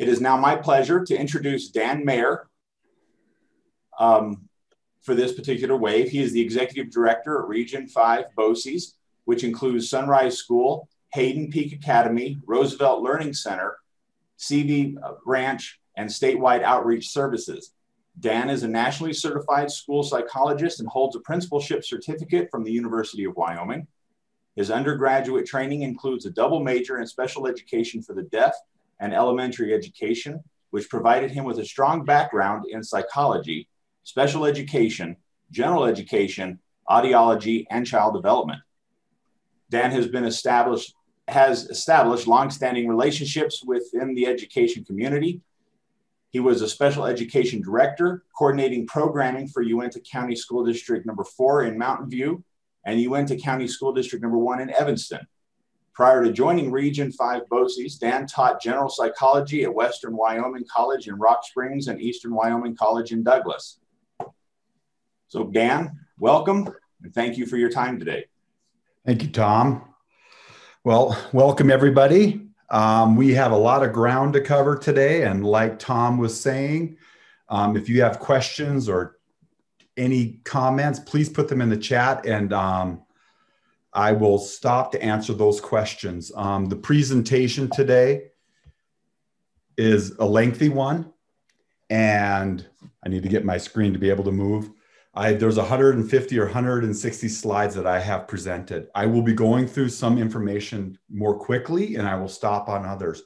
It is now my pleasure to introduce Dan Mayer um, for this particular wave. He is the executive director at Region 5 BOCES, which includes Sunrise School, Hayden Peak Academy, Roosevelt Learning Center, CV Ranch, and statewide outreach services. Dan is a nationally certified school psychologist and holds a principalship certificate from the University of Wyoming. His undergraduate training includes a double major in special education for the deaf and elementary education, which provided him with a strong background in psychology, special education, general education, audiology, and child development. Dan has been established has established longstanding relationships within the education community. He was a special education director, coordinating programming for Uinta County School District number four in Mountain View and Uinta County School District number one in Evanston. Prior to joining Region 5 BOCES, Dan taught general psychology at Western Wyoming College in Rock Springs and Eastern Wyoming College in Douglas. So, Dan, welcome and thank you for your time today. Thank you, Tom. Well, welcome everybody. Um, we have a lot of ground to cover today. And like Tom was saying, um, if you have questions or any comments, please put them in the chat and um, I will stop to answer those questions. Um, the presentation today is a lengthy one, and I need to get my screen to be able to move. I, there's 150 or 160 slides that I have presented. I will be going through some information more quickly and I will stop on others.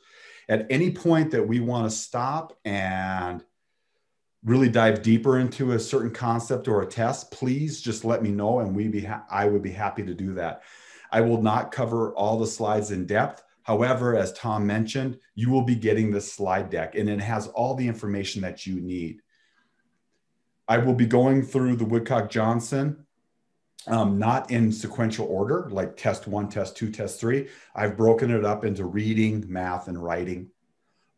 At any point that we want to stop and really dive deeper into a certain concept or a test, please just let me know and we be I would be happy to do that. I will not cover all the slides in depth. However, as Tom mentioned, you will be getting this slide deck and it has all the information that you need. I will be going through the Woodcock Johnson, um, not in sequential order, like test one, test two, test three. I've broken it up into reading, math, and writing.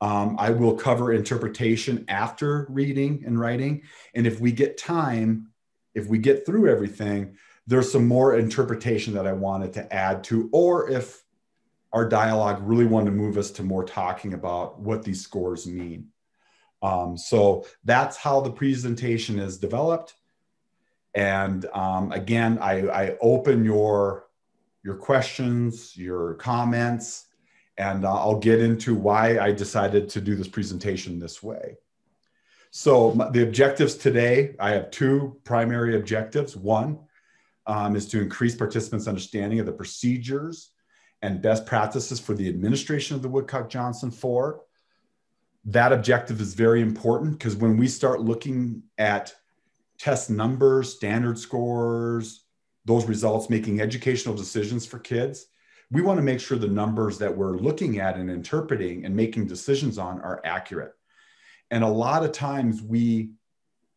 Um, I will cover interpretation after reading and writing. And if we get time, if we get through everything, there's some more interpretation that I wanted to add to, or if our dialogue really wanted to move us to more talking about what these scores mean. Um, so that's how the presentation is developed. And um, again, I, I, open your, your questions, your comments, and uh, I'll get into why I decided to do this presentation this way. So the objectives today, I have two primary objectives. One um, is to increase participants' understanding of the procedures and best practices for the administration of the Woodcock-Johnson 4. That objective is very important because when we start looking at test numbers, standard scores, those results, making educational decisions for kids, we want to make sure the numbers that we're looking at and interpreting and making decisions on are accurate. And a lot of times we,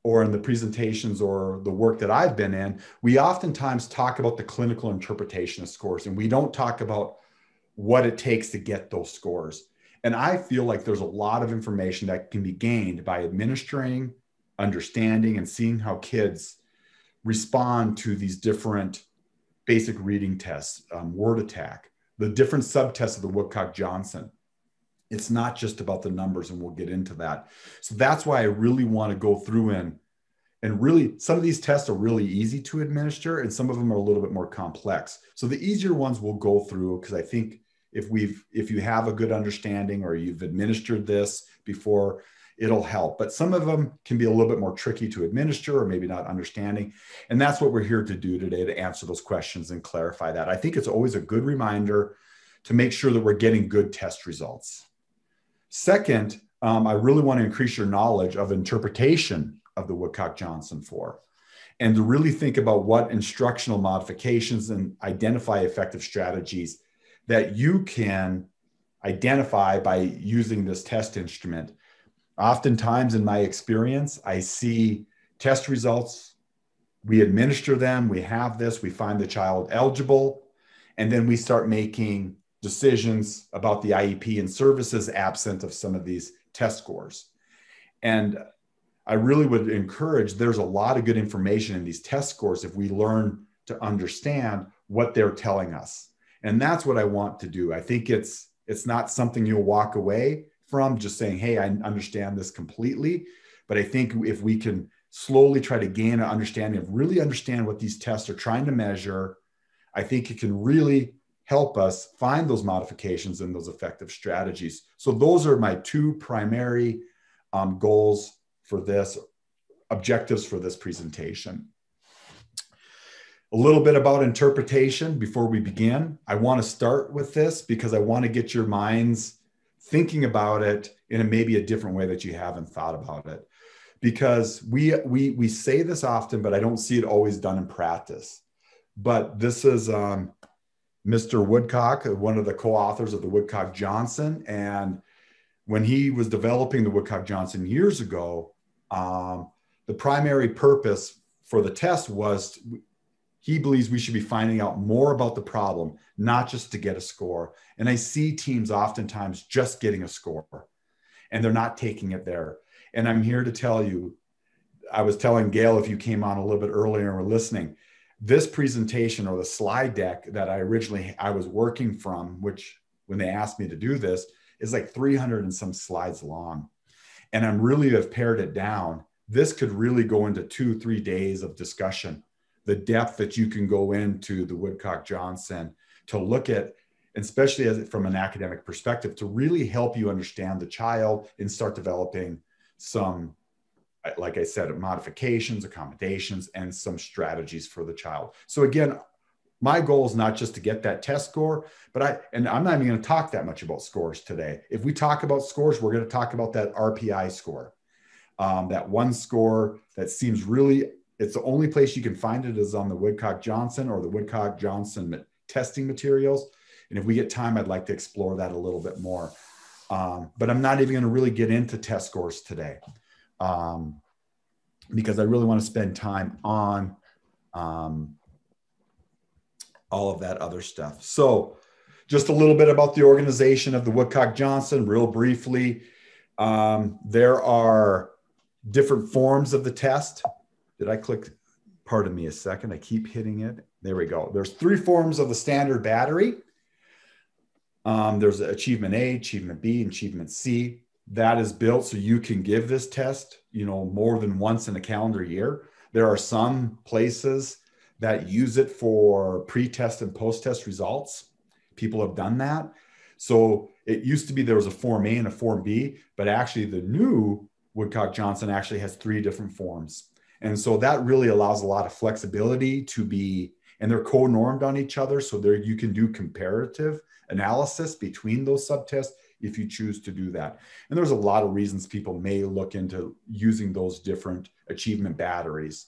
or in the presentations or the work that I've been in, we oftentimes talk about the clinical interpretation of scores and we don't talk about what it takes to get those scores. And I feel like there's a lot of information that can be gained by administering, understanding, and seeing how kids respond to these different basic reading tests, um, word attack, the different subtests of the Woodcock Johnson. It's not just about the numbers, and we'll get into that. So that's why I really want to go through and and really some of these tests are really easy to administer, and some of them are a little bit more complex. So the easier ones we'll go through because I think if we've if you have a good understanding or you've administered this before it'll help. But some of them can be a little bit more tricky to administer or maybe not understanding. And that's what we're here to do today to answer those questions and clarify that. I think it's always a good reminder to make sure that we're getting good test results. Second, um, I really want to increase your knowledge of interpretation of the Woodcock Johnson 4 and to really think about what instructional modifications and identify effective strategies that you can identify by using this test instrument Oftentimes, in my experience, I see test results. We administer them, we have this, we find the child eligible, and then we start making decisions about the IEP and services absent of some of these test scores. And I really would encourage there's a lot of good information in these test scores if we learn to understand what they're telling us. And that's what I want to do. I think it's it's not something you'll walk away from just saying, hey, I understand this completely. But I think if we can slowly try to gain an understanding of really understand what these tests are trying to measure, I think it can really help us find those modifications and those effective strategies. So those are my two primary um, goals for this, objectives for this presentation. A little bit about interpretation before we begin. I want to start with this because I want to get your minds thinking about it in a, maybe a different way that you haven't thought about it. Because we we we say this often, but I don't see it always done in practice. But this is um, Mr. Woodcock, one of the co-authors of the Woodcock Johnson, and when he was developing the Woodcock Johnson years ago, um, the primary purpose for the test was he believes we should be finding out more about the problem, not just to get a score. And I see teams oftentimes just getting a score and they're not taking it there. And I'm here to tell you, I was telling Gail if you came on a little bit earlier and were listening, this presentation or the slide deck that I originally I was working from, which when they asked me to do this, is like 300 and some slides long. And I'm really have pared it down. This could really go into two, three days of discussion the depth that you can go into the Woodcock Johnson to look at, especially as from an academic perspective, to really help you understand the child and start developing some, like I said, modifications, accommodations, and some strategies for the child. So again, my goal is not just to get that test score, but I and I'm not even going to talk that much about scores today. If we talk about scores, we're going to talk about that RPI score, um, that one score that seems really it's the only place you can find it is on the Woodcock Johnson or the Woodcock Johnson testing materials. And if we get time, I'd like to explore that a little bit more. Um, but I'm not even going to really get into test scores today um, because I really want to spend time on um, all of that other stuff. So, just a little bit about the organization of the Woodcock Johnson, real briefly. Um, there are different forms of the test. Did I click? Pardon me a second. I keep hitting it. There we go. There's three forms of the standard battery. Um, there's achievement A, achievement B, and achievement C. That is built so you can give this test, you know, more than once in a calendar year. There are some places that use it for pre-test and post-test results. People have done that. So it used to be there was a form A and a form B, but actually the new Woodcock Johnson actually has three different forms. And so that really allows a lot of flexibility to be, and they're co-normed on each other. So there you can do comparative analysis between those subtests if you choose to do that. And there's a lot of reasons people may look into using those different achievement batteries.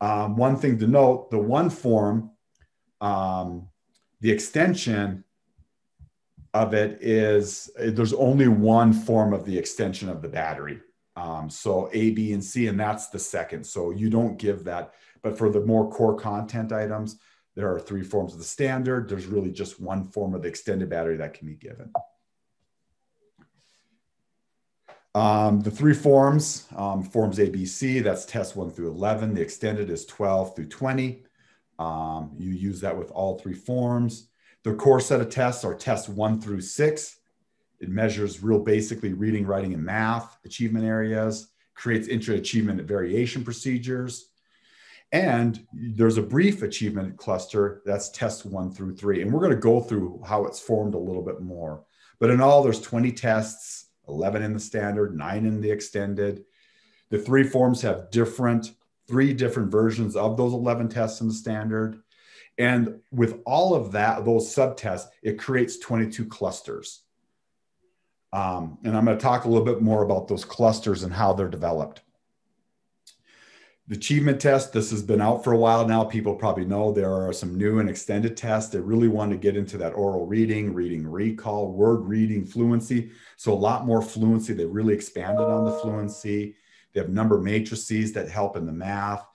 Um, one thing to note, the one form, um, the extension of it is there's only one form of the extension of the battery. Um, so A, B, and C, and that's the second. So you don't give that. But for the more core content items, there are three forms of the standard. There's really just one form of the extended battery that can be given. Um, the three forms, um, forms A, B, C, that's test one through 11. The extended is 12 through 20. Um, you use that with all three forms. The core set of tests are tests one through six. It measures real basically reading, writing, and math achievement areas, creates intra-achievement variation procedures. And there's a brief achievement cluster that's test one through three. And we're going to go through how it's formed a little bit more. But in all, there's 20 tests, 11 in the standard, nine in the extended. The three forms have different, three different versions of those 11 tests in the standard. And with all of that, those subtests, it creates 22 clusters. Um, and I'm going to talk a little bit more about those clusters and how they're developed. The achievement test, this has been out for a while now. People probably know there are some new and extended tests that really want to get into that oral reading, reading recall, word reading, fluency. So a lot more fluency. They really expanded on the fluency. They have number matrices that help in the math.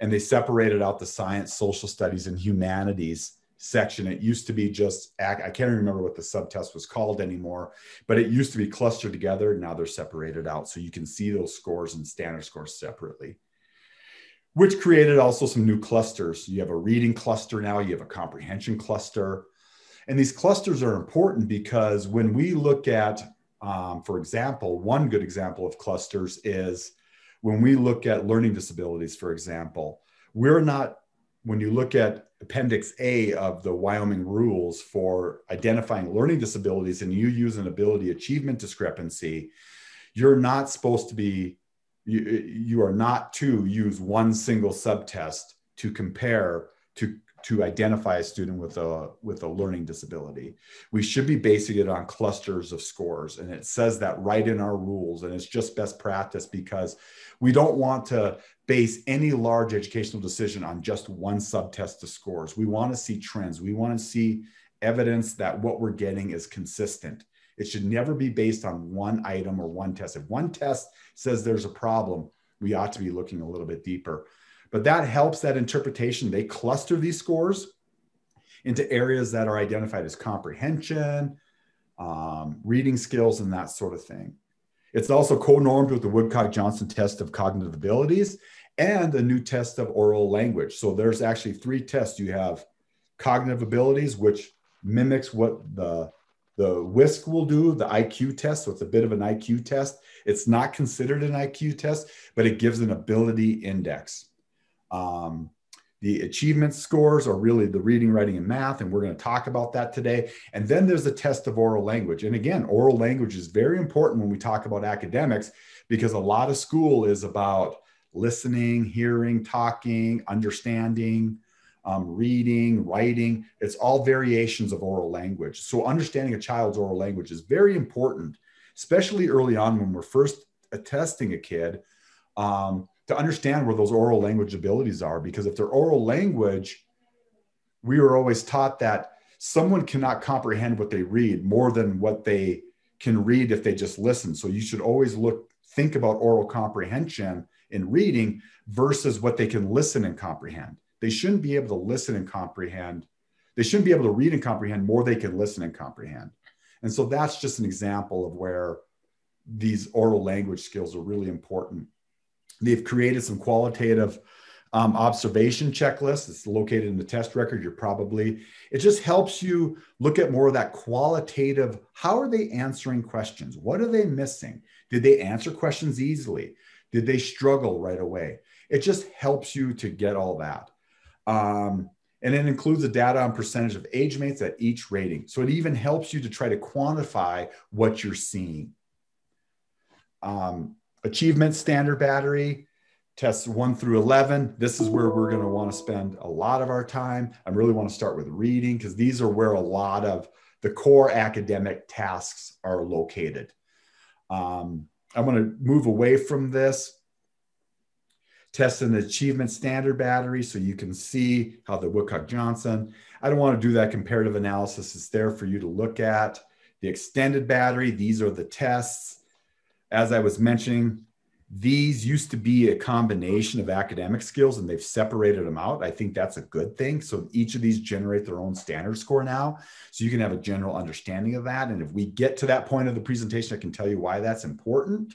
And they separated out the science, social studies, and humanities section. It used to be just, I can't remember what the subtest was called anymore, but it used to be clustered together. Now they're separated out. So you can see those scores and standard scores separately, which created also some new clusters. You have a reading cluster now, you have a comprehension cluster. And these clusters are important because when we look at Um, for example, one good example of clusters is when we look at learning disabilities, for example, we're not, when you look at Appendix A of the Wyoming rules for identifying learning disabilities and you use an ability achievement discrepancy, you're not supposed to be, you, you are not to use one single subtest to compare to to identify a student with a with a learning disability. We should be basing it on clusters of scores and it says that right in our rules and it's just best practice because we don't want to base any large educational decision on just one subtest of scores. We want to see trends. We want to see evidence that what we're getting is consistent. It should never be based on one item or one test. If one test says there's a problem we ought to be looking a little bit deeper but that helps that interpretation. They cluster these scores into areas that are identified as comprehension, um, reading skills, and that sort of thing. It's also co-normed with the Woodcock-Johnson test of cognitive abilities and a new test of oral language. So there's actually three tests. You have cognitive abilities, which mimics what the the WISC will do, the IQ test. So it's a bit of an IQ test. It's not considered an IQ test, but it gives an ability index. Um, the achievement scores are really the reading, writing, and math, and we're going to talk about that today. And then there's the test of oral language. And again, oral language is very important when we talk about academics because a lot of school is about listening, hearing, talking, understanding, um, reading, writing. It's all variations of oral language. So understanding a child's oral language is very important, especially early on when we're first testing a kid. Um, to understand where those oral language abilities are because if they're oral language we were always taught that someone cannot comprehend what they read more than what they can read if they just listen. So you should always look think about oral comprehension in reading versus what they can listen and comprehend. They shouldn't be able to listen and comprehend. They shouldn't be able to read and comprehend more they can listen and comprehend. And so that's just an example of where these oral language skills are really important They've created some qualitative um, observation checklists. It's located in the test record. You're probably, it just helps you look at more of that qualitative. How are they answering questions? What are they missing? Did they answer questions easily? Did they struggle right away? It just helps you to get all that. Um, and it includes the data on percentage of age mates at each rating. So it even helps you to try to quantify what you're seeing. Um, achievement standard battery, tests one through 11. This is where we're going to want to spend a lot of our time. I really want to start with reading because these are where a lot of the core academic tasks are located. Um, I'm going to move away from this. Test an achievement standard battery so you can see how the Woodcock Johnson. I don't want to do that comparative analysis. It's there for you to look at. The extended battery, these are the tests as I was mentioning, these used to be a combination of academic skills and they've separated them out. I think that's a good thing. So each of these generate their own standard score now. So you can have a general understanding of that. And if we get to that point of the presentation, I can tell you why that's important.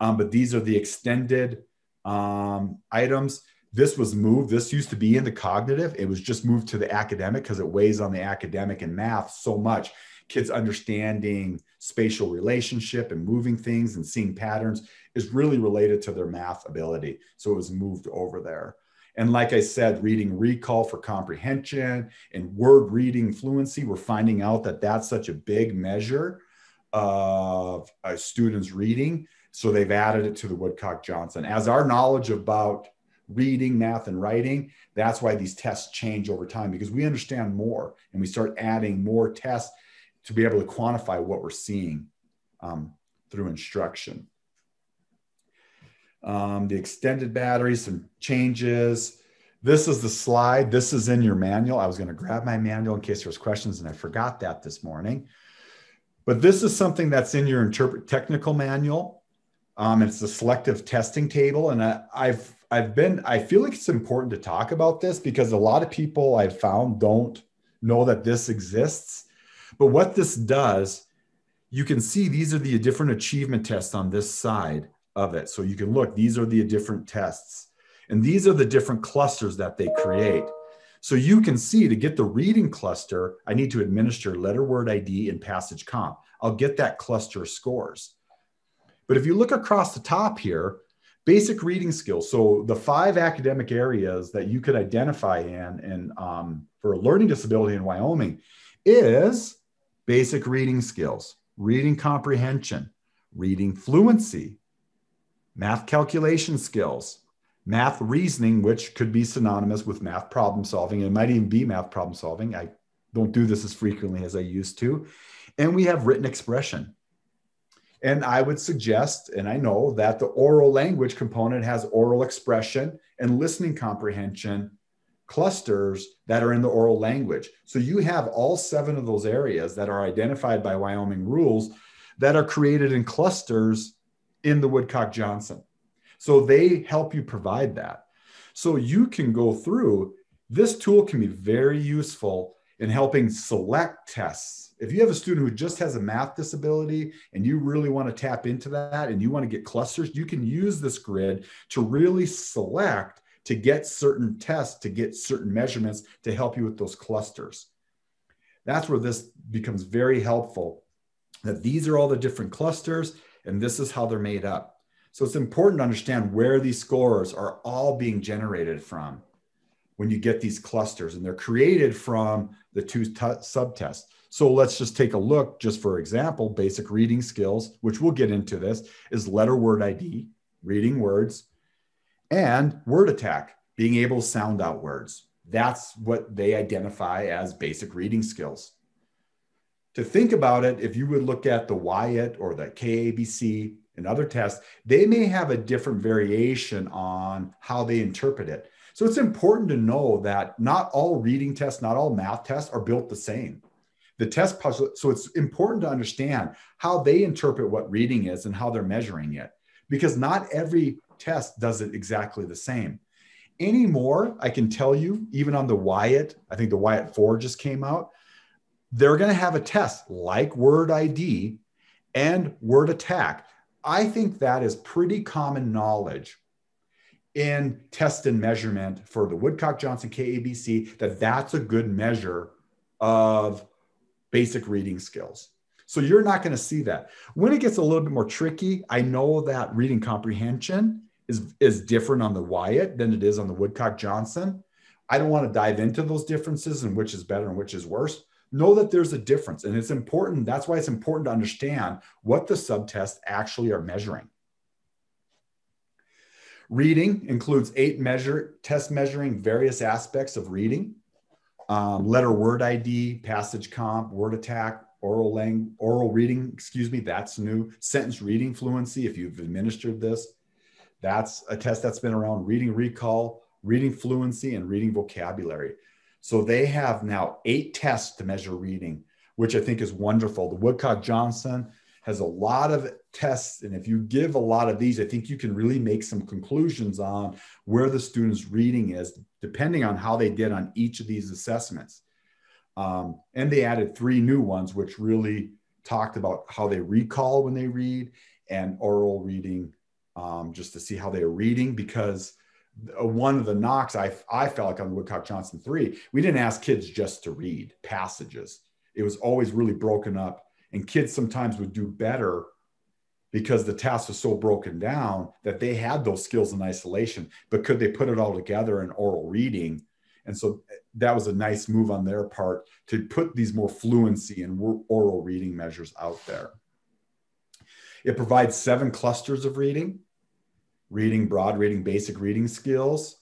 Um, but these are the extended um, items. This was moved. This used to be in the cognitive. It was just moved to the academic because it weighs on the academic and math so much kids understanding spatial relationship and moving things and seeing patterns is really related to their math ability. So it was moved over there. And like I said, reading recall for comprehension and word reading fluency, we're finding out that that's such a big measure of a student's reading. So they've added it to the Woodcock Johnson. As our knowledge about reading, math, and writing, that's why these tests change over time because we understand more and we start adding more tests to be able to quantify what we're seeing um, through instruction. Um, the extended battery, some changes. This is the slide. This is in your manual. I was going to grab my manual in case there was questions, and I forgot that this morning. But this is something that's in your interpret technical manual. Um, it's the selective testing table, and I, I've I've been I feel like it's important to talk about this because a lot of people I've found don't know that this exists. But what this does, you can see these are the different achievement tests on this side of it. So you can look, these are the different tests. And these are the different clusters that they create. So you can see to get the reading cluster, I need to administer letter word ID and passage comp. I'll get that cluster scores. But if you look across the top here, basic reading skills. So the five academic areas that you could identify in and um, for a learning disability in Wyoming is basic reading skills, reading comprehension, reading fluency, math calculation skills, math reasoning, which could be synonymous with math problem solving. It might even be math problem solving. I don't do this as frequently as I used to. And we have written expression. And I would suggest, and I know that the oral language component has oral expression and listening comprehension clusters that are in the oral language. So you have all seven of those areas that are identified by Wyoming rules that are created in clusters in the Woodcock Johnson. So they help you provide that. So you can go through this tool can be very useful in helping select tests. If you have a student who just has a math disability and you really want to tap into that and you want to get clusters, you can use this grid to really select to get certain tests, to get certain measurements to help you with those clusters. That's where this becomes very helpful that these are all the different clusters and this is how they're made up. So it's important to understand where these scores are all being generated from when you get these clusters and they're created from the two subtests. So let's just take a look, just for example, basic reading skills, which we'll get into this, is letter word ID, reading words, and word attack, being able to sound out words. That's what they identify as basic reading skills. To think about it, if you would look at the WIAT or the KABC and other tests, they may have a different variation on how they interpret it. So it's important to know that not all reading tests, not all math tests are built the same. The test puzzle, so it's important to understand how they interpret what reading is and how they're measuring it, because not every test does it exactly the same. Anymore, I can tell you, even on the WIAT, I think the WIAT 4 just came out, they're going to have a test like Word ID and Word Attack. I think that is pretty common knowledge in test and measurement for the Woodcock Johnson KABC that that's a good measure of basic reading skills. So you're not going to see that. When it gets a little bit more tricky, I know that reading comprehension is, is different on the WIAT than it is on the Woodcock Johnson. I don't want to dive into those differences and which is better and which is worse. Know that there's a difference and it's important. That's why it's important to understand what the subtests actually are measuring. Reading includes eight measure test measuring various aspects of reading. Um, letter word ID, passage comp, word attack, oral lang- oral reading, excuse me, that's new. Sentence reading fluency, if you've administered this, that's a test that's been around. Reading recall, reading fluency, and reading vocabulary. So they have now eight tests to measure reading, which I think is wonderful. The Woodcock Johnson has a lot of tests. And if you give a lot of these, I think you can really make some conclusions on where the student's reading is, depending on how they did on each of these assessments. Um, and they added three new ones, which really talked about how they recall when they read and oral reading, um, just to see how they're reading. Because one of the knocks I, I felt like on Woodcock Johnson 3, we didn't ask kids just to read passages. It was always really broken up and kids sometimes would do better because the task was so broken down that they had those skills in isolation, but could they put it all together in oral reading? And so that was a nice move on their part to put these more fluency and oral reading measures out there. It provides seven clusters of reading reading, broad reading, basic reading skills,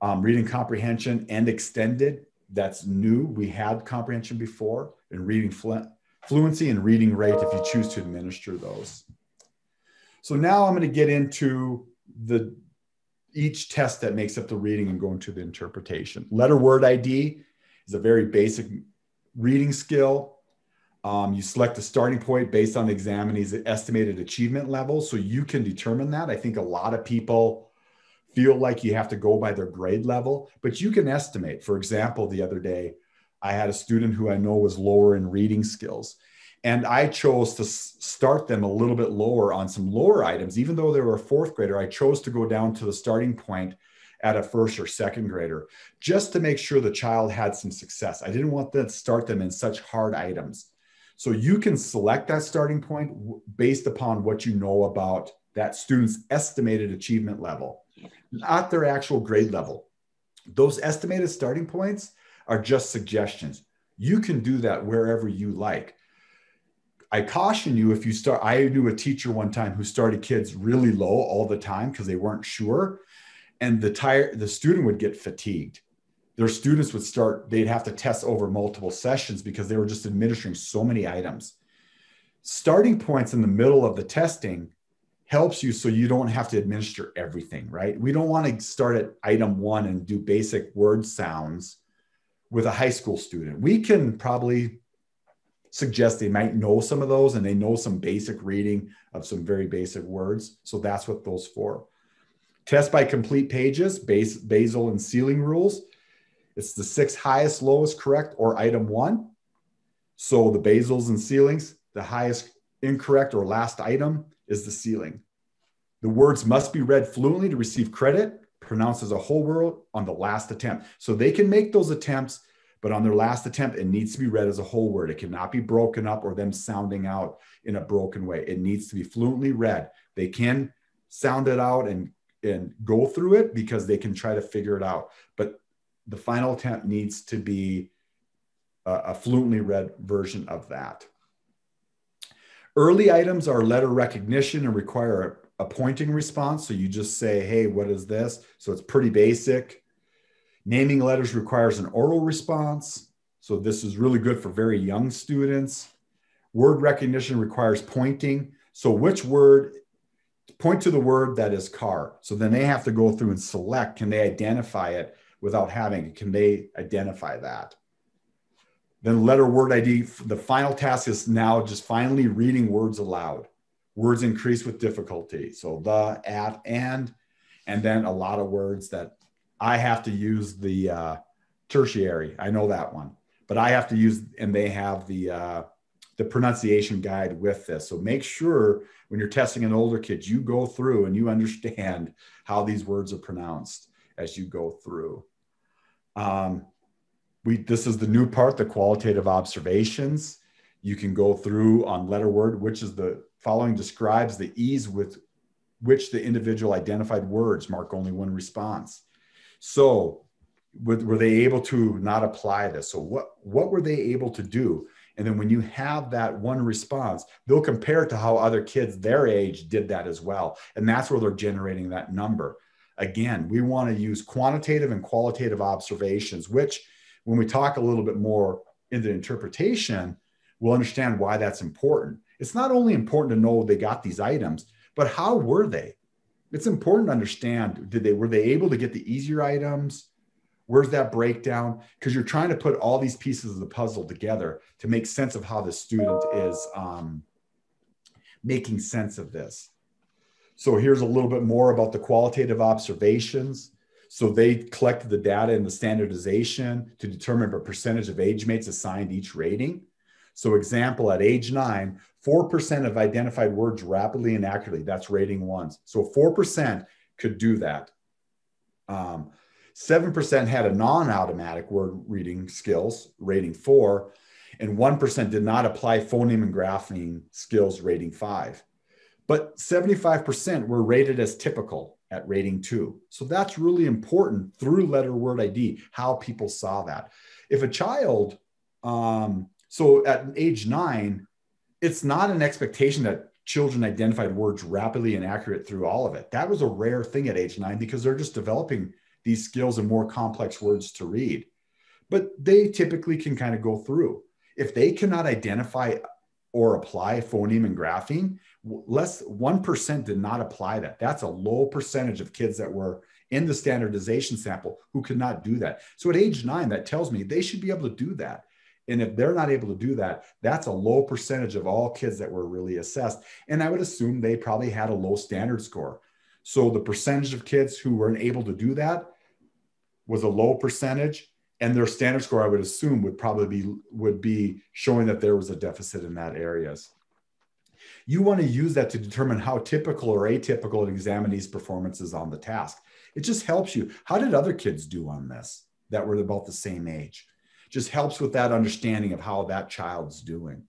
um, reading comprehension, and extended. That's new. We had comprehension before, and reading fluency and reading rate if you choose to administer those. So now I'm going to get into the each test that makes up the reading and go into the interpretation. Letter word ID is a very basic reading skill. Um, you select the starting point based on the examinee's estimated achievement level. So you can determine that. I think a lot of people feel like you have to go by their grade level, but you can estimate. For example, the other day, I had a student who I know was lower in reading skills. And I chose to start them a little bit lower on some lower items. Even though they were a fourth grader, I chose to go down to the starting point at a first or second grader, just to make sure the child had some success. I didn't want to start them in such hard items. So you can select that starting point based upon what you know about that student's estimated achievement level, not their actual grade level. Those estimated starting points are just suggestions. You can do that wherever you like. I caution you if you start. I knew a teacher one time who started kids really low all the time because they weren't sure, and the tire the student would get fatigued. Their students would start. They'd have to test over multiple sessions because they were just administering so many items. Starting points in the middle of the testing helps you so you don't have to administer everything, right? We don't want to start at item one and do basic word sounds with a high school student. We can probably suggest they might know some of those and they know some basic reading of some very basic words. So that's what those for. Test by complete pages, base, basal and ceiling rules. It's the six highest, lowest correct or item one. So the basals and ceilings, the highest incorrect or last item is the ceiling. The words must be read fluently to receive credit, pronounced as a whole word on the last attempt. So they can make those attempts but on their last attempt, it needs to be read as a whole word. It cannot be broken up or them sounding out in a broken way. It needs to be fluently read. They can sound it out and, and go through it because they can try to figure it out. But the final attempt needs to be a, a fluently read version of that. Early items are letter recognition and require a, a pointing response. So you just say, hey, what is this? So it's pretty basic. Naming letters requires an oral response. So this is really good for very young students. Word recognition requires pointing. So which word, point to the word that is car. So then they have to go through and select, can they identify it without having it? Can they identify that? Then letter word ID, the final task is now just finally reading words aloud. Words increase with difficulty. So the, at, and, and then a lot of words that I have to use the uh, tertiary. I know that one, but I have to use, and they have the uh, the pronunciation guide with this. So make sure when you're testing an older kid, you go through and you understand how these words are pronounced as you go through. Um, we this is the new part, the qualitative observations. You can go through on letter word, which is the following describes the ease with which the individual identified words mark only one response. So were they able to not apply this? So what, what were they able to do? And then when you have that one response, they'll compare it to how other kids their age did that as well. And that's where they're generating that number. Again, we want to use quantitative and qualitative observations, which when we talk a little bit more into interpretation, we'll understand why that's important. It's not only important to know they got these items, but how were they? it's important to understand did they were they able to get the easier items where's that breakdown because you're trying to put all these pieces of the puzzle together to make sense of how the student is um, making sense of this so here's a little bit more about the qualitative observations so they collected the data and the standardization to determine a percentage of age mates assigned each rating so example at age nine 4% of identified words rapidly and accurately. That's rating ones. So 4% could do that. Um, 7% had a non automatic word reading skills, rating four, and 1% did not apply phoneme and grapheme skills, rating five. But 75% were rated as typical at rating two. So that's really important through letter word ID, how people saw that. If a child, um, so at age nine, it's not an expectation that children identified words rapidly and accurate through all of it. That was a rare thing at age nine because they're just developing these skills and more complex words to read. But they typically can kind of go through. If they cannot identify or apply phoneme and grapheme, less 1% did not apply that. That's a low percentage of kids that were in the standardization sample who could not do that. So at age nine, that tells me they should be able to do that. And if they're not able to do that, that's a low percentage of all kids that were really assessed. And I would assume they probably had a low standard score. So the percentage of kids who weren't able to do that was a low percentage. And their standard score, I would assume, would probably be would be showing that there was a deficit in that areas. You want to use that to determine how typical or atypical an examinee's performance is on the task. It just helps you. How did other kids do on this that were about the same age? Just helps with that understanding of how that child's doing.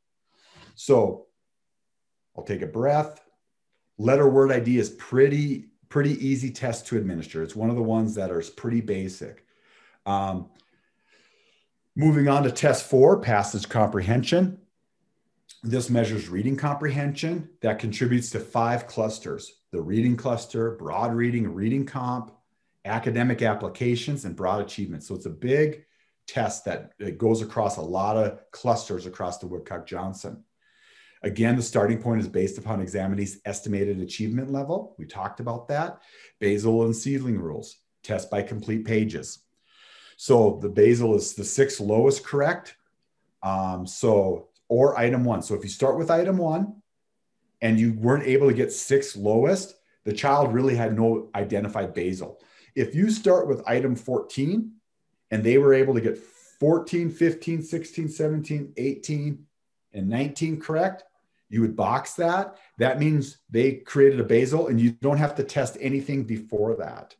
So I'll take a breath. Letter word ID is pretty pretty easy test to administer. It's one of the ones that are pretty basic. Um, moving on to test four, passage comprehension. This measures reading comprehension that contributes to five clusters the reading cluster, broad reading, reading comp, academic applications, and broad achievement. So it's a big test that goes across a lot of clusters across the Woodcock Johnson. Again, the starting point is based upon examinee's estimated achievement level. We talked about that. Basal and ceiling rules, test by complete pages. So the basal is the sixth lowest correct. Um, so, or item one. So if you start with item one and you weren't able to get six lowest, the child really had no identified basal. If you start with item 14 and they were able to get 14, 15, 16, 17, 18, and 19 correct, you would box that. That means they created a basal and you don't have to test anything before that.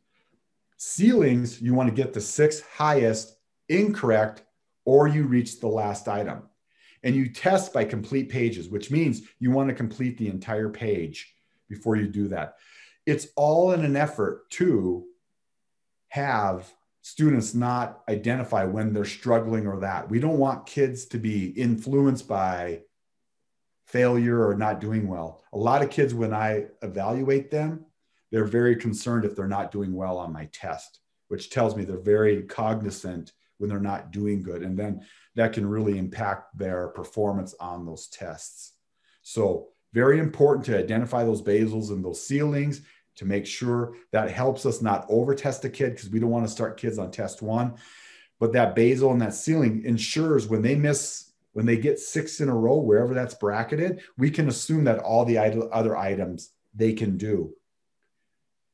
Ceilings, you want to get the six highest incorrect or you reach the last item. And you test by complete pages, which means you want to complete the entire page before you do that. It's all in an effort to have students not identify when they're struggling or that. We don't want kids to be influenced by failure or not doing well. A lot of kids, when I evaluate them, they're very concerned if they're not doing well on my test, which tells me they're very cognizant when they're not doing good. And then that can really impact their performance on those tests. So, very important to identify those basals and those ceilings to make sure that helps us not over test a kid because we don't want to start kids on test one. But that basal and that ceiling ensures when they miss when they get six in a row, wherever that's bracketed, we can assume that all the other items they can do.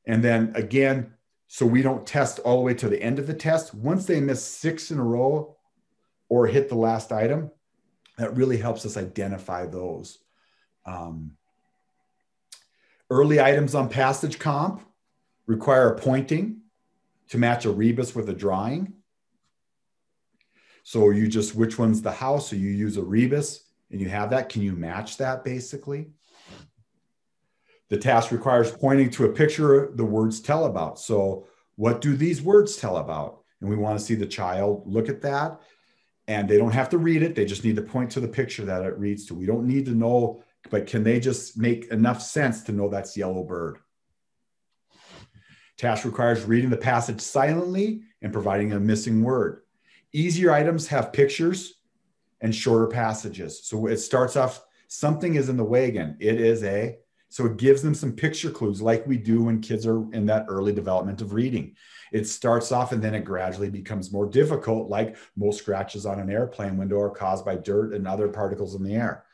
And then again, so we don't test all the way to the end of the test. Once they miss six in a row or hit the last item, that really helps us identify those. Um, early items on passage comp require a pointing to match a rebus with a drawing. So you just, which one's the house? So you use a rebus and you have that. Can you match that basically? The task requires pointing to a picture the words tell about. So what do these words tell about? And we want to see the child look at that. And they don't have to read it. They just need to point to the picture that it reads to. We don't need to know, but can they just make enough sense to know that's yellow bird? Task requires reading the passage silently and providing a missing word. Easier items have pictures and shorter passages. So it starts off, something is in the wagon. It is a, so it gives them some picture clues like we do when kids are in that early development of reading. It starts off and then it gradually becomes more difficult, like most scratches on an airplane window are caused by dirt and other particles in the air.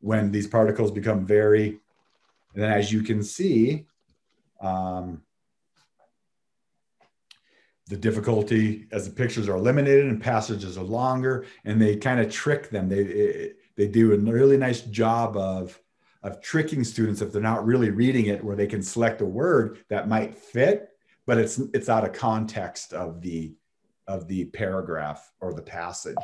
When these particles become very, and then as you can see, um, the difficulty as the pictures are eliminated and passages are longer and they kind of trick them they they do a really nice job of of tricking students if they're not really reading it where they can select a word that might fit but it's it's out of context of the of the paragraph or the passage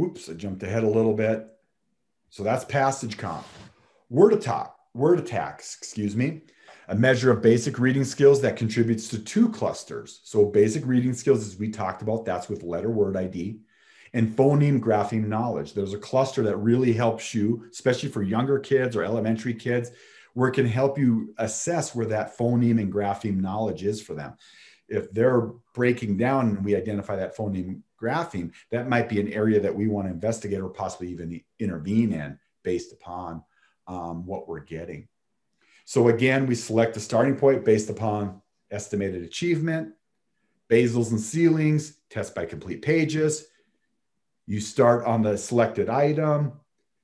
Oops, I jumped ahead a little bit. So that's passage comp. Word attack, word attacks, excuse me a measure of basic reading skills that contributes to two clusters. So basic reading skills, as we talked about, that's with letter word ID and phoneme grapheme knowledge. There's a cluster that really helps you, especially for younger kids or elementary kids, where it can help you assess where that phoneme and grapheme knowledge is for them. If they're breaking down and we identify that phoneme grapheme, that might be an area that we want to investigate or possibly even intervene in based upon um, what we're getting. So again, we select the starting point based upon estimated achievement, basals and ceilings, test by complete pages. You start on the selected item,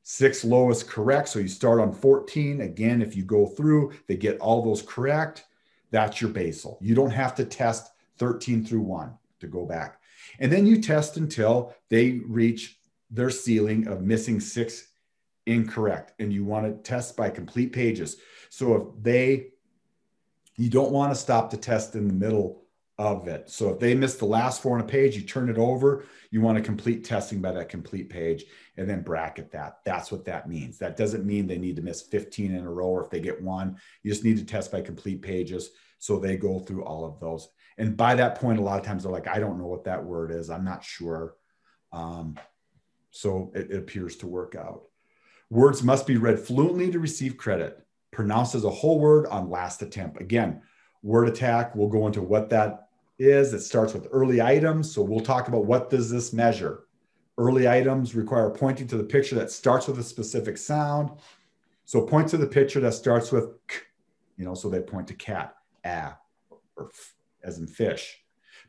six lowest correct. So you start on 14. Again, if you go through, they get all those correct. That's your basal. You don't have to test 13 through 1 to go back. And then you test until they reach their ceiling of missing six incorrect. And you want to test by complete pages. So if they, you don't want to stop the test in the middle of it. So if they miss the last four on a page, you turn it over. You want to complete testing by that complete page and then bracket that. That's what that means. That doesn't mean they need to miss 15 in a row or if they get one. You just need to test by complete pages. So they go through all of those. And by that point, a lot of times they're like, I don't know what that word is. I'm not sure. Um, so it, it appears to work out. Words must be read fluently to receive credit. Pronounced as a whole word on last attempt. Again, word attack, we'll go into what that is. It starts with early items. So we'll talk about what does this measure. Early items require pointing to the picture that starts with a specific sound. So point to the picture that starts with k, you know, so they point to cat, ah, or f, as in fish.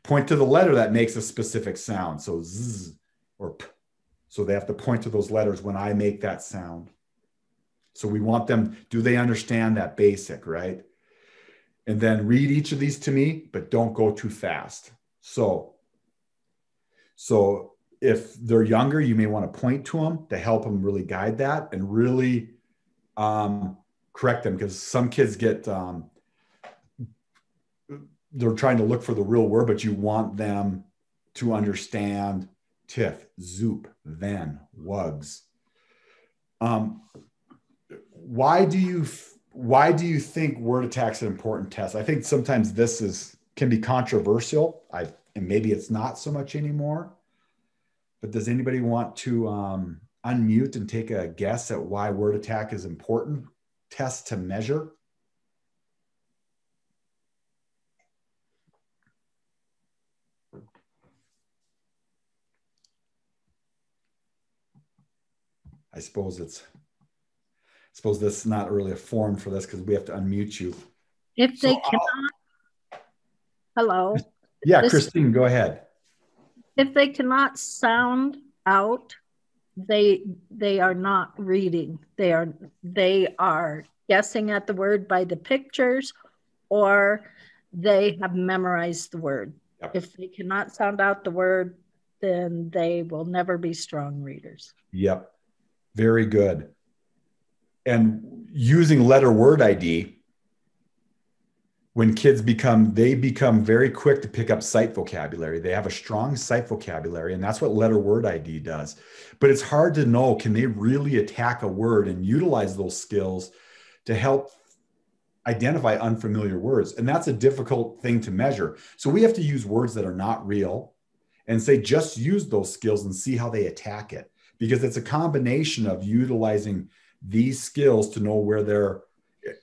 Point to the letter that makes a specific sound. So z or p. So they have to point to those letters when I make that sound. So we want them, do they understand that basic, right? And then read each of these to me, but don't go too fast. So, so if they're younger, you may want to point to them to help them really guide that and really um, correct them because some kids get um, they're trying to look for the real word, but you want them to understand tiff, zoop, then, wugs. Um, why do you why do you think word attack's an important test? I think sometimes this is can be controversial. I and maybe it's not so much anymore. But does anybody want to um, unmute and take a guess at why word attack is important test to measure? I suppose it's suppose this is not really a form for this because we have to unmute you. If they so cannot, I'll, hello. Yeah, this, Christine, go ahead. If they cannot sound out, they they are not reading. They are they are guessing at the word by the pictures, or they have memorized the word. Yep. If they cannot sound out the word, then they will never be strong readers. Yep. Very good. And using letter word ID, when kids become, they become very quick to pick up sight vocabulary. They have a strong sight vocabulary, and that's what letter word ID does. But it's hard to know can they really attack a word and utilize those skills to help identify unfamiliar words? And that's a difficult thing to measure. So we have to use words that are not real and say, just use those skills and see how they attack it because it's a combination of utilizing these skills to know where they're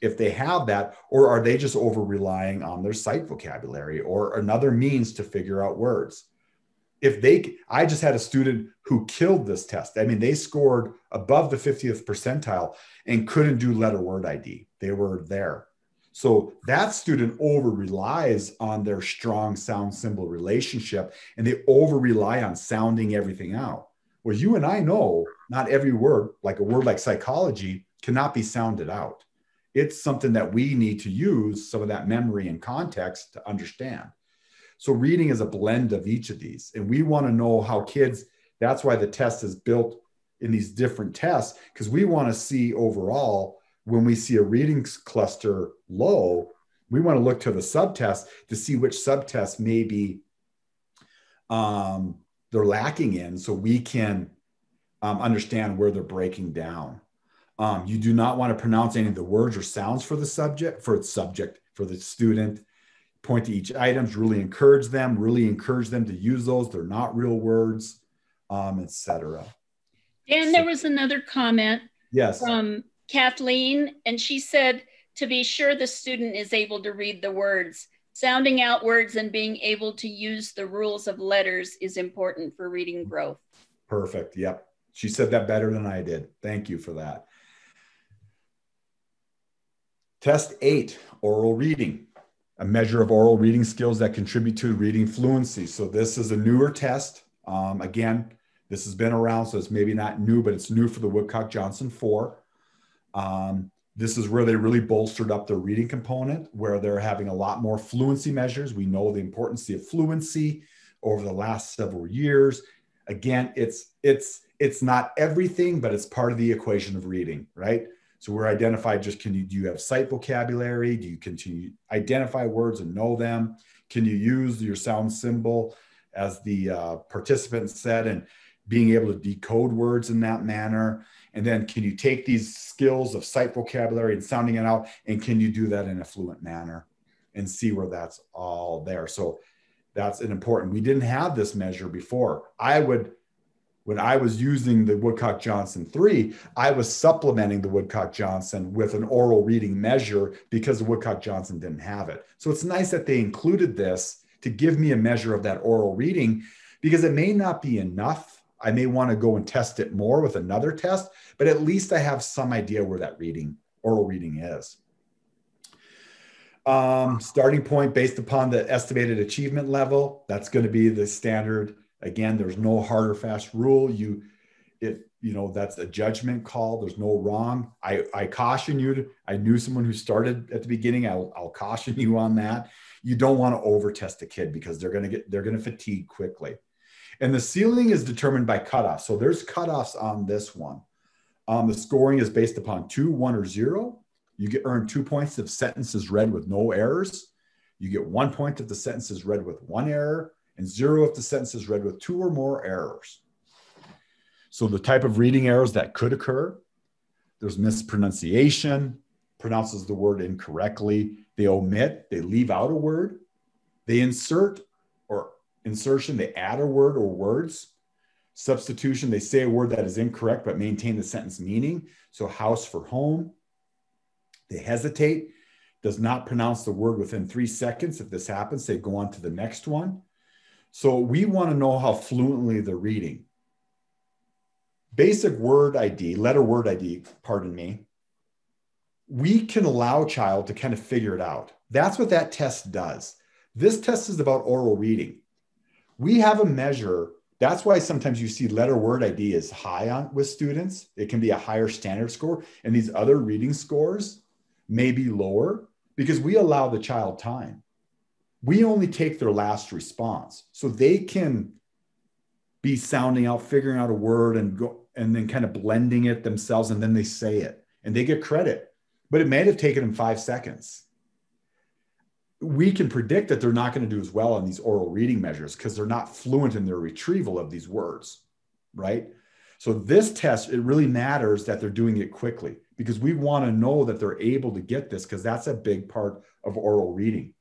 if they have that or are they just over relying on their sight vocabulary or another means to figure out words? If they i just had a student who killed this test. I mean they scored above the 50th percentile and couldn't do letter word id they were there. So that student over relies on their strong sound symbol relationship and they over rely on sounding everything out well, you and I know not every word, like a word like psychology, cannot be sounded out. It's something that we need to use some of that memory and context to understand. So, reading is a blend of each of these. And we want to know how kids, that's why the test is built in these different tests, because we want to see overall when we see a reading cluster low, we want to look to the subtest to see which subtest may be um, they're lacking in so we can um, understand where they're breaking down. Um, you do not want to pronounce any of the words or sounds for the subject, for the subject, for the student. Point to each items, really encourage them, really encourage them to use those. They're not real words, um, etc. And so, there was another comment yes. from Kathleen, and she said to be sure the student is able to read the words. Sounding out words and being able to use the rules of letters is important for reading growth. Perfect. Yep. She said that better than I did. Thank you for that. Test eight oral reading, a measure of oral reading skills that contribute to reading fluency. So, this is a newer test. Um, again, this has been around, so it's maybe not new, but it's new for the Woodcock Johnson 4. Um, this is where they really bolstered up their reading component, where they're having a lot more fluency measures. We know the importance of fluency over the last several years. Again, it's it's it's not everything, but it's part of the equation of reading, right? So we're identified just can you do you have sight vocabulary? Do you continue identify words and know them? Can you use your sound symbol as the uh, participant said and being able to decode words in that manner? And then can you take these skills of sight vocabulary and sounding it out and can you do that in a fluent manner and see where that's all there? So that's an important. We didn't have this measure before. I would when I was using the Woodcock Johnson 3, I was supplementing the Woodcock Johnson with an oral reading measure because the Woodcock Johnson didn't have it. So it's nice that they included this to give me a measure of that oral reading because it may not be enough. I may want to go and test it more with another test, but at least I have some idea where that reading, oral reading is. Um, starting point based upon the estimated achievement level, that's going to be the standard Again, there's no hard or fast rule. You, if you know that's a judgment call. There's no wrong. I, I caution you. To, I knew someone who started at the beginning. I'll, I'll caution you on that. You don't want to over test a kid because they're going to get they're going to fatigue quickly. And the ceiling is determined by cutoffs. So there's cutoffs on this one. Um, the scoring is based upon two, one, or zero. You get earn two points if sentence is read with no errors. You get one point if the sentence is read with one error, and zero if the sentence is read with two or more errors. So the type of reading errors that could occur, there's mispronunciation, pronounces the word incorrectly, they omit, they leave out a word, they insert insertion, they add a word or words. Substitution, they say a word that is incorrect but maintain the sentence meaning. So house for home. They hesitate, does not pronounce the word within three seconds. If this happens, they go on to the next one. So we want to know how fluently they're reading. Basic word ID, letter word ID, pardon me, we can allow child to kind of figure it out. That's what that test does. This test is about oral reading. We have a measure. That's why sometimes you see letter word ID is high on with students. It can be a higher standard score, and these other reading scores may be lower because we allow the child time we only take their last response so they can be sounding out figuring out a word and go and then kind of blending it themselves and then they say it and they get credit but it may have taken them five seconds we can predict that they're not going to do as well on these oral reading measures because they're not fluent in their retrieval of these words right? So this test it really matters that they're doing it quickly because we want to know that they're able to get this because that's a big part of oral reading.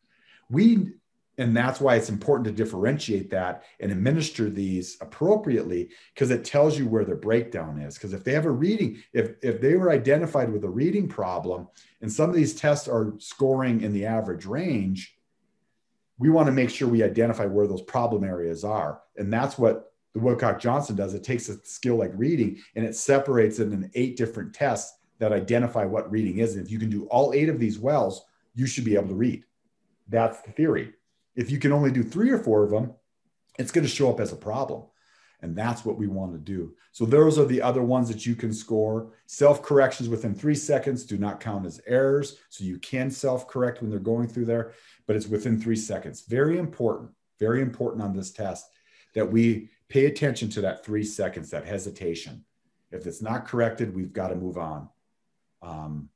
We and that's why it's important to differentiate that and administer these appropriately because it tells you where the breakdown is. Because if they have a reading if if they were identified with a reading problem and some of these tests are scoring in the average range we want to make sure we identify where those problem areas are. And that's what the woodcock johnson does. It takes a skill like reading and it separates it in eight different tests that identify what reading is. And if you can do all eight of these wells you should be able to read. That's the theory. If you can only do three or four of them, it's going to show up as a problem. And that's what we want to do. So those are the other ones that you can score. Self corrections within three seconds do not count as errors. So you can self correct when they're going through there, but it's within three seconds. Very important, very important on this test that we pay attention to that three seconds, that hesitation. If it's not corrected, we've got to move on. Um,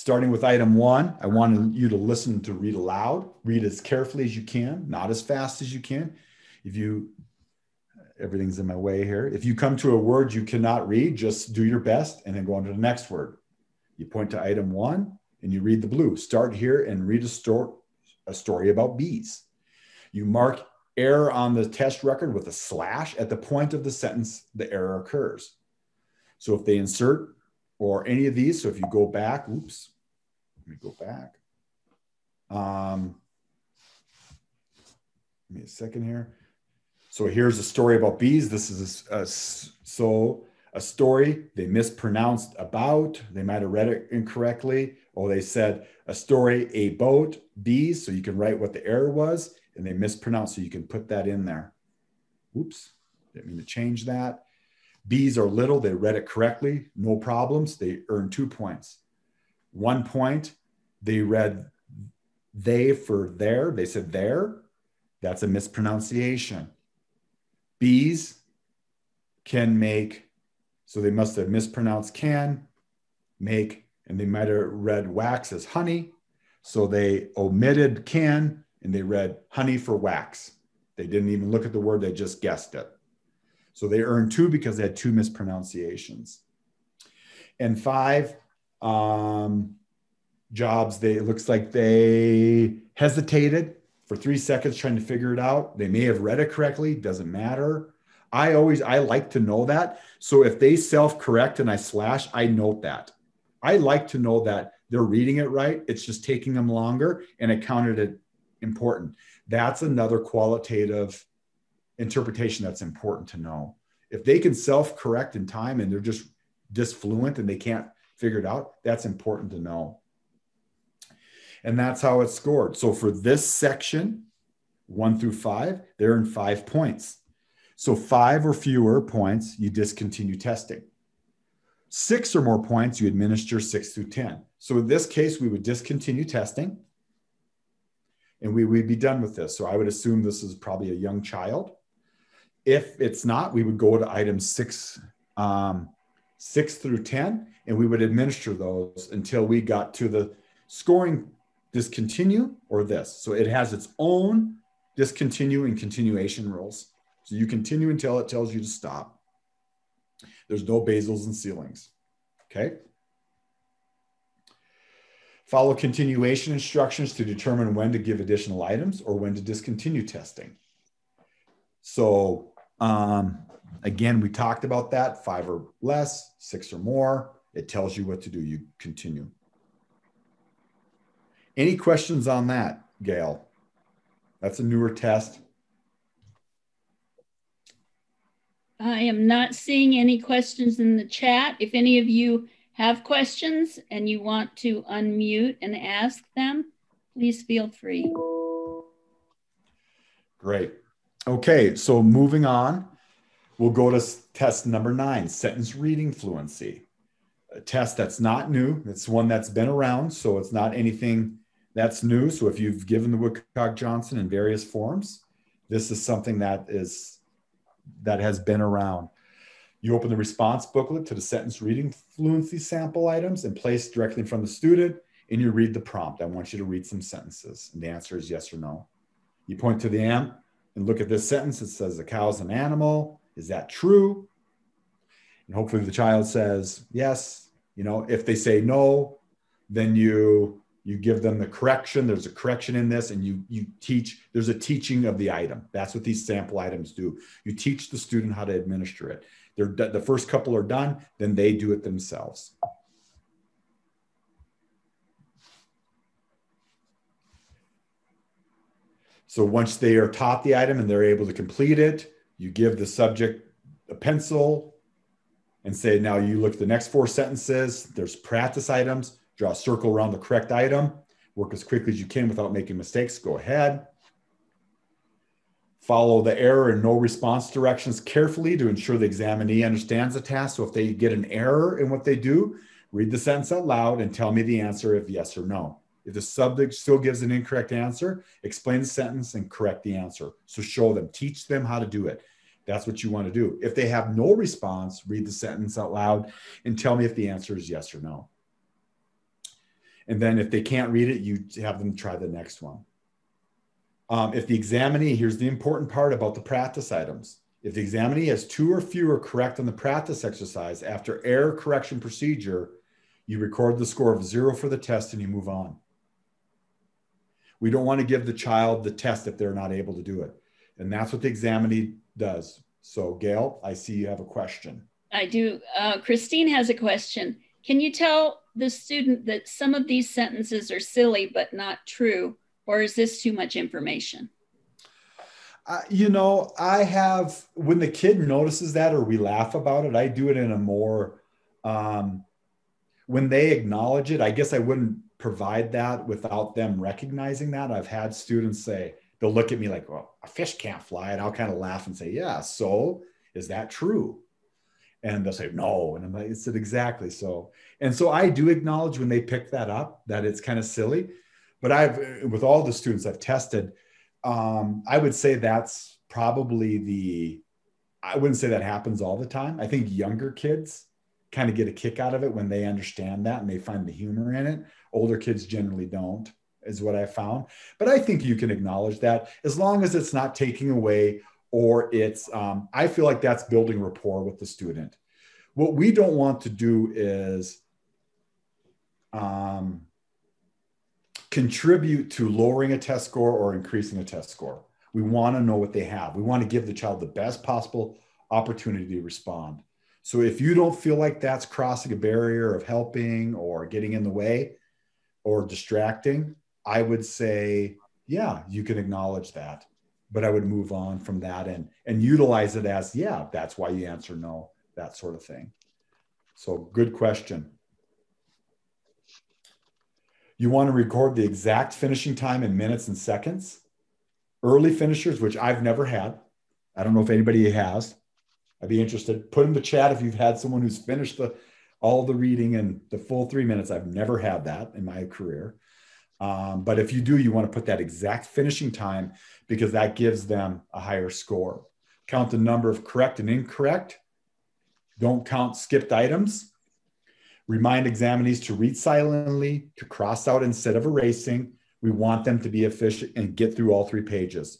Starting with item one, I want you to listen to read aloud. Read as carefully as you can, not as fast as you can. If you, everything's in my way here. If you come to a word you cannot read, just do your best and then go on to the next word. You point to item one and you read the blue. Start here and read a, story, a story about bees. You mark error on the test record with a slash at the point of the sentence the error occurs. So if they insert or any of these. So if you go back, oops, let me go back. Um, give me a second here. So here's a story about bees. This is a, a, so a story they mispronounced about. They might have read it incorrectly, or they said a story a boat bees. So you can write what the error was, and they mispronounced. So you can put that in there. Oops, didn't mean to change that. Bees are little, they read it correctly, no problems, they earn two points. One point, they read they for there, they said there, that's a mispronunciation. Bees, can make, so they must have mispronounced can, make, and they might have read wax as honey. So they omitted can and they read honey for wax. They didn't even look at the word, they just guessed it. So they earned two because they had two mispronunciations. And five, um, jobs, they it looks like they hesitated for three seconds trying to figure it out. They may have read it correctly, doesn't matter. I always I like to know that. So if they self-correct and I slash, I note that. I like to know that they're reading it right. It's just taking them longer and I counted it important. That's another qualitative interpretation that's important to know. If they can self-correct in time and they're just disfluent and they can't figure it out, that's important to know. And that's how it's scored. So for this section, one through five, they're in five points. So five or fewer points, you discontinue testing. Six or more points, you administer six through 10. So in this case, we would discontinue testing and we would be done with this. So I would assume this is probably a young child. If it's not, we would go to items six, um, six through 10, and we would administer those until we got to the scoring discontinue or this. So it has its own discontinue and continuation rules. So you continue until it tells you to stop. There's no basals and ceilings. Okay. Follow continuation instructions to determine when to give additional items or when to discontinue testing. So um, again, we talked about that, five or less, six or more. It tells you what to do. You continue. Any questions on that, Gail? That's a newer test. I am not seeing any questions in the chat. If any of you have questions and you want to unmute and ask them, please feel free. Great. Okay, so moving on, we'll go to test number nine, sentence reading fluency. A test that's not new. It's one that's been around, so it's not anything that's new. So if you've given the Woodcock Johnson in various forms, this is something that is that has been around. You open the response booklet to the sentence reading fluency sample items and place directly in front of the student, and you read the prompt. I want you to read some sentences, and the answer is yes or no. You point to the amp and look at this sentence. It says the cow's an animal. Is that true? And hopefully the child says yes. You know, if they say no, then you you give them the correction there's a correction in this and you you teach there's a teaching of the item that's what these sample items do you teach the student how to administer it they're the first couple are done then they do it themselves so once they are taught the item and they're able to complete it you give the subject a pencil and say now you look at the next four sentences there's practice items draw a circle around the correct item, work as quickly as you can without making mistakes, go ahead. Follow the error and no response directions carefully to ensure the examinee understands the task. So if they get an error in what they do, read the sentence out loud and tell me the answer if yes or no. If the subject still gives an incorrect answer, explain the sentence and correct the answer. So show them, teach them how to do it. That's what you want to do. If they have no response, read the sentence out loud and tell me if the answer is yes or no. And then if they can't read it, you have them try the next one. Um, if the examinee, here's the important part about the practice items. If the examinee has two or fewer correct on the practice exercise after error correction procedure, you record the score of zero for the test and you move on. We don't want to give the child the test if they're not able to do it. And that's what the examinee does. So, Gail, I see you have a question. I do. Uh, Christine has a question. Can you tell the student that some of these sentences are silly but not true, or is this too much information? Uh, you know, I have when the kid notices that or we laugh about it, I do it in a more um, when they acknowledge it. I guess I wouldn't provide that without them recognizing that. I've had students say they'll look at me like, "Well, a fish can't fly," and I'll kind of laugh and say, "Yeah, so is that true?" and they'll say no and i'm like it's exactly so and so i do acknowledge when they pick that up that it's kind of silly but i've with all the students i've tested um, i would say that's probably the I wouldn't say that happens all the time. I think younger kids kind of get a kick out of it when they understand that and they find the humor in it. Older kids generally don't, is what I found. But I think you can acknowledge that as long as it's not taking away or it's, um, I feel like that's building rapport with the student. What we don't want to do is um, contribute to lowering a test score or increasing a test score. We want to know what they have. We want to give the child the best possible opportunity to respond. So if you don't feel like that's crossing a barrier of helping or getting in the way or distracting, I would say, yeah, you can acknowledge that. But I would move on from that and and utilize it as, yeah, that's why you answer no, that sort of thing. So good question. You want to record the exact finishing time in minutes and seconds early finishers, which I've never had. I don't know if anybody has. I'd be interested. Put in the chat if you've had someone who's finished the all the reading in the full three minutes. I've never had that in my career. Um, but if you do, you want to put that exact finishing time because that gives them a higher score. Count the number of correct and incorrect. Don't count skipped items. Remind examinees to read silently, to cross out instead of erasing, we want them to be efficient and get through all three pages.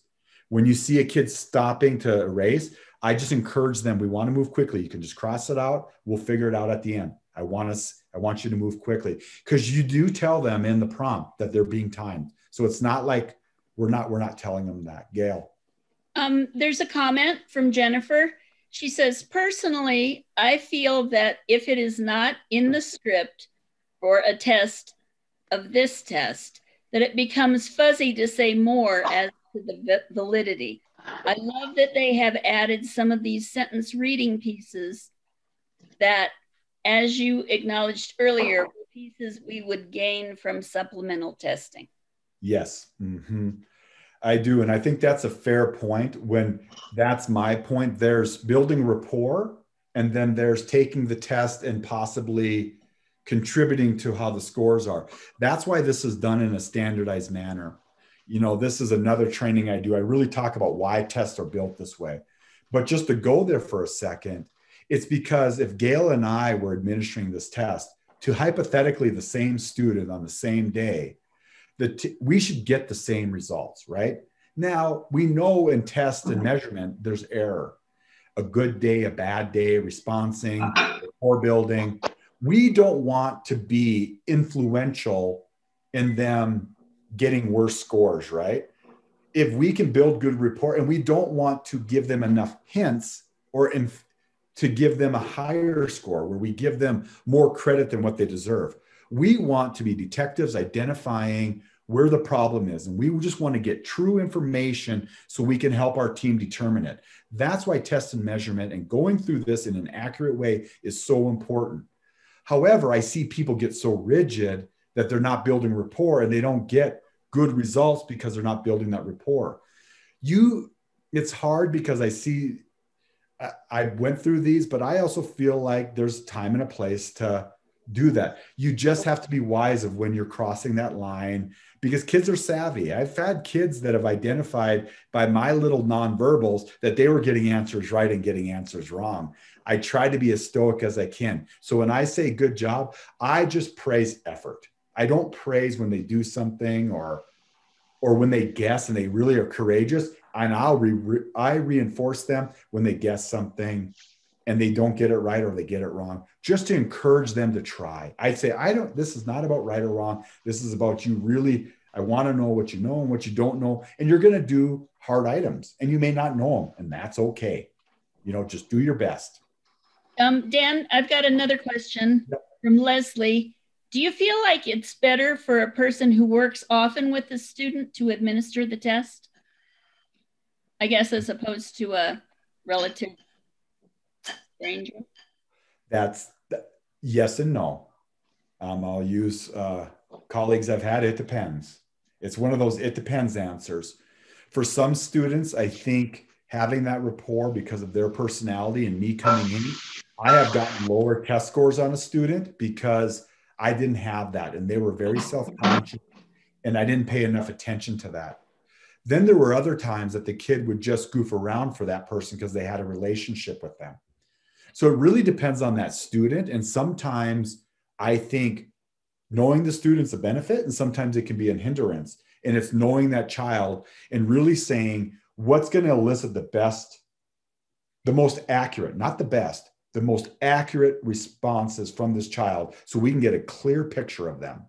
When you see a kid stopping to erase, I just encourage them. We want to move quickly. You can just cross it out. We'll figure it out at the end. I want us. I want you to move quickly because you do tell them in the prompt that they're being timed. So it's not like we're not we're not telling them that. Gail. Um, there's a comment from Jennifer. She says, personally, I feel that if it is not in the script for a test of this test, that it becomes fuzzy to say more as to the validity. I love that they have added some of these sentence reading pieces that, as you acknowledged earlier, pieces we would gain from supplemental testing. Yes, mm-hmm. I do. And I think that's a fair point. When that's my point, there's building rapport, and then there's taking the test and possibly contributing to how the scores are. That's why this is done in a standardized manner. You know, this is another training I do. I really talk about why tests are built this way. But just to go there for a second, it's because if Gail and I were administering this test to hypothetically the same student on the same day, that we should get the same results, right? Now, we know in test and mm-hmm. measurement, there's error. A good day, a bad day, responsing, rapport building we don't want to be influential in them getting worse scores, right? If we can build good rapport and we don't want to give them enough hints or inf- to give them a higher score where we give them more credit than what they deserve. We want to be detectives identifying where the problem is. And we just want to get true information so we can help our team determine it. That's why test and measurement and going through this in an accurate way is so important. However, I see people get so rigid that they're not building rapport and they don't get good results because they're not building that rapport. You, it's hard because I see, I, I went through these, but I also feel like there's time and a place to do that. You just have to be wise of when you're crossing that line because kids are savvy. I've had kids that have identified by my little nonverbals that they were getting answers right and getting answers wrong. I try to be as stoic as I can. So when I say good job, I just praise effort. I don't praise when they do something or or when they guess and they really are courageous and I'll re, I reinforce them when they guess something and they don't get it right or they get it wrong just to encourage them to try. I'd say I don't this is not about right or wrong. This is about you really I want to know what you know and what you don't know and you're going to do hard items and you may not know them and that's okay. You know, just do your best. Um, Dan, I've got another question yep. from Leslie. Do you feel like it's better for a person who works often with the student to administer the test? I guess as opposed to a relative stranger? That's yes and no. Um, I'll use uh, colleagues I've had, it depends. It's one of those it depends answers. For some students, I think having that rapport because of their personality and me coming in I have gotten lower test scores on a student because I didn't have that and they were very self conscious and I didn't pay enough attention to that. Then there were other times that the kid would just goof around for that person because they had a relationship with them. So it really depends on that student. And sometimes I think knowing the student's a benefit, and sometimes it can be a hindrance. And it's knowing that child and really saying what's going to elicit the best, the most accurate, not the best, the most accurate responses from this child so we can get a clear picture of them.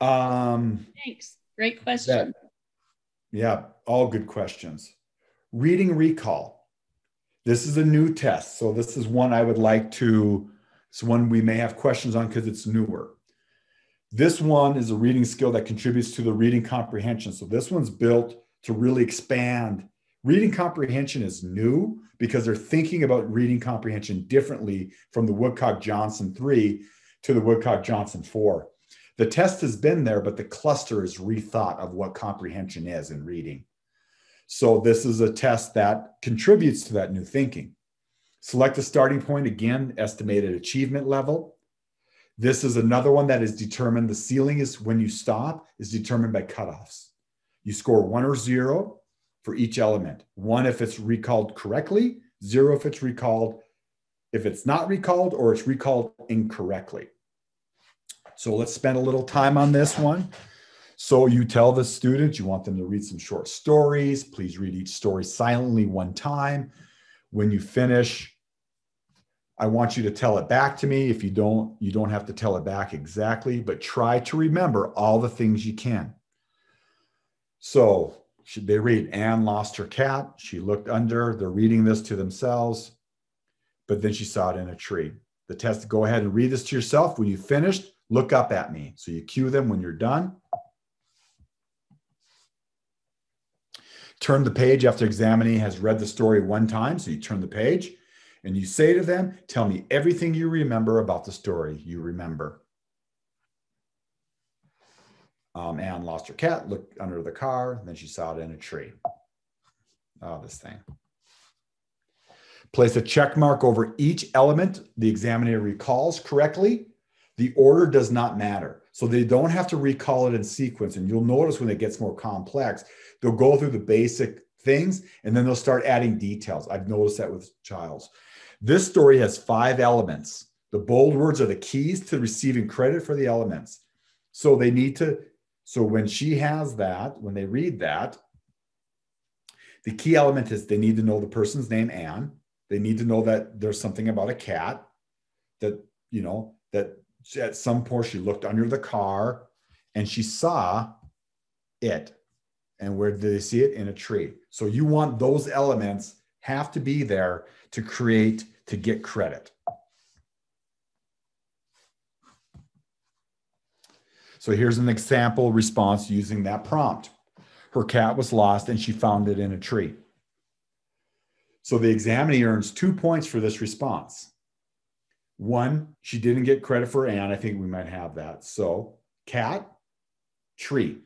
Um, Thanks. Great question. Yeah, all good questions. Reading recall. This is a new test. So, this is one I would like to, it's one we may have questions on because it's newer. This one is a reading skill that contributes to the reading comprehension. So, this one's built to really expand. Reading comprehension is new because they're thinking about reading comprehension differently from the Woodcock Johnson 3 to the Woodcock Johnson 4 the test has been there, but the cluster is rethought of what comprehension is in reading. So this is a test that contributes to that new thinking. Select a starting point, again, estimated achievement level. This is another one that is determined, the ceiling is when you stop, is determined by cutoffs. You score one or zero for each element. One if it's recalled correctly, zero if it's recalled, if it's not recalled, or it's recalled incorrectly. So let's spend a little time on this one. So you tell the students you want them to read some short stories. Please read each story silently one time. When you finish, I want you to tell it back to me. If you don't, you don't have to tell it back exactly, but try to remember all the things you can. So they read Anne lost her cat. She looked under. They're reading this to themselves, but then she saw it in a tree. The test, go ahead and read this to yourself. When you finished, look up at me. So you cue them when you're done. Turn the page after examining has read the story one time. So you turn the page and you say to them, Tell me everything you remember about the story you remember. Um, Anne lost her cat, looked under the car, then she saw it in a tree. Oh, this thing. Place a check mark over each element the examiner recalls correctly the order does not matter. So they don't have to recall it in sequence. And you'll notice when it gets more complex, they'll go through the basic things and then they'll start adding details. I've noticed that with Childs. This story has five elements. The bold words are the keys to receiving credit for the elements. So they need to, so when she has that, when they read that, the key element is they need to know the person's name, Anne. They need to know that there's something about a cat that, you know, that at some point she looked under the car and she saw it. And where did they see it? In a tree. So you want those elements have to be there to create, to get credit. So here's an example response using that prompt. Her cat was lost and she found it in a tree. So the examinee earns two points for this response. One, she didn't get credit for Anne. I think we might have that. So, cat, tree.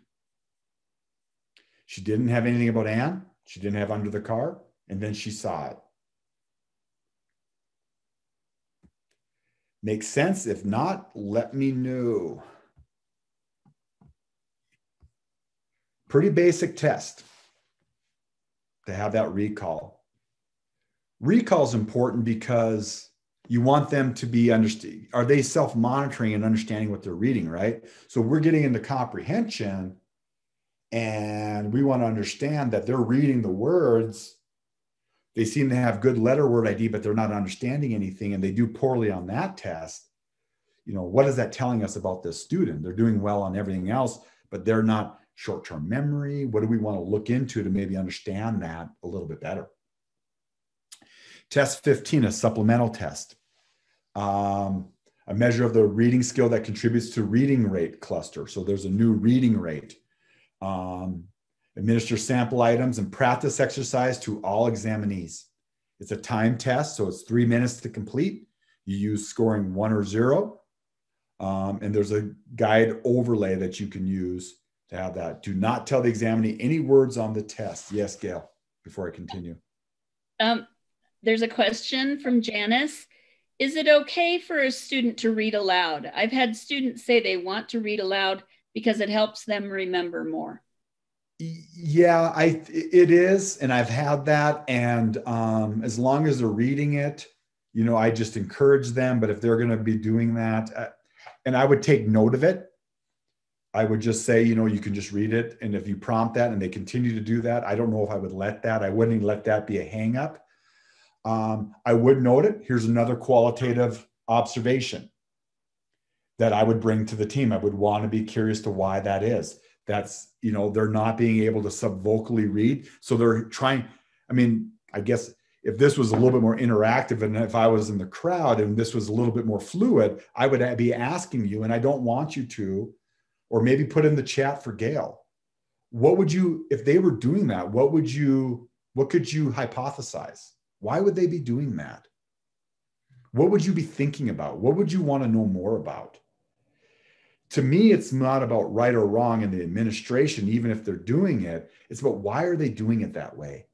She didn't have anything about Anne. She didn't have under the car. And then she saw it. Makes sense? If not, let me know. Pretty basic test to have that recall. Recall is important because you want them to be understand are they self-monitoring and understanding what they're reading right? So we're getting into comprehension and we want to understand that they're reading the words. They seem to have good letter word id but they're not understanding anything and they do poorly on that test. You know what is that telling us about this student? They're doing well on everything else but they're not short-term memory what do we want to look into to maybe understand that a little bit better Test 15, a supplemental test, um, a measure of the reading skill that contributes to reading rate cluster. So there's a new reading rate. Um, administer sample items and practice exercise to all examinees. It's a time test, so it's three minutes to complete. You use scoring one or zero. Um, and there's a guide overlay that you can use to have that. Do not tell the examinee any words on the test. Yes, Gail, before I continue. Um, there's a question from Janice. Is it okay for a student to read aloud? I've had students say they want to read aloud, because it helps them remember more. Yeah, I it is, and I've had that. And um, as long as they're reading it, you know, I just encourage them. But if they're going to be doing that, uh, and I would take note of it, I would just say, you know, you can just read it, and if you prompt that and they continue to do that, I don't know if I would let that. I wouldn't even let that be a hang up. Um, I would note it. Here's another qualitative observation that I would bring to the team. I would want to be curious to why that is. That's, you know, they're not being able to subvocally read. So they're trying, I mean, I guess if this was a little bit more interactive and if I was in the crowd and this was a little bit more fluid, I would be asking you, and I don't want you to, or maybe put in the chat for Gail. What would you, if they were doing that, what would you, what could you hypothesize? Why would they be doing that? What would you be thinking about? What would you want to know more about? To me, it's not about right or wrong in the administration, even if they're doing it. It's about why are they doing it that way?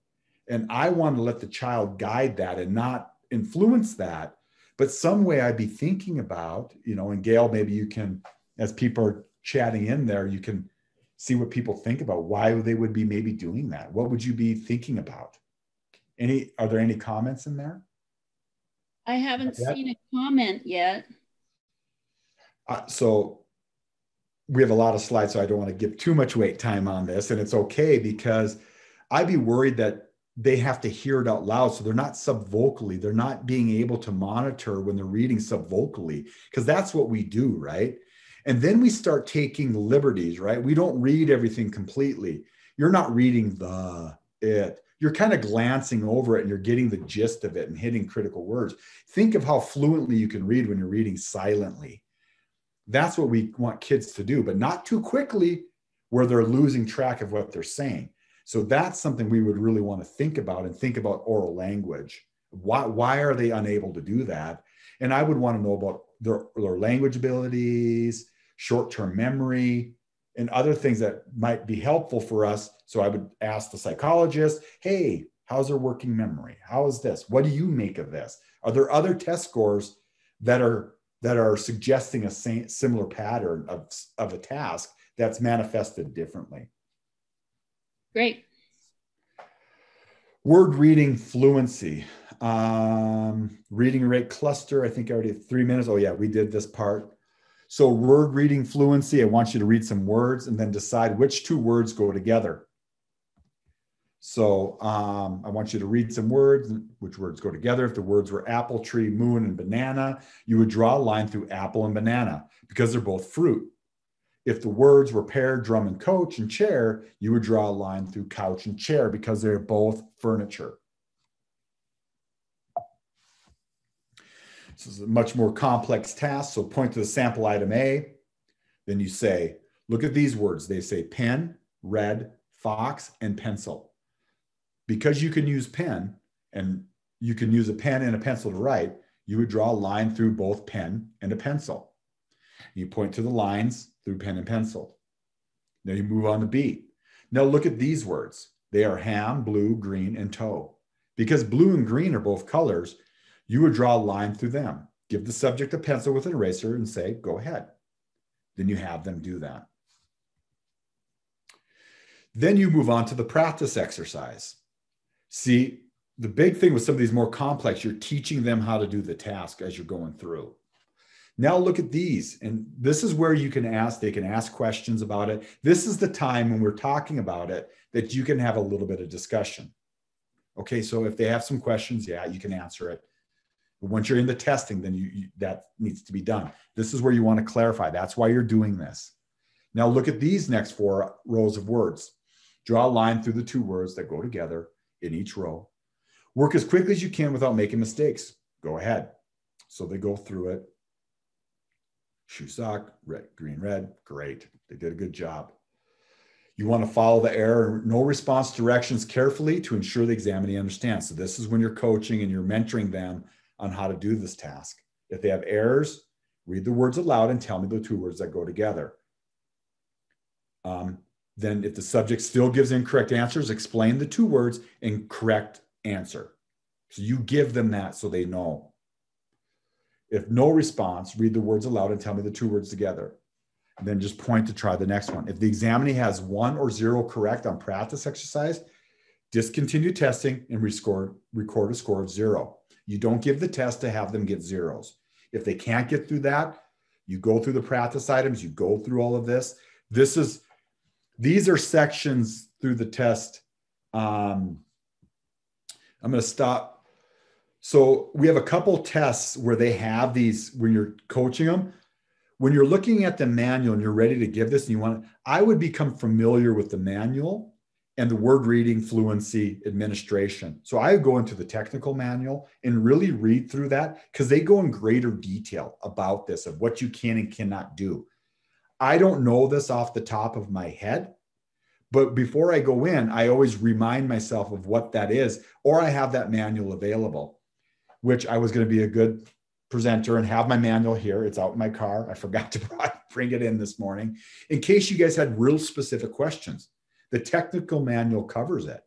And I want to let the child guide that and not influence that. But some way I'd be thinking about, you know, and Gail, maybe you can, as people are chatting in there, you can see what people think about why they would be maybe doing that. What would you be thinking about? Any, are there any comments in there? I haven't seen a comment yet. Uh, so we have a lot of slides, so I don't want to give too much wait time on this. And it's okay because I'd be worried that they have to hear it out loud. So they're not subvocally, they're not being able to monitor when they're reading subvocally, because that's what we do, right? And then we start taking liberties, right? We don't read everything completely. You're not reading the, it. You're kind of glancing over it and you're getting the gist of it and hitting critical words. Think of how fluently you can read when you're reading silently. That's what we want kids to do, but not too quickly where they're losing track of what they're saying. So that's something we would really want to think about and think about oral language. Why, why are they unable to do that? And I would want to know about their, their language abilities, short term memory, and other things that might be helpful for us. So I would ask the psychologist, hey, how's their working memory? How is this? What do you make of this? Are there other test scores that are that are suggesting a similar pattern of, of a task that's manifested differently. Great. Word reading fluency. Um, reading rate cluster, I think I already three minutes. Oh, yeah, we did this part. So, word reading fluency, I want you to read some words and then decide which two words go together. So um, I want you to read some words, which words go together. If the words were apple, tree, moon, and banana, you would draw a line through apple and banana because they're both fruit. If the words were pear, drum, and coach and chair, you would draw a line through couch and chair because they're both furniture. This is a much more complex task. So point to the sample item A. Then you say, look at these words. They say pen, red, fox, and pencil because you can use pen and you can use a pen and a pencil to write, you would draw a line through both pen and a pencil. You point to the lines through pen and pencil. Now you move on to B. Now look at these words. They are ham, blue, green, and toe. Because blue and green are both colors, you would draw a line through them. Give the subject a pencil with an eraser and say, go ahead. Then you have them do that. Then you move on to the practice exercise. See, the big thing with some of these more complex, you're teaching them how to do the task as you're going through. Now look at these. And this is where you can ask, they can ask questions about it. This is the time when we're talking about it that you can have a little bit of discussion. Okay, so if they have some questions, yeah, you can answer it. But once you're in the testing, then you, you that needs to be done. This is where you want to clarify. That's why you're doing this. Now look at these next four rows of words. Draw a line through the two words that go together in each row. Work as quickly as you can without making mistakes. Go ahead. So they go through it. Shoe sock, red, green, red. Great. They did a good job. You want to follow the error, no response directions carefully to ensure the examinee understands. So this is when you're coaching and you're mentoring them on how to do this task. If they have errors, read the words aloud and tell me the two words that go together. Um, then if the subject still gives incorrect answers, explain the two words and correct answer. So you give them that so they know. If no response, read the words aloud and tell me the two words together. then just point to try the next one. If the examinee has one or zero correct on practice exercise, discontinue testing and rescore, record a score of zero. You don't give the test to have them get zeros. If they can't get through that, you go through the practice items, you go through all of this. This is, these are sections through the test. Um, I'm going to stop. So we have a couple tests where they have these when you're coaching them. When you're looking at the manual and you're ready to give this and you want, I would become familiar with the manual and the word reading fluency administration. So I go into the technical manual and really read through that because they go in greater detail about this of what you can and cannot do. I don't know this off the top of my head, but before I go in, I always remind myself of what that is, or I have that manual available, which I was going to be a good presenter and have my manual here. It's out in my car. I forgot to bring it in this morning in case you guys had real specific questions. The technical manual covers it.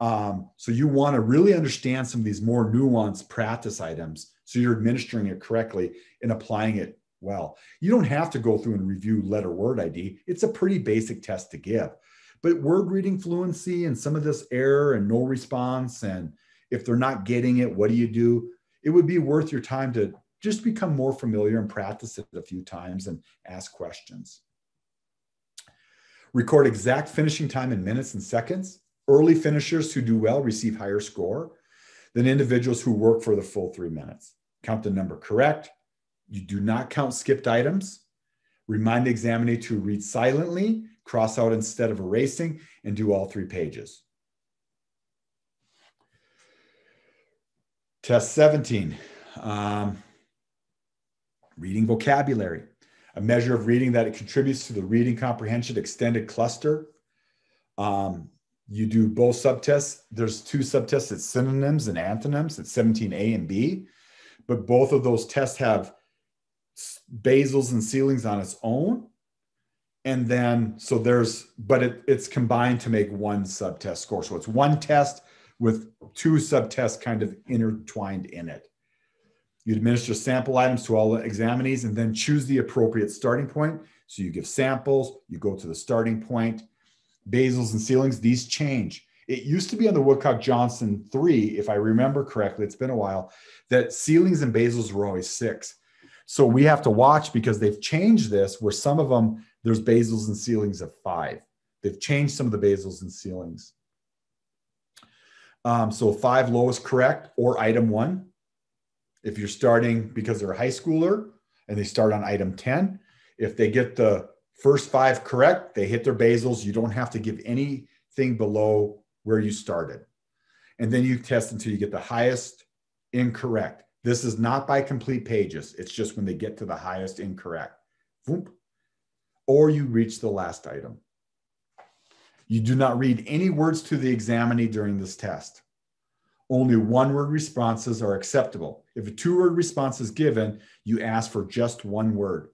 Um, so you want to really understand some of these more nuanced practice items so you're administering it correctly and applying it well. You don't have to go through and review letter word ID. It's a pretty basic test to give. But word reading fluency and some of this error and no response, and if they're not getting it, what do you do? It would be worth your time to just become more familiar and practice it a few times and ask questions. Record exact finishing time in minutes and seconds. Early finishers who do well receive higher score than individuals who work for the full three minutes. Count the number correct. You do not count skipped items. Remind the examiner to read silently, cross out instead of erasing, and do all three pages. Test 17. Um, reading vocabulary a measure of reading that it contributes to the reading comprehension extended cluster. Um, you do both subtests. There's two subtests. It's synonyms and antonyms. It's 17A and B, but both of those tests have basals and ceilings on its own. And then, so there's, but it, it's combined to make one subtest score. So it's one test with two subtests kind of intertwined in it. You administer sample items to all the examinees and then choose the appropriate starting point. So you give samples, you go to the starting point. Basals and ceilings, these change. It used to be on the Woodcock Johnson 3, if I remember correctly, it's been a while, that ceilings and basals were always six. So we have to watch because they've changed this where some of them, there's basals and ceilings of five. They've changed some of the basals and ceilings. Um, so five lowest correct or item one. If you're starting because they're a high schooler and they start on item 10, if they get the first five correct, they hit their basals. You don't have to give anything below where you started. And then you test until you get the highest incorrect. This is not by complete pages. It's just when they get to the highest incorrect. Or you reach the last item. You do not read any words to the examinee during this test. Only one word responses are acceptable. If a two word response is given, you ask for just one word.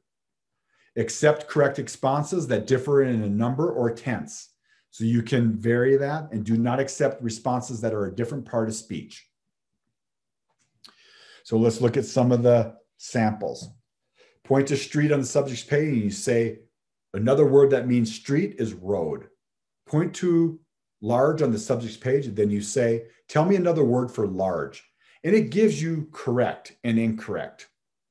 Accept correct responses that differ in a number or tense. So you can vary that and do not accept responses that are a different part of speech. So let's look at some of the samples. Point to street on the subject's page and you say, another word that means street is road. Point to large on the subject's page, then you say, tell me another word for large. And it gives you correct and incorrect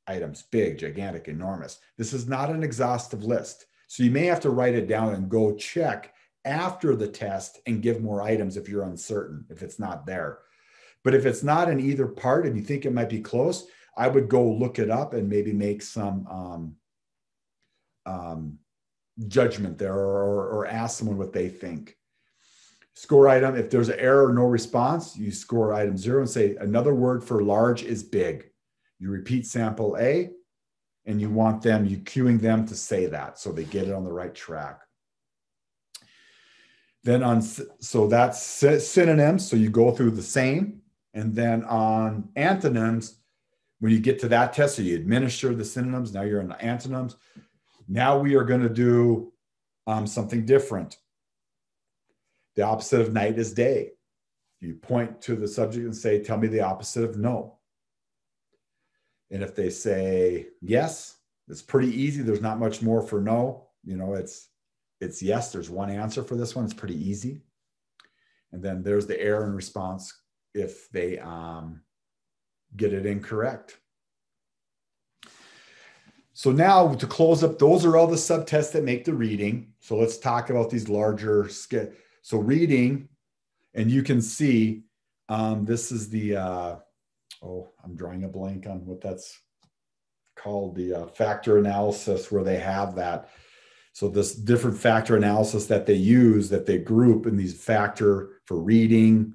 items, big, gigantic, enormous. This is not an exhaustive list. So you may have to write it down and go check after the test and give more items if you're uncertain, if it's not there. But if it's not in either part and you think it might be close, I would go look it up and maybe make some um, um, judgment there or, or ask someone what they think. Score item, if there's an error or no response, you score item zero and say another word for large is big. You repeat sample A and you want them, you cueing them to say that so they get it on the right track. Then on, so that's synonyms. So you go through the same. And then on antonyms, when you get to that test, so you administer the synonyms, now you're on antonyms. Now we are going to do um, something different. The opposite of night is day. You point to the subject and say, Tell me the opposite of no. And if they say yes, It's pretty easy. There's not much more for no. You know, it's it's yes. There's one answer for this one. It's pretty easy. And then there's the error in response if they um, get it incorrect. So now to close up, those are all the subtests that make the reading. So let's talk about these larger scale. So reading, and you can see um, this is the, uh, oh, I'm drawing a blank on what that's called, the uh, factor analysis where they have that. So this different factor analysis that they use that they group in these factor for reading,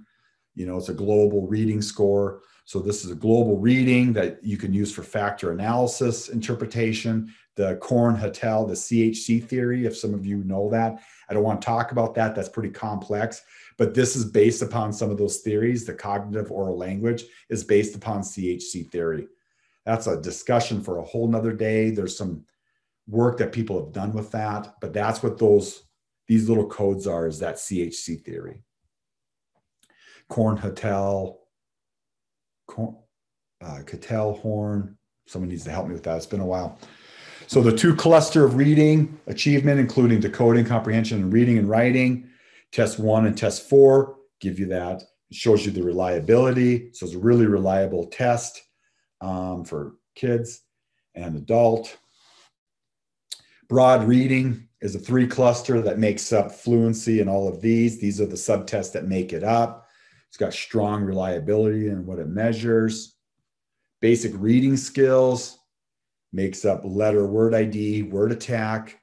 you know, it's a global reading score. So this is a global reading that you can use for factor analysis interpretation. The Cohen-Hatel, the CHC theory, if some of you know that. I don't want to talk about that. That's pretty complex. But this is based upon some of those theories. The cognitive oral language is based upon CHC theory. That's a discussion for a whole nother day. There's some work that people have done with that, but that's what those these little codes are is that CHC theory. Cohen-Hatel, uh, Cattell Horn. Someone needs to help me with that. It's been a while. So the two cluster of reading achievement, including decoding, comprehension, and reading and writing. Test one and test four give you that. It shows you the reliability. So it's a really reliable test um, for kids and adult. Broad reading is a three cluster that makes up fluency and all of these. These are the subtests that make it up. It's got strong reliability in what it measures. Basic reading skills makes up letter word ID, word attack.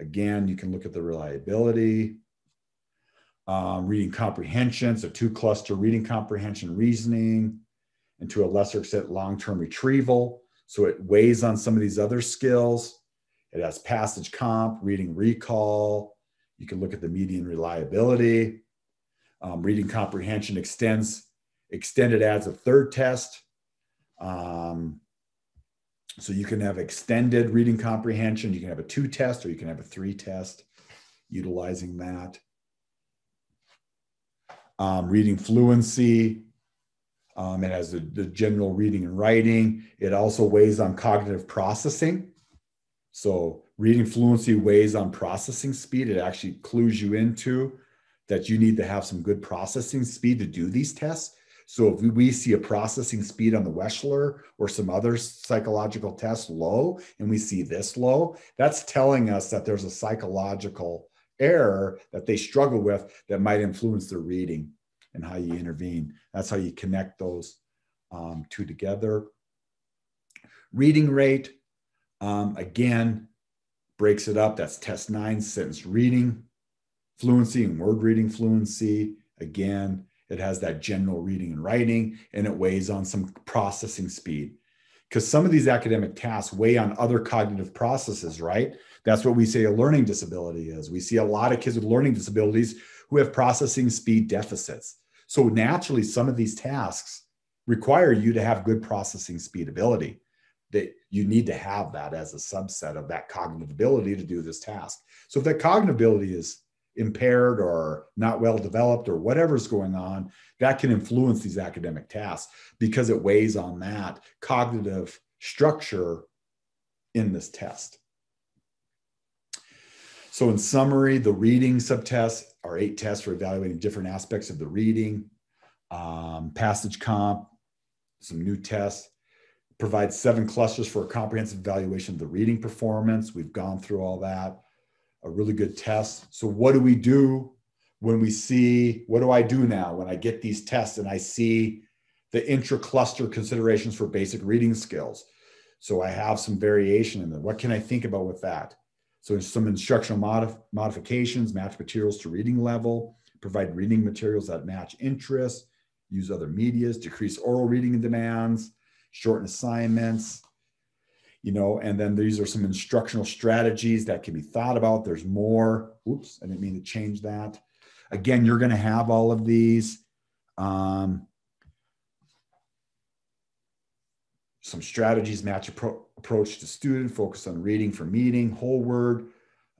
Again, you can look at the reliability. Um, reading comprehension, so two cluster reading comprehension reasoning, and to a lesser extent, long term retrieval. So it weighs on some of these other skills. It has passage comp, reading recall. You can look at the median reliability. Um, reading comprehension extends, extended adds a third test. Um, so you can have extended reading comprehension. You can have a two test or you can have a three test utilizing that. Um, reading fluency. Um, it has the, the general reading and writing. It also weighs on cognitive processing. So reading fluency weighs on processing speed. It actually clues you into that you need to have some good processing speed to do these tests. So if we see a processing speed on the Wechsler or some other psychological test low, and we see this low, that's telling us that there's a psychological error that they struggle with that might influence their reading and how you intervene. That's how you connect those um, two together. Reading rate, um, again, breaks it up. That's test nine, sentence reading fluency and word reading fluency. Again, it has that general reading and writing, and it weighs on some processing speed. Because some of these academic tasks weigh on other cognitive processes, right? That's what we say a learning disability is. We see a lot of kids with learning disabilities who have processing speed deficits. So naturally, some of these tasks require you to have good processing speed ability. That you need to have that as a subset of that cognitive ability to do this task. So if that cognitive ability is impaired or not well developed or whatever's going on, that can influence these academic tasks because it weighs on that cognitive structure in this test. So, in summary, the reading subtests are eight tests for evaluating different aspects of the reading. Um, passage comp, some new tests, provides seven clusters for a comprehensive evaluation of the reading performance. We've gone through all that a really good test. So what do we do when we see, what do I do now when I get these tests and I see the intra-cluster considerations for basic reading skills? So I have some variation in them. What can I think about with that? So some instructional modif modifications, match materials to reading level, provide reading materials that match interests, use other medias, decrease oral reading demands, shorten assignments, you know, and then these are some instructional strategies that can be thought about. There's more. Oops, I didn't mean to change that. Again, you're going to have all of these. Um, some strategies match appro approach to student, focus on reading for meeting, whole word,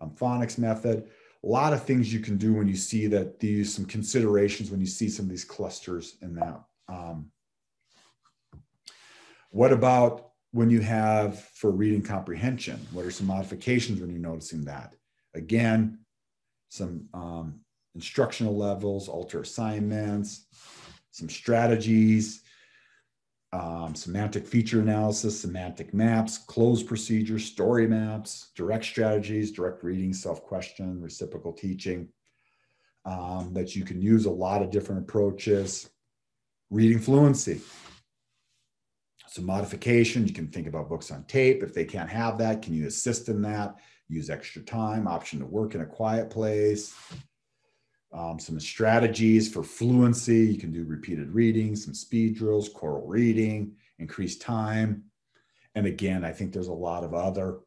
um, phonics method. A lot of things you can do when you see that these some considerations when you see some of these clusters in that. Um, what about when you have for reading comprehension? What are some modifications when you're noticing that? Again, some um, instructional levels, alter assignments, some strategies, um, semantic feature analysis, semantic maps, cloze procedures, story maps, direct strategies, direct reading, self-question, reciprocal teaching, um, that you can use a lot of different approaches. Reading fluency. Some modification, you can think about books on tape. If they can't have that, can you assist in that? Use extra time, option to work in a quiet place, um, some strategies for fluency. You can do repeated reading, some speed drills, choral reading, increase time. And again, I think there's a lot of other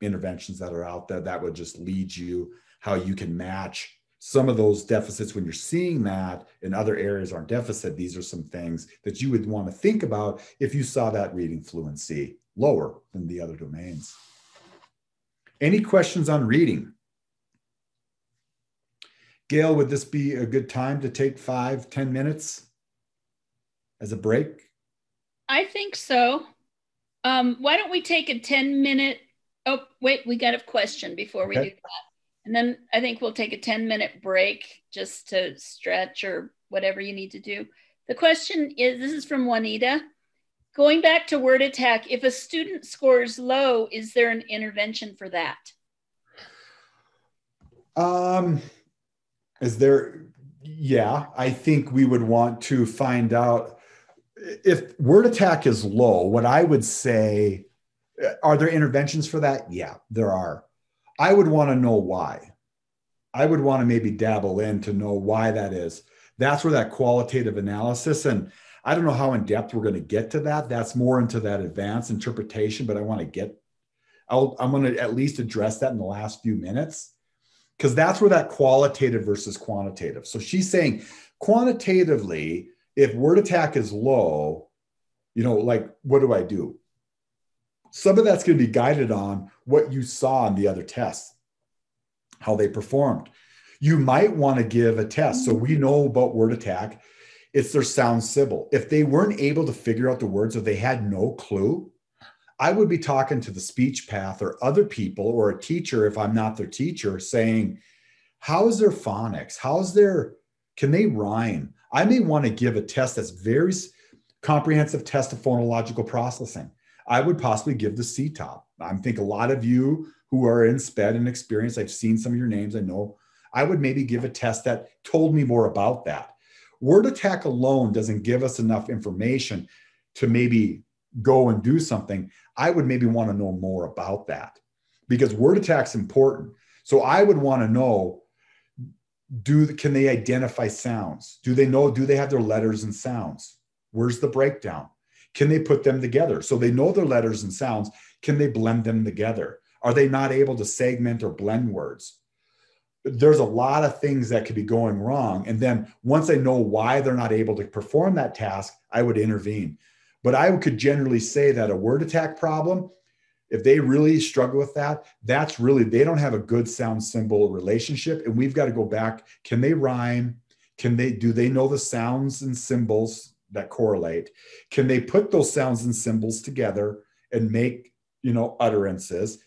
interventions that are out there that would just lead you how you can match some of those deficits when you're seeing that in other areas aren't deficit these are some things that you would want to think about if you saw that reading fluency lower than the other domains any questions on reading Gail, would this be a good time to take five, ten minutes as a break? I think so. Um, why don't we take a 10 minute? Oh, wait, we got a question before we okay. do that. And then I think we'll take a 10 minute break just to stretch or whatever you need to do. The question is this is from Juanita. Going back to word attack, if a student scores low, is there an intervention for that? Um, is there, yeah, I think we would want to find out if word attack is low. What I would say, are there interventions for that? Yeah, there are. I would want to know why. I would want to maybe dabble in to know why that is. That's where that qualitative analysis and I don't know how in depth we're going to get to that. That's more into that advanced interpretation, but I want to get. I'll, I'm going to at least address that in the last few minutes because that's where that qualitative versus quantitative. So she's saying quantitatively, if word attack is low, you know, like what do I do? Some of that's going to be guided on what you saw in the other tests, how they performed. You might want to give a test. So we know about word attack. It's their sound symbol. If they weren't able to figure out the words or they had no clue, I would be talking to the speech path or other people or a teacher if I'm not their teacher saying, how's their phonics? How's their, can they rhyme? I may want to give a test that's very comprehensive test of phonological processing. I would possibly give the CTOPP. I think a lot of you who are in SPED and experience, I've seen some of your names, I know. I would maybe give a test that told me more about that. Word attack alone doesn't give us enough information to maybe go and do something. I would maybe want to know more about that because word attack's important. So I would want to know do can they identify sounds? Do they know do they have their letters and sounds? Where's the breakdown? Can they put them together? So they know their letters and sounds. Can they blend them together? Are they not able to segment or blend words? There's a lot of things that could be going wrong. And then once I know why they're not able to perform that task, I would intervene. But I could generally say that a word attack problem, if they really struggle with that, that's really, they don't have a good sound symbol relationship. And we've got to go back. Can they rhyme? Can they, do they know the sounds and symbols that correlate? Can they put those sounds and symbols together and make, you know, utterances?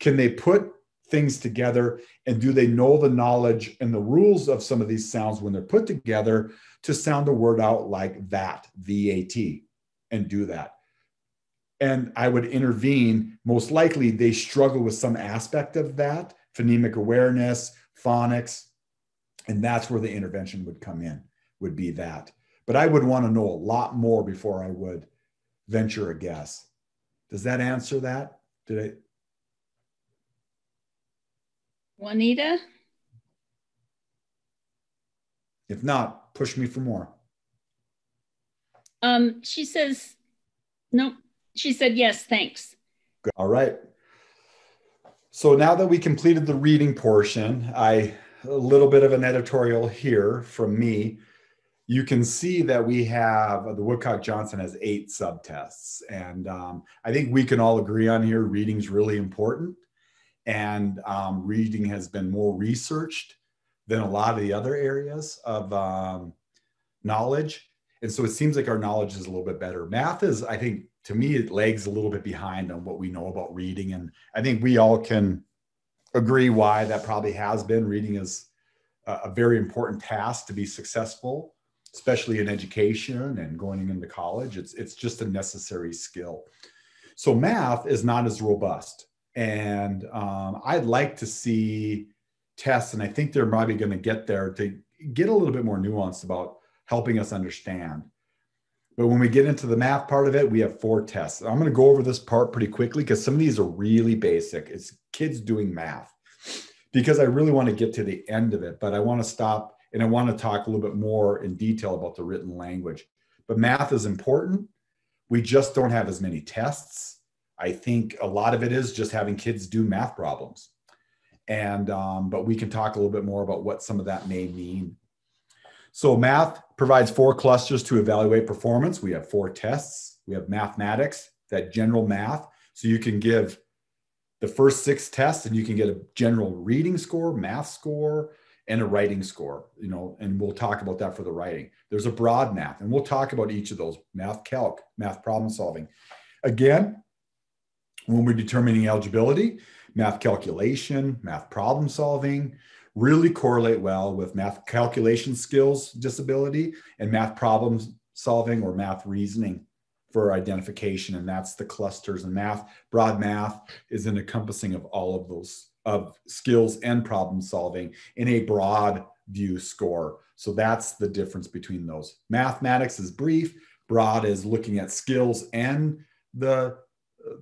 Can they put things together and do they know the knowledge and the rules of some of these sounds when they're put together to sound a word out like that, V-A-T? and do that. And I would intervene. Most likely, they struggle with some aspect of that phonemic awareness, phonics. And that's where the intervention would come in, would be that. But I would want to know a lot more before I would venture a guess. Does that answer that? Did I? Juanita? If not, push me for more. Um, she says, no, she said, yes, thanks. All right. So now that we completed the reading portion, I a little bit of an editorial here from me. You can see that we have the Woodcock Johnson has eight subtests, and um, I think we can all agree on here. Reading is really important, and um, reading has been more researched than a lot of the other areas of um, knowledge. and so it seems like our knowledge is a little bit better. Math is, I think, to me, it lags a little bit behind on what we know about reading, and I think we all can agree why that probably has been. Reading is a, a very important task to be successful, especially in education and going into college. It's it's just a necessary skill. So math is not as robust, and um, I'd like to see tests, and I think they're probably going to get there to get a little bit more nuanced about helping us understand. But when we get into the math part of it, we have four tests. I'm going to go over this part pretty quickly because some of these are really basic. It's kids doing math because I really want to get to the end of it, but I want to stop and I want to talk a little bit more in detail about the written language. But math is important. We just don't have as many tests. I think a lot of it is just having kids do math problems. And, um, but we can talk a little bit more about what some of that may mean so math provides four clusters to evaluate performance. We have four tests. We have mathematics, that general math. So you can give the first six tests and you can get a general reading score, math score, and a writing score, you know, and we'll talk about that for the writing. There's a broad math, and we'll talk about each of those math calc, math problem solving. Again, when we're determining eligibility, math calculation, math problem solving, really correlate well with math calculation skills disability and math problem solving or math reasoning for identification and that's the clusters and math broad math is an encompassing of all of those of skills and problem solving in a broad view score so that's the difference between those mathematics is brief broad is looking at skills and the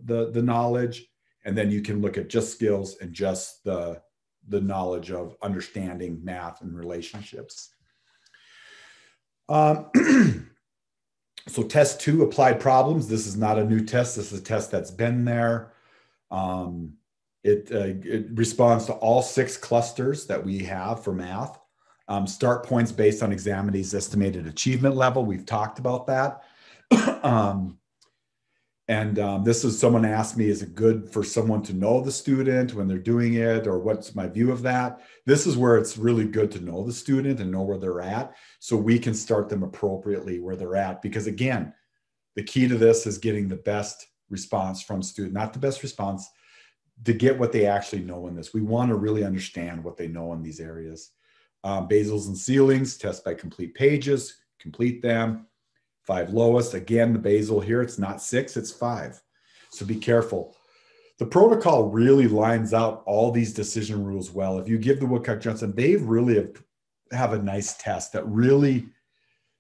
the the knowledge and then you can look at just skills and just the the knowledge of understanding math and relationships. Um, so test two, applied problems. This is not a new test. This is a test that's been there. Um, it, uh, it, responds to all six clusters that we have for math. Um, start points based on examinee's estimated achievement level. We've talked about that. um, and um, this is someone asked me, is it good for someone to know the student when they're doing it, or what's my view of that? This is where it's really good to know the student and know where they're at so we can start them appropriately where they're at. Because again, the key to this is getting the best response from student, not the best response, to get what they actually know in this. We want to really understand what they know in these areas. Um, basals and ceilings, test by complete pages, complete them five lowest. Again, the basal here, it's not six, it's five. So be careful. The protocol really lines out all these decision rules well. If you give the Woodcock Johnson, they really have, have a nice test that really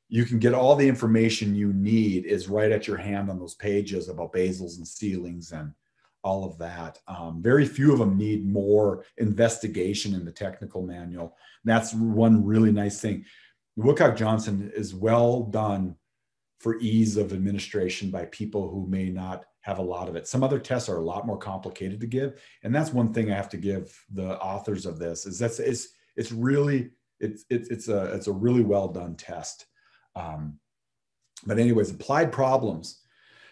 you can get all the information you need is right at your hand on those pages about basals and ceilings and all of that. Um, very few of them need more investigation in the technical manual. That's one really nice thing. Woodcock Johnson is well done for ease of administration by people who may not have a lot of it. Some other tests are a lot more complicated to give, and that's one thing I have to give the authors of this is that's it's it's really it's it's it's a it's a really well done test. Um, but anyways, applied problems.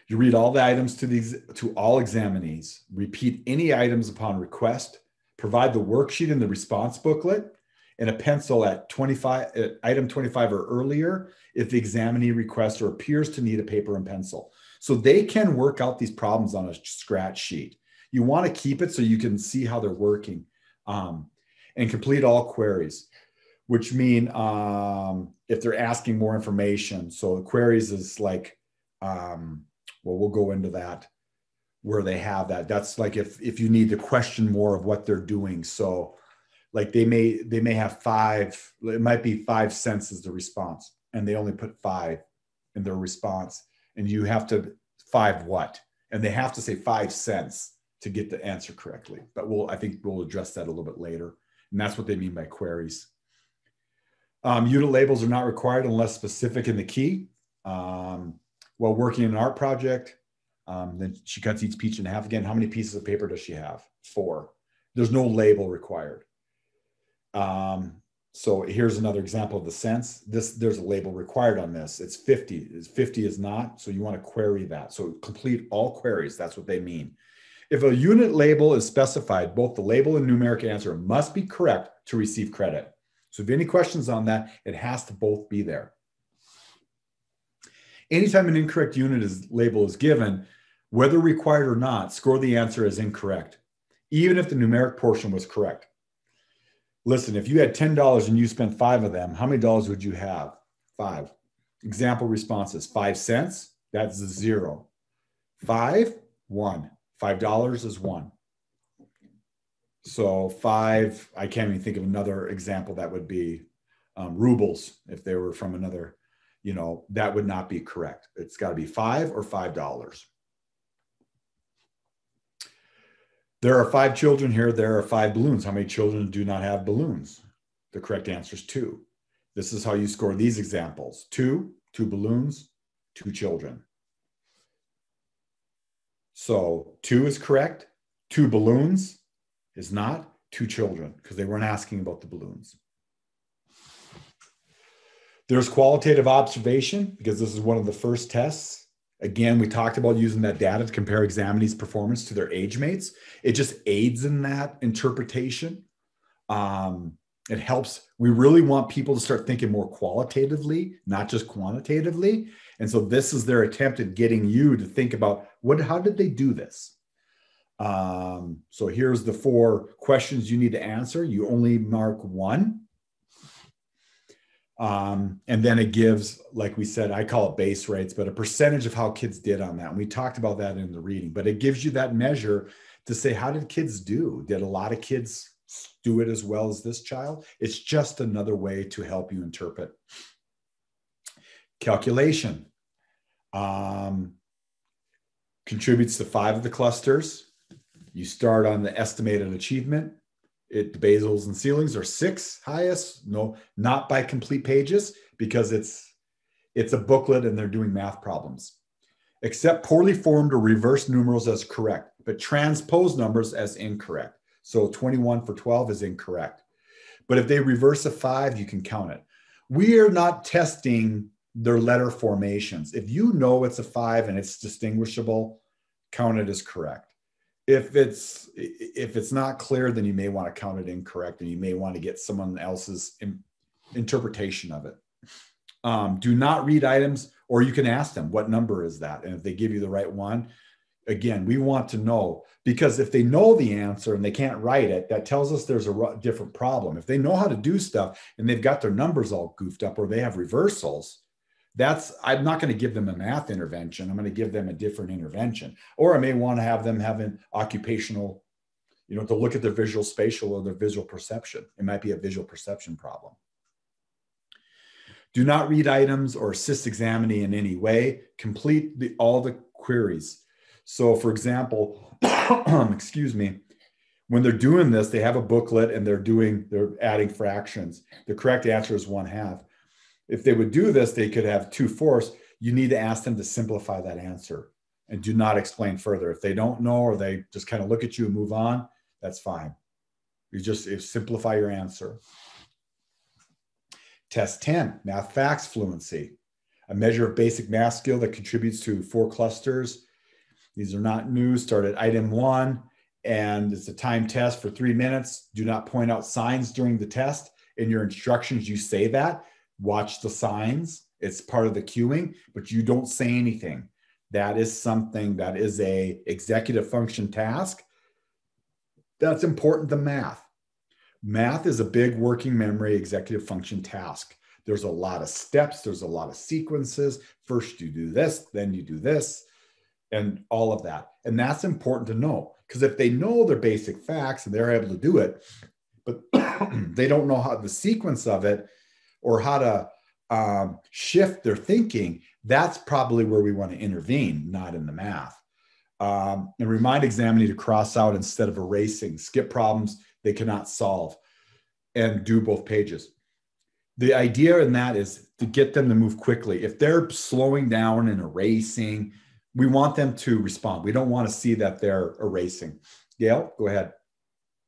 You read all the items to these to all examinees. Repeat any items upon request. Provide the worksheet in the response booklet and a pencil at 25 at item 25 or earlier if the examinee requests or appears to need a paper and pencil. So they can work out these problems on a scratch sheet. You want to keep it so you can see how they're working um, and complete all queries, which mean um, if they're asking more information. So queries is like, um, well, we'll go into that where they have that. That's like if if you need to question more of what they're doing. So like they may they may have five it might be five cents as the response and they only put five in their response. And you have to five what? And they have to say five cents to get the answer correctly. But we'll i think we'll address that a little bit later. And that's what they mean by queries. Um, unit labels are not required unless specific in the key. Um, while working in an art project um, then she cuts each piece in half again how many pieces of paper does she have four there's no label required um, so here's another example of the sense. This there's a label required on this. It's 50. 50 is not. So you want to query that. So complete all queries. That's what they mean. If a unit label is specified, both the label and numeric answer must be correct to receive credit. So if any questions on that, it has to both be there. Anytime an incorrect unit is label is given, whether required or not, score the answer as incorrect, even if the numeric portion was correct. Listen, if you had $10 and you spent five of them, how many dollars would you have? Five. Example responses five cents, that's zero. Five, one. Five dollars is one. So five, I can't even think of another example that would be um, rubles if they were from another, you know, that would not be correct. It's got to be five or five dollars. There are five children here. There are five balloons. How many children do not have balloons? The correct answer is two. This is how you score these examples. Two, two balloons, two children. So two is correct. Two balloons is not. Two children, because they weren't asking about the balloons. There's qualitative observation, because this is one of the first tests. Again, we talked about using that data to compare examinees' performance to their age mates. It just aids in that interpretation. Um, it helps. We really want people to start thinking more qualitatively, not just quantitatively. And so this is their attempt at getting you to think about what, how did they do this? Um, so here's the four questions you need to answer. You only mark one. Um, and then it gives, like we said, I call it base rates, but a percentage of how kids did on that. And we talked about that in the reading, but it gives you that measure to say, how did kids do? Did a lot of kids do it as well as this child? It's just another way to help you interpret. Calculation um, contributes to five of the clusters. You start on the estimated achievement it the basals and ceilings are six highest no not by complete pages because it's it's a booklet and they're doing math problems. Accept poorly formed or reverse numerals as correct but transpose numbers as incorrect. So 21 for 12 is incorrect. But if they reverse a five you can count it. We are not testing their letter formations. If you know it's a five and it's distinguishable count it as correct if it's if it's not clear then you may want to count it incorrect and you may want to get someone else's in, interpretation of it. Um, do not read items or you can ask them what number is that? And if they give you the right one again we want to know because if they know the answer and they can't write it that tells us there's a different problem. If they know how to do stuff and they've got their numbers all goofed up or they have reversals that's i'm not going to give them a math intervention. I'm going to give them a different intervention. Or i may want to have them have an occupational you know to look at their visual spatial or their visual perception. It might be a visual perception problem. Do not read items or assist examinee in any way. Complete the, all the queries. So for example excuse me when they're doing this they have a booklet and they're doing they're adding fractions. The correct answer is one half if they would do this, they could have two fourths. You need to ask them to simplify that answer and do not explain further. If they don't know or they just kind of look at you and move on, that's fine. You just simplify your answer. Test 10, math facts fluency, a measure of basic math skill that contributes to four clusters. These are not new. Start at item one, and it's a time test for three minutes. Do not point out signs during the test. In your instructions, you say that watch the signs. It's part of the cueing, but you don't say anything. That is something that is a executive function task. That's important to math. Math is a big working memory executive function task. There's a lot of steps, there's a lot of sequences. First, you do this, then you do this, and all of that. And that's important to know because if they know their basic facts and they're able to do it, but they don't know how the sequence of it, or how to um, shift their thinking, that's probably where we want to intervene, not in the math. Um, and remind examinee to cross out instead of erasing, skip problems they cannot solve, and do both pages. The idea in that is to get them to move quickly. If they're slowing down and erasing, we want them to respond. We don't want to see that they're erasing. Gail, go ahead.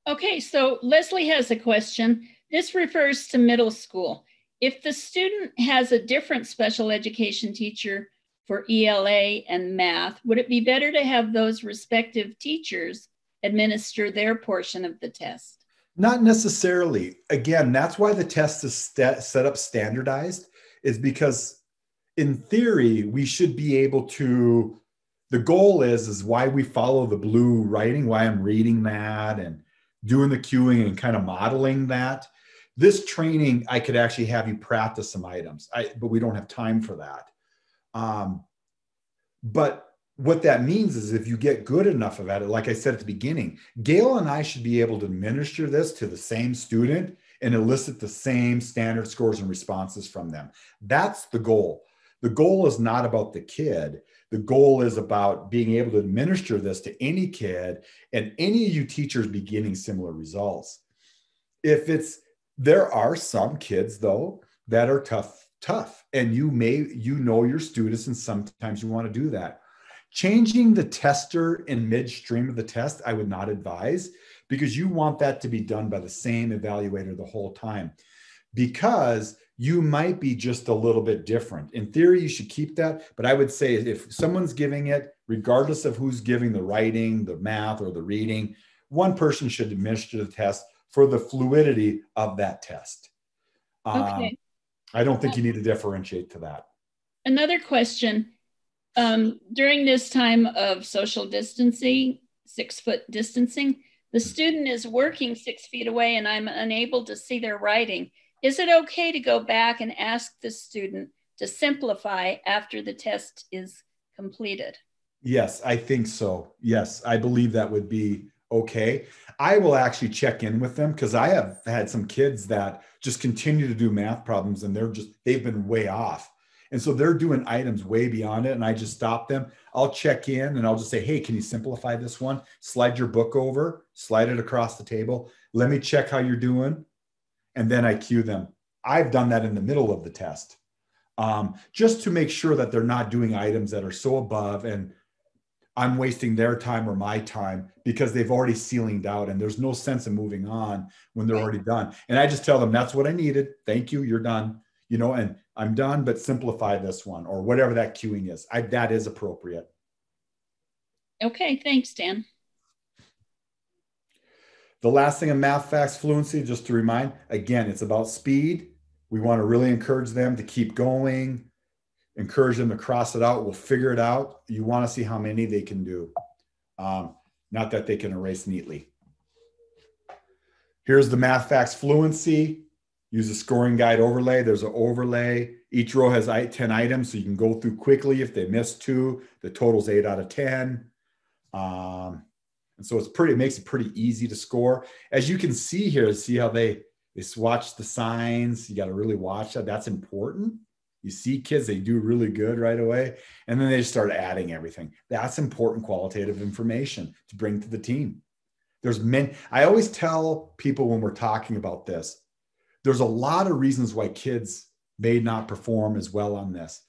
Okay, so Leslie has a question. This refers to middle school. If the student has a different special education teacher for ELA and math, would it be better to have those respective teachers administer their portion of the test? Not necessarily. Again, that's why the test is st- set up standardized, is because in theory, we should be able to. The goal is is why we follow the blue writing, why I'm reading that and doing the cueing and kind of modeling that. This training, I could actually have you practice some items, I, but we don't have time for that. Um, but what that means is if you get good enough of it, like I said at the beginning, Gail and I should be able to administer this to the same student and elicit the same standard scores and responses from them. That's the goal. The goal is not about the kid. The goal is about being able to administer this to any kid and any of you teachers be getting similar results. If it's, there are some kids though that are tough, tough, and you may, you know your students, and sometimes you want to do that Changing the tester in midstream of the test, I would not advise because you want that to be done by the same evaluator the whole time because you might be just a little bit different. In theory, you should keep that, but I would say if someone's giving it, regardless of who's giving the writing, the math, or the reading, one person should administer the test for the fluidity of that test. Okay. Um, I don't think you need to differentiate to that. Another question um, during this time of social distancing, six foot distancing, the student is working six feet away and I'm unable to see their writing. Is it okay to go back and ask the student to simplify after the test is completed? Yes, I think so. Yes, I believe that would be okay. I will actually check in with them because I have had some kids that just continue to do math problems and they're just, they've been way off. And so they're doing items way beyond it. And I just stop them. I'll check in and I'll just say, hey, can you simplify this one? Slide your book over, slide it across the table. Let me check how you're doing. And then I cue them. I've done that in the middle of the test um, just to make sure that they're not doing items that are so above and I'm wasting their time or my time because they've already ceilinged out and there's no sense of moving on when they're already done. And I just tell them that's what I needed. Thank you. You're done. You know, and I'm done, but simplify this one or whatever that queuing is. I, that is appropriate. Okay, thanks, Dan. The last thing in math facts fluency, just to remind, again, it's about speed. We want to really encourage them to keep going, encourage them to cross it out. We'll figure it out. You want to see how many they can do, um, not that they can erase neatly. Here's the math facts fluency use a scoring guide overlay. There's an overlay. Each row has 10 items, so you can go through quickly. If they miss two, the total's eight out of 10. Um, and so it's pretty, it makes it pretty easy to score. As you can see here, see how they, they swatch the signs. You got to really watch that. That's important. You see kids, they do really good right away. And then they just start adding everything. That's important qualitative information to bring to the team. There's many, I always tell people when we're talking about this, there's a lot of reasons why kids may not perform as well on this.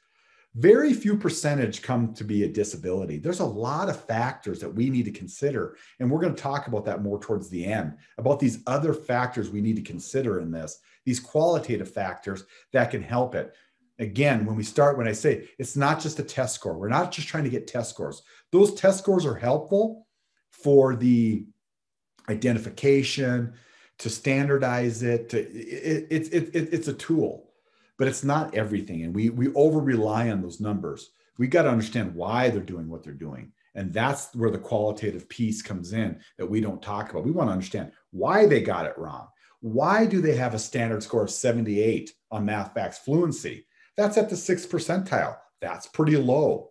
Very few percentage come to be a disability. There's a lot of factors that we need to consider. And we're going to talk about that more towards the end about these other factors we need to consider in this, these qualitative factors that can help it. Again, when we start, when I say it's not just a test score, we're not just trying to get test scores. Those test scores are helpful for the identification, to standardize it to it, it, it, it, it's a tool but it's not everything. And we we over rely on those numbers. We got to understand why they're doing what they're doing. And that's where the qualitative piece comes in that we don't talk about. We want to understand why they got it wrong. Why do they have a standard score of 78 on math facts fluency that's at the sixth percentile that's pretty low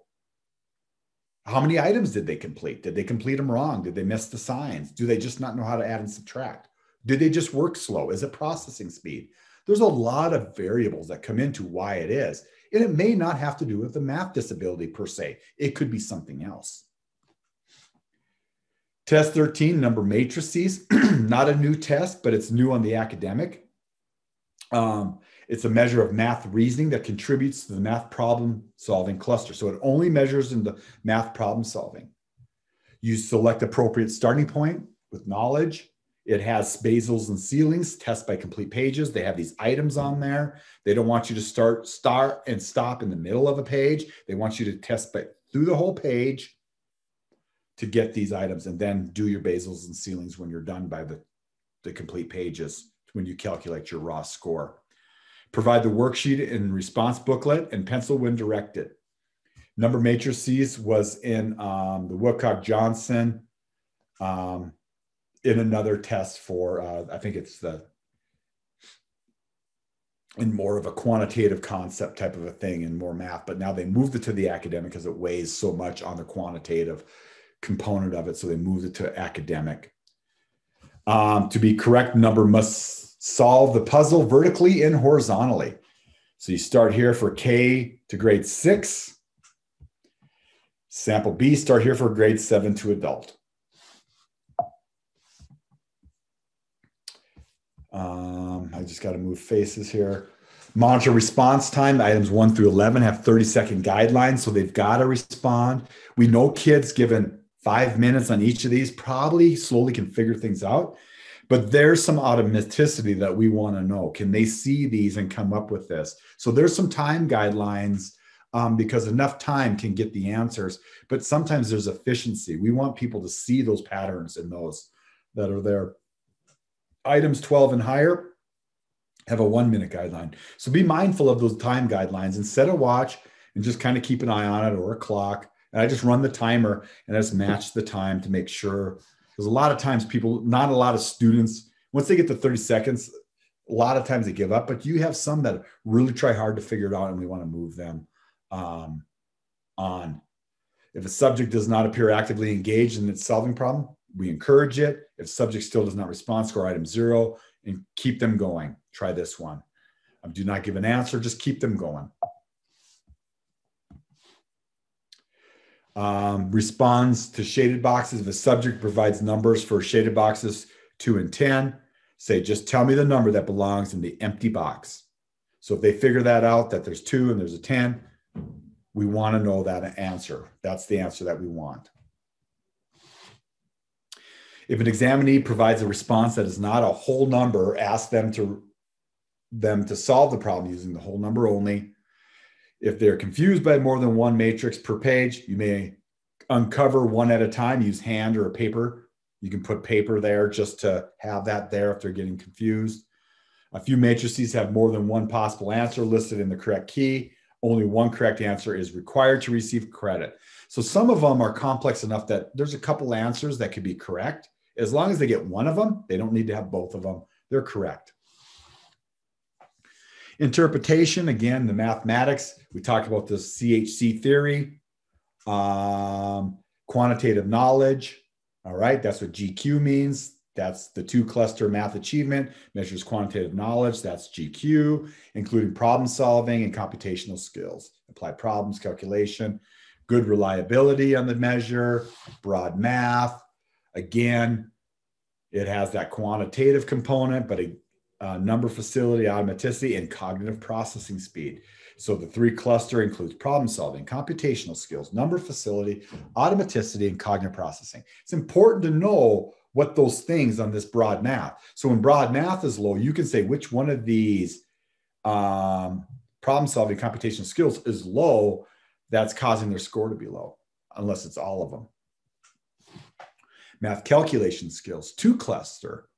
how many items did they complete did they complete them wrong did they miss the signs do they just not know how to add and subtract did they just work slow? Is it processing speed? There's a lot of variables that come into why it is. And it may not have to do with the math disability per se, it could be something else. Test 13, number matrices, not a new test, but it's new on the academic. Um, it's a measure of math reasoning that contributes to the math problem solving cluster. So it only measures in the math problem solving. You select appropriate starting point with knowledge, it has basals and ceilings, test by complete pages. They have these items on there. They don't want you to start, start and stop in the middle of a page. They want you to test by, through the whole page to get these items and then do your basals and ceilings when you're done by the, the complete pages when you calculate your raw score. Provide the worksheet and response booklet and pencil when directed. Number matrices was in um, the Woodcock Johnson um, in another test for, uh, I think it's the, in more of a quantitative concept type of a thing and more math. But now they moved it to the academic because it weighs so much on the quantitative component of it. So they moved it to academic. Um, to be correct number must solve the puzzle vertically and horizontally. So you start here for K to grade six. Sample B, start here for grade seven to adult. Um, I just got to move faces here. Monitor response time. Items one through 11 have 30 second guidelines, so they've got to respond. We know kids given five minutes on each of these probably slowly can figure things out. But there's some automaticity that we want to know. Can they see these and come up with this? So there's some time guidelines um, because enough time can get the answers. But sometimes there's efficiency. We want people to see those patterns in those that are there. Items 12 and higher have a one minute guideline. So be mindful of those time guidelines and set a watch and just kind of keep an eye on it or a clock and I just run the timer and I just match the time to make sure. Because a lot of times people, not a lot of students, once they get to 30 seconds, a lot of times they give up, but you have some that really try hard to figure it out and we want to move them um, on. If a subject does not appear actively engaged in its solving problem, we encourage it. If subject still does not respond, score item zero and keep them going. Try this one. Um, do not give an answer, just keep them going. Um, responds to shaded boxes. If a subject provides numbers for shaded boxes two and 10, say, just tell me the number that belongs in the empty box. So if they figure that out, that there's two and there's a 10, we want to know that answer. That's the answer that we want. If an examinee provides a response that is not a whole number, ask them to them to solve the problem using the whole number only. If they're confused by more than one matrix per page, you may uncover one at a time, use hand or a paper. You can put paper there just to have that there if they're getting confused. A few matrices have more than one possible answer listed in the correct key. Only one correct answer is required to receive credit. So some of them are complex enough that there's a couple answers that could be correct. As long as they get one of them, they don't need to have both of them. They're correct. Interpretation, again, the mathematics, we talked about the CHC theory, um, quantitative knowledge. All right, that's what GQ means. That's the two cluster math achievement, measures quantitative knowledge. That's GQ, including problem solving and computational skills, apply problems, calculation, good reliability on the measure, broad math. Again, it has that quantitative component, but it, uh, number facility, automaticity, and cognitive processing speed. So the three cluster includes problem solving, computational skills, number facility, automaticity, and cognitive processing. It's important to know what those things on this broad math. So when broad math is low, you can say which one of these um, problem solving computational skills is low that's causing their score to be low, unless it's all of them. Math calculation skills, two cluster,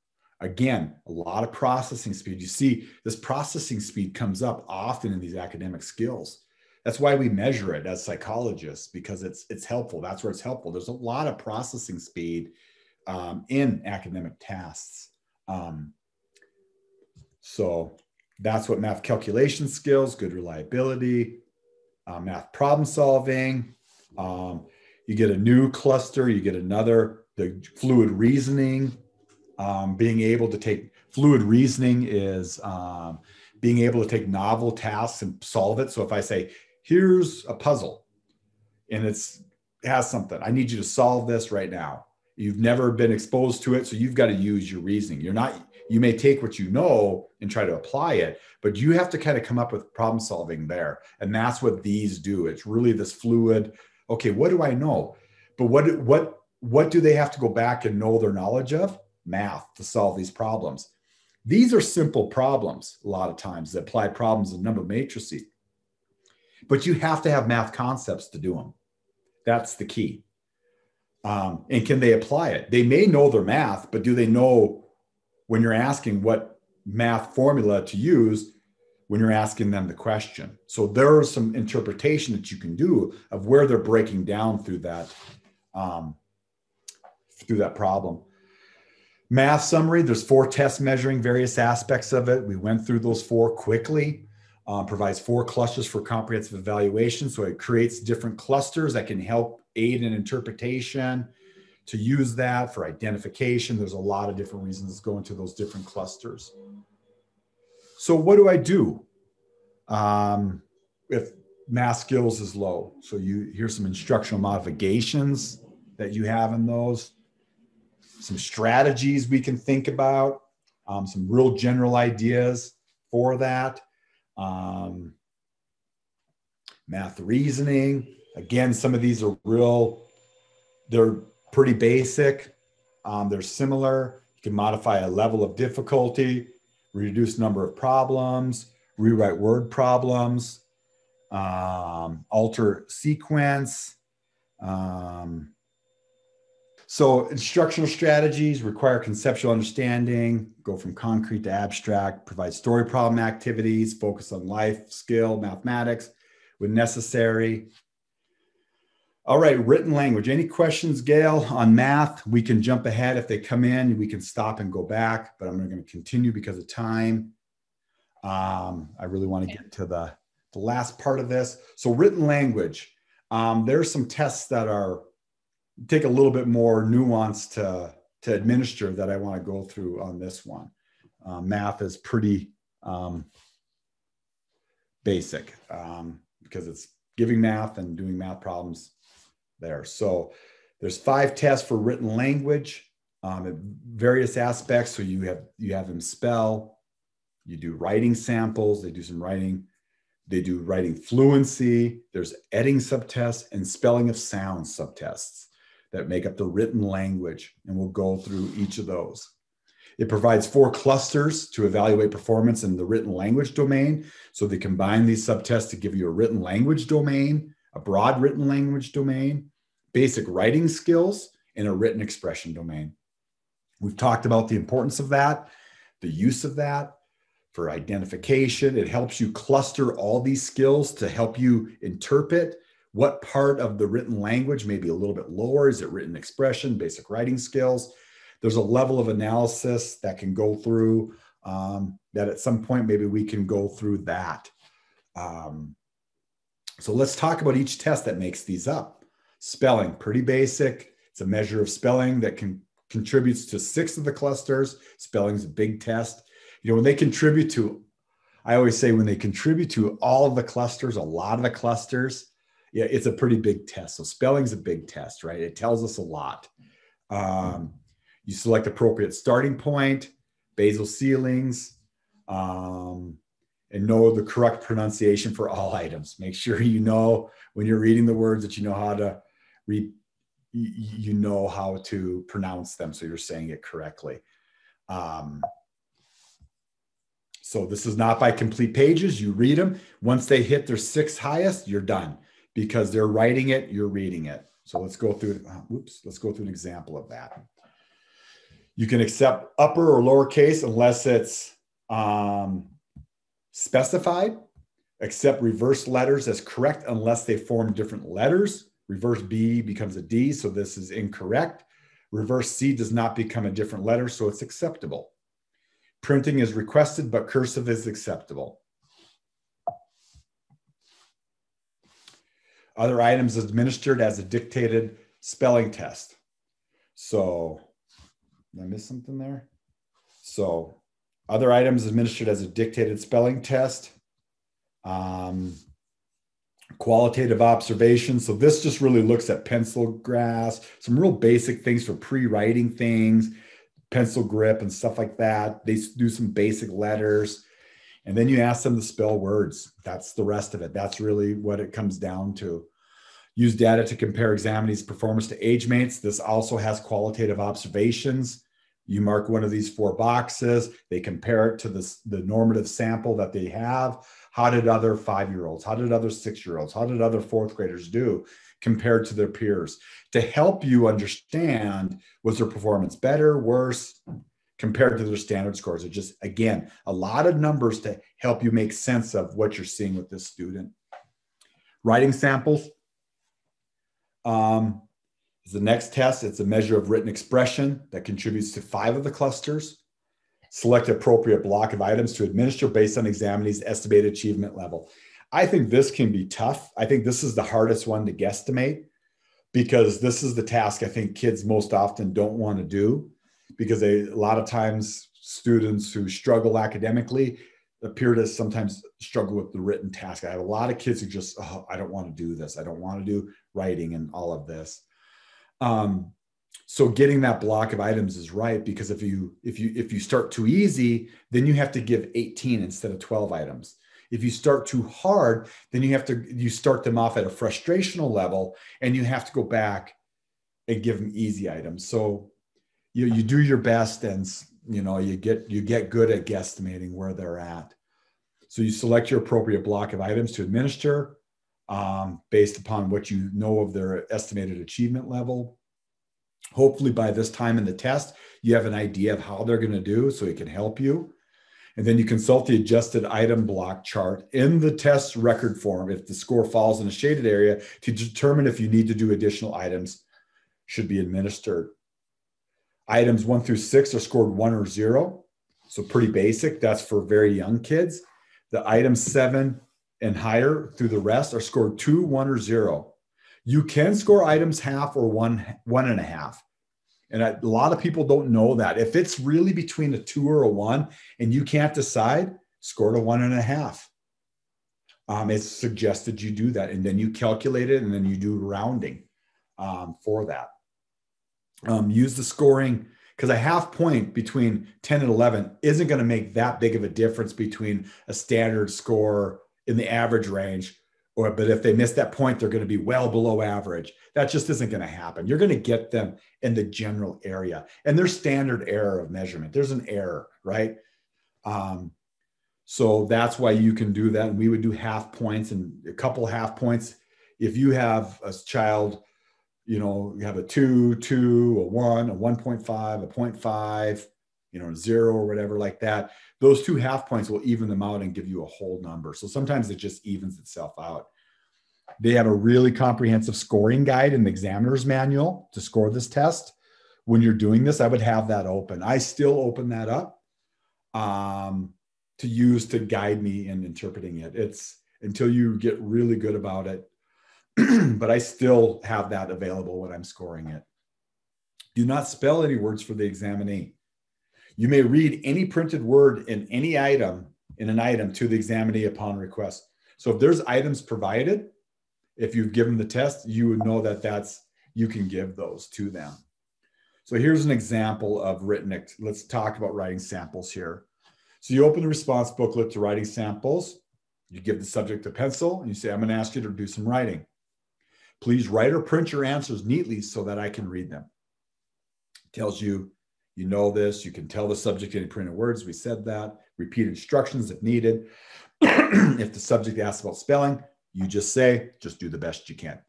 Again, a lot of processing speed. You see, this processing speed comes up often in these academic skills. That's why we measure it as psychologists because it's it's helpful. That's where it's helpful. There's a lot of processing speed um, in academic tasks. Um, so that's what math calculation skills, good reliability, uh, math problem solving. Um, you get a new cluster, you get another, the fluid reasoning, um, being able to take fluid reasoning is um, being able to take novel tasks and solve it. So if I say, here's a puzzle and it's it has something, I need you to solve this right now. You've never been exposed to it, so you've got to use your reasoning. You're not, you may take what you know and try to apply it, but you have to kind of come up with problem solving there. And that's what these do. It's really this fluid, okay, what do I know? But what what what do they have to go back and know their knowledge of? Math to solve these problems. These are simple problems a lot of times that apply problems in number matrices. But you have to have math concepts to do them. That's the key. Um, and can they apply it? They may know their math, but do they know when you're asking what math formula to use when you're asking them the question. So there is some interpretation that you can do of where they're breaking down through that um, through that problem. Math summary, there's four tests measuring various aspects of it. We went through those four quickly. Uh, provides four clusters for comprehensive evaluation. So it creates different clusters that can help aid in interpretation to use that for identification. There's a lot of different reasons go into those different clusters. So what do I do um, if math skills is low? So you here's some instructional modifications that you have in those, some strategies we can think about, um, some real general ideas for that. Um, math reasoning. Again, some of these are real, they're pretty basic. Um, they're similar. You can modify a level of difficulty, reduce number of problems, rewrite word problems, um, alter sequence. Um, so instructional strategies require conceptual understanding, go from concrete to abstract, provide story problem activities, focus on life skill, mathematics when necessary, all right, written language. Any questions, Gail, on math? We can jump ahead if they come in. We can stop and go back, but I'm going to continue because of time. Um, I really want to get to the, the last part of this. So written language. Um, there's some tests that are take a little bit more nuance to, to administer that I want to go through on this one. Uh, math is pretty um, basic um, because it's giving math and doing math problems there. So there's five tests for written language um, various aspects. So you have you have them spell, you do writing samples, they do some writing, they do writing fluency, there's editing subtests and spelling of sound subtests that make up the written language. And we'll go through each of those. It provides four clusters to evaluate performance in the written language domain. So they combine these subtests to give you a written language domain, a broad written language domain, basic writing skills, and a written expression domain. We've talked about the importance of that, the use of that for identification. It helps you cluster all these skills to help you interpret what part of the written language may be a little bit lower. Is it written expression, basic writing skills? There's a level of analysis that can go through um, that at some point, maybe we can go through that. Um, so let's talk about each test that makes these up. Spelling, pretty basic. It's a measure of spelling that can contributes to six of the clusters. Spelling's a big test. You know, when they contribute to, I always say when they contribute to all of the clusters, a lot of the clusters, yeah, it's a pretty big test. So spelling's a big test, right? It tells us a lot. Um, you select appropriate starting point, basal ceilings, um, and know the correct pronunciation for all items. Make sure you know when you're reading the words that you know how to re, you know how to pronounce them so you're saying it correctly um, so this is not by complete pages you read them once they hit their sixth highest you're done because they're writing it you're reading it so let's go through uh, oops let's go through an example of that you can accept upper or lowercase unless it's um, specified accept reverse letters as correct unless they form different letters Reverse B becomes a D, so this is incorrect. Reverse C does not become a different letter, so it's acceptable. Printing is requested, but cursive is acceptable. Other items administered as a dictated spelling test. So, did I miss something there? So, other items administered as a dictated spelling test. Um, qualitative observation. So this just really looks at pencil grasp, some real basic things for pre-writing things, pencil grip and stuff like that. They do some basic letters. And then you ask them to spell words. That's the rest of it. That's really what it comes down to. Use data to compare examinees' performance to age mates. This also has qualitative observations. You mark one of these four boxes. They compare it to the, the normative sample that they have how did other five year olds, how did other six year olds, how did other fourth graders do compared to their peers to help you understand was their performance better, worse, compared to their standard scores. It just, again, a lot of numbers to help you make sense of what you're seeing with this student. Writing samples um, is the next test. It's a measure of written expression that contributes to five of the clusters. Select appropriate block of items to administer based on examinee's estimated achievement level. I think this can be tough. I think this is the hardest one to guesstimate because this is the task I think kids most often don't want to do because they, a lot of times students who struggle academically appear to sometimes struggle with the written task. I have a lot of kids who just, oh, I don't want to do this. I don't want to do writing and all of this. Um, so getting that block of items is right because if you if you if you start too easy, then you have to give 18 instead of 12 items. If you start too hard, then you have to you start them off at a frustrational level and you have to go back and give them easy items. So you you do your best and you know you get you get good at guesstimating where they're at. So you select your appropriate block of items to administer um, based upon what you know of their estimated achievement level. Hopefully, by this time in the test, you have an idea of how they're going to do so it can help you. And then you consult the adjusted item block chart in the test record form if the score falls in a shaded area to determine if you need to do additional items should be administered. Items one through six are scored one or zero. So pretty basic. That's for very young kids. The items seven and higher through the rest are scored two, one, or zero. You can score items half or one, one and a half. And a lot of people don't know that. If it's really between a two or a one and you can't decide, score a one and a half. Um, it's suggested you do that. And then you calculate it and then you do rounding um, for that. Um, use the scoring because a half point between 10 and 11 isn't going to make that big of a difference between a standard score in the average range or but if they miss that point they're going to be well below average. That just isn't going to happen. You're going to get them in the general area and there's standard error of measurement. There's an error right? Um, so that's why you can do that and we would do half points and a couple half points. If you have a child you know you have a two two a one a 1.5 a 0.5 you know zero or whatever like that those two half points will even them out and give you a whole number. So sometimes it just evens itself out. They have a really comprehensive scoring guide in the examiner's manual to score this test. When you're doing this, I would have that open. I still open that up um, to use to guide me in interpreting it. It's until you get really good about it. but I still have that available when I'm scoring it. Do not spell any words for the examinee. You may read any printed word in any item in an item to the examinee upon request. So if there's items provided, if you've given the test, you would know that that's you can give those to them. So here's an example of written. Let's talk about writing samples here. So you open the response booklet to writing samples. You give the subject a pencil and you say, I'm going to ask you to do some writing. Please write or print your answers neatly so that I can read them. It tells you you know this. You can tell the subject any printed words. We said that. Repeat instructions if needed. if the subject asks about spelling, you just say, just do the best you can.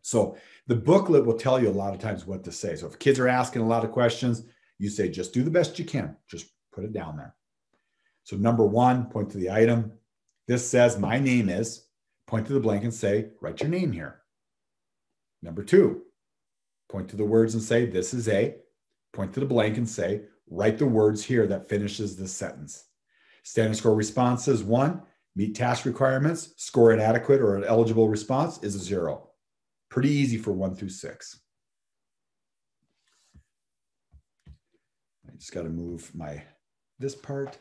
So the booklet will tell you a lot of times what to say. So if kids are asking a lot of questions, you say, just do the best you can. Just put it down there. So number one, point to the item. This says, my name is, point to the blank and say, write your name here. Number two, point to the words and say, this is a, point to the blank and say, write the words here that finishes this sentence. Standard score responses one, meet task requirements, score inadequate or an eligible response is a zero. Pretty easy for one through six. I just got to move my this part.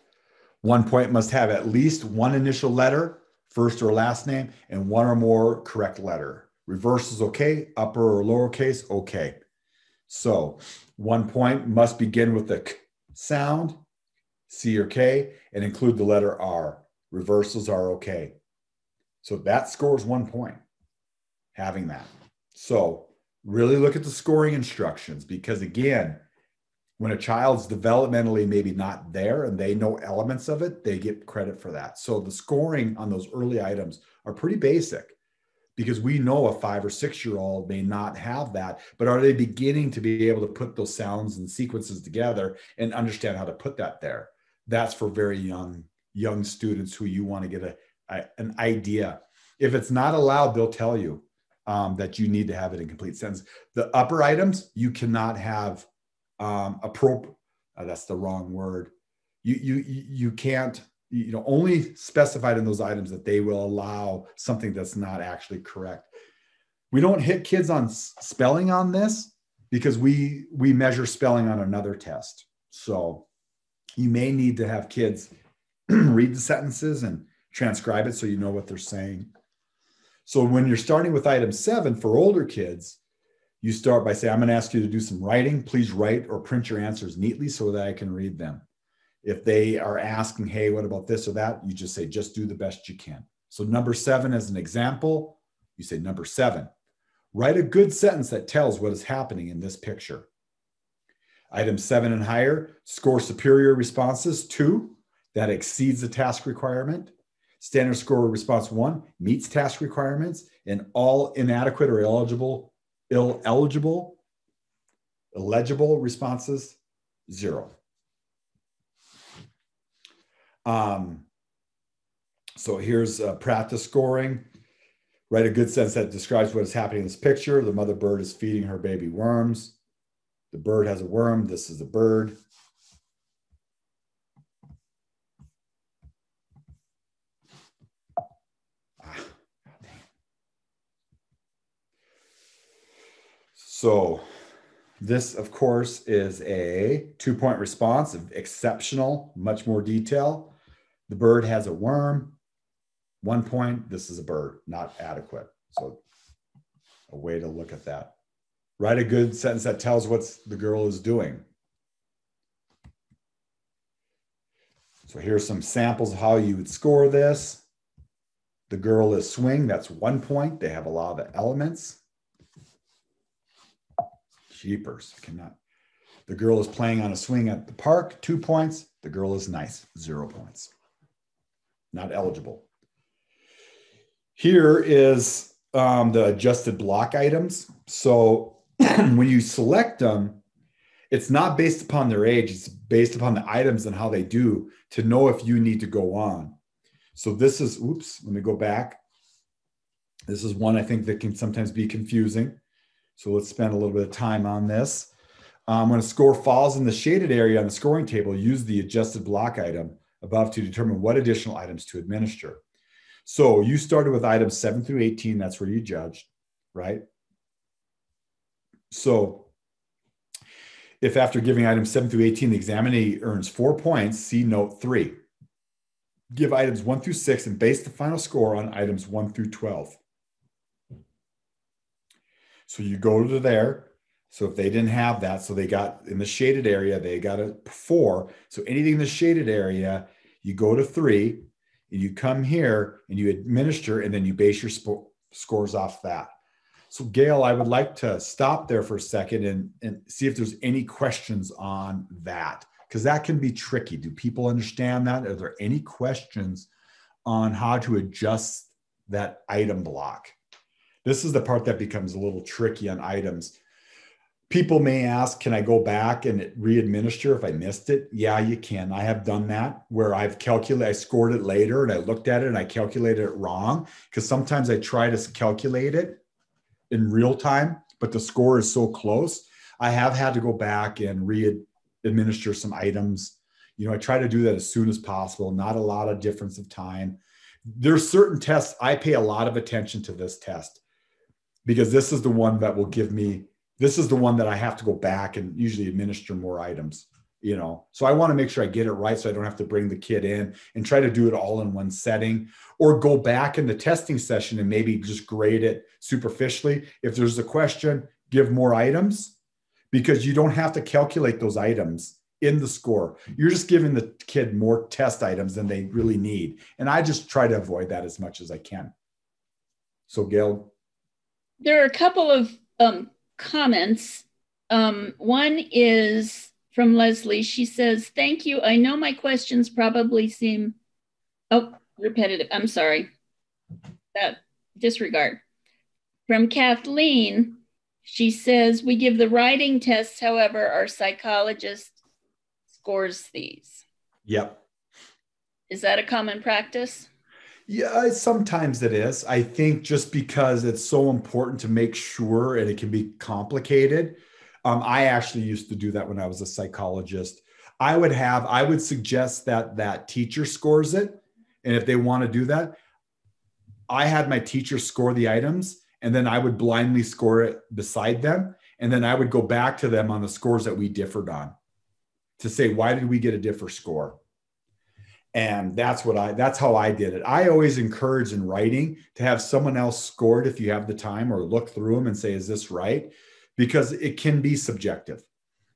One point must have at least one initial letter, first or last name, and one or more correct letter. Reverse is okay, upper or lowercase, okay. So one point must begin with the k sound, C or K, and include the letter R. Reversals are okay. So that scores one point, having that. So really look at the scoring instructions because, again, when a child's developmentally maybe not there and they know elements of it, they get credit for that. So the scoring on those early items are pretty basic because we know a five or six year old may not have that, but are they beginning to be able to put those sounds and sequences together and understand how to put that there? That's for very young young students who you want to get a, a an idea. If it's not allowed, they'll tell you um, that you need to have it in complete sense The upper items you cannot have um, appropriate. Uh, that's the wrong word. You you you can't you know only specified in those items that they will allow something that's not actually correct. We don't hit kids on spelling on this because we we measure spelling on another test. So you may need to have kids read the sentences and transcribe it so you know what they're saying. So when you're starting with item seven for older kids, you start by saying, I'm going to ask you to do some writing. Please write or print your answers neatly so that I can read them. If they are asking, hey, what about this or that? You just say, just do the best you can. So, number seven, as an example, you say, number seven, write a good sentence that tells what is happening in this picture. Item seven and higher, score superior responses. Two, that exceeds the task requirement. Standard score response one meets task requirements, and all inadequate or eligible, ill eligible, illegible responses, zero. Um, so here's uh, practice scoring. Write a good sentence that describes what is happening in this picture. The mother bird is feeding her baby worms. The bird has a worm. This is the bird. So this, of course, is a two-point response of exceptional, much more detail. The bird has a worm. One point, this is a bird, not adequate. So a way to look at that. Write a good sentence that tells what the girl is doing. So here's some samples of how you would score this. The girl is swing, that's one point. They have a lot of elements. Jeepers, cannot. The girl is playing on a swing at the park, two points. The girl is nice, zero points. Not eligible. Here is um, the adjusted block items. So when you select them, it's not based upon their age, it's based upon the items and how they do to know if you need to go on. So this is, oops, let me go back. This is one I think that can sometimes be confusing. So let's spend a little bit of time on this. Um, when a score falls in the shaded area on the scoring table, use the adjusted block item above to determine what additional items to administer. So you started with items 7 through 18, that's where you judged, right? So if after giving items 7 through 18, the examinee earns four points, see note 3. Give items 1 through 6 and base the final score on items 1 through 12. So you go to there. So if they didn't have that, so they got in the shaded area, they got a four. So anything in the shaded area, you go to three and you come here and you administer and then you base your sp- scores off that. So Gail, I would like to stop there for a second and, and see if there's any questions on that because that can be tricky. Do people understand that? Are there any questions on how to adjust that item block? This is the part that becomes a little tricky on items. People may ask, can I go back and re-administer if I missed it? Yeah, you can. I have done that where I've calculated, I scored it later and I looked at it and I calculated it wrong because sometimes I try to calculate it in real time, but the score is so close. I have had to go back and re-administer some items. You know, I try to do that as soon as possible, not a lot of difference of time. There's certain tests, I pay a lot of attention to this test because this is the one that will give me this is the one that I have to go back and usually administer more items, you know. So I want to make sure I get it right so I don't have to bring the kid in and try to do it all in one setting or go back in the testing session and maybe just grade it superficially. If there's a question, give more items because you don't have to calculate those items in the score. You're just giving the kid more test items than they really need. And I just try to avoid that as much as I can. So Gail, there are a couple of um, comments. Um, one is from Leslie. She says, Thank you. I know my questions probably seem, oh, repetitive. I'm sorry. That disregard. From Kathleen, she says, We give the writing tests, however, our psychologist scores these. Yep. Is that a common practice? Yeah, sometimes it is. I think just because it's so important to make sure and it can be complicated. Um, I actually used to do that when I was a psychologist. I would have, I would suggest that that teacher scores it. And if they want to do that, I had my teacher score the items and then I would blindly score it beside them. And then I would go back to them on the scores that we differed on to say, why did we get a different score? And that's what I, that's how I did it. I always encourage in writing to have someone else scored if you have the time or look through them and say, is this right? Because it can be subjective.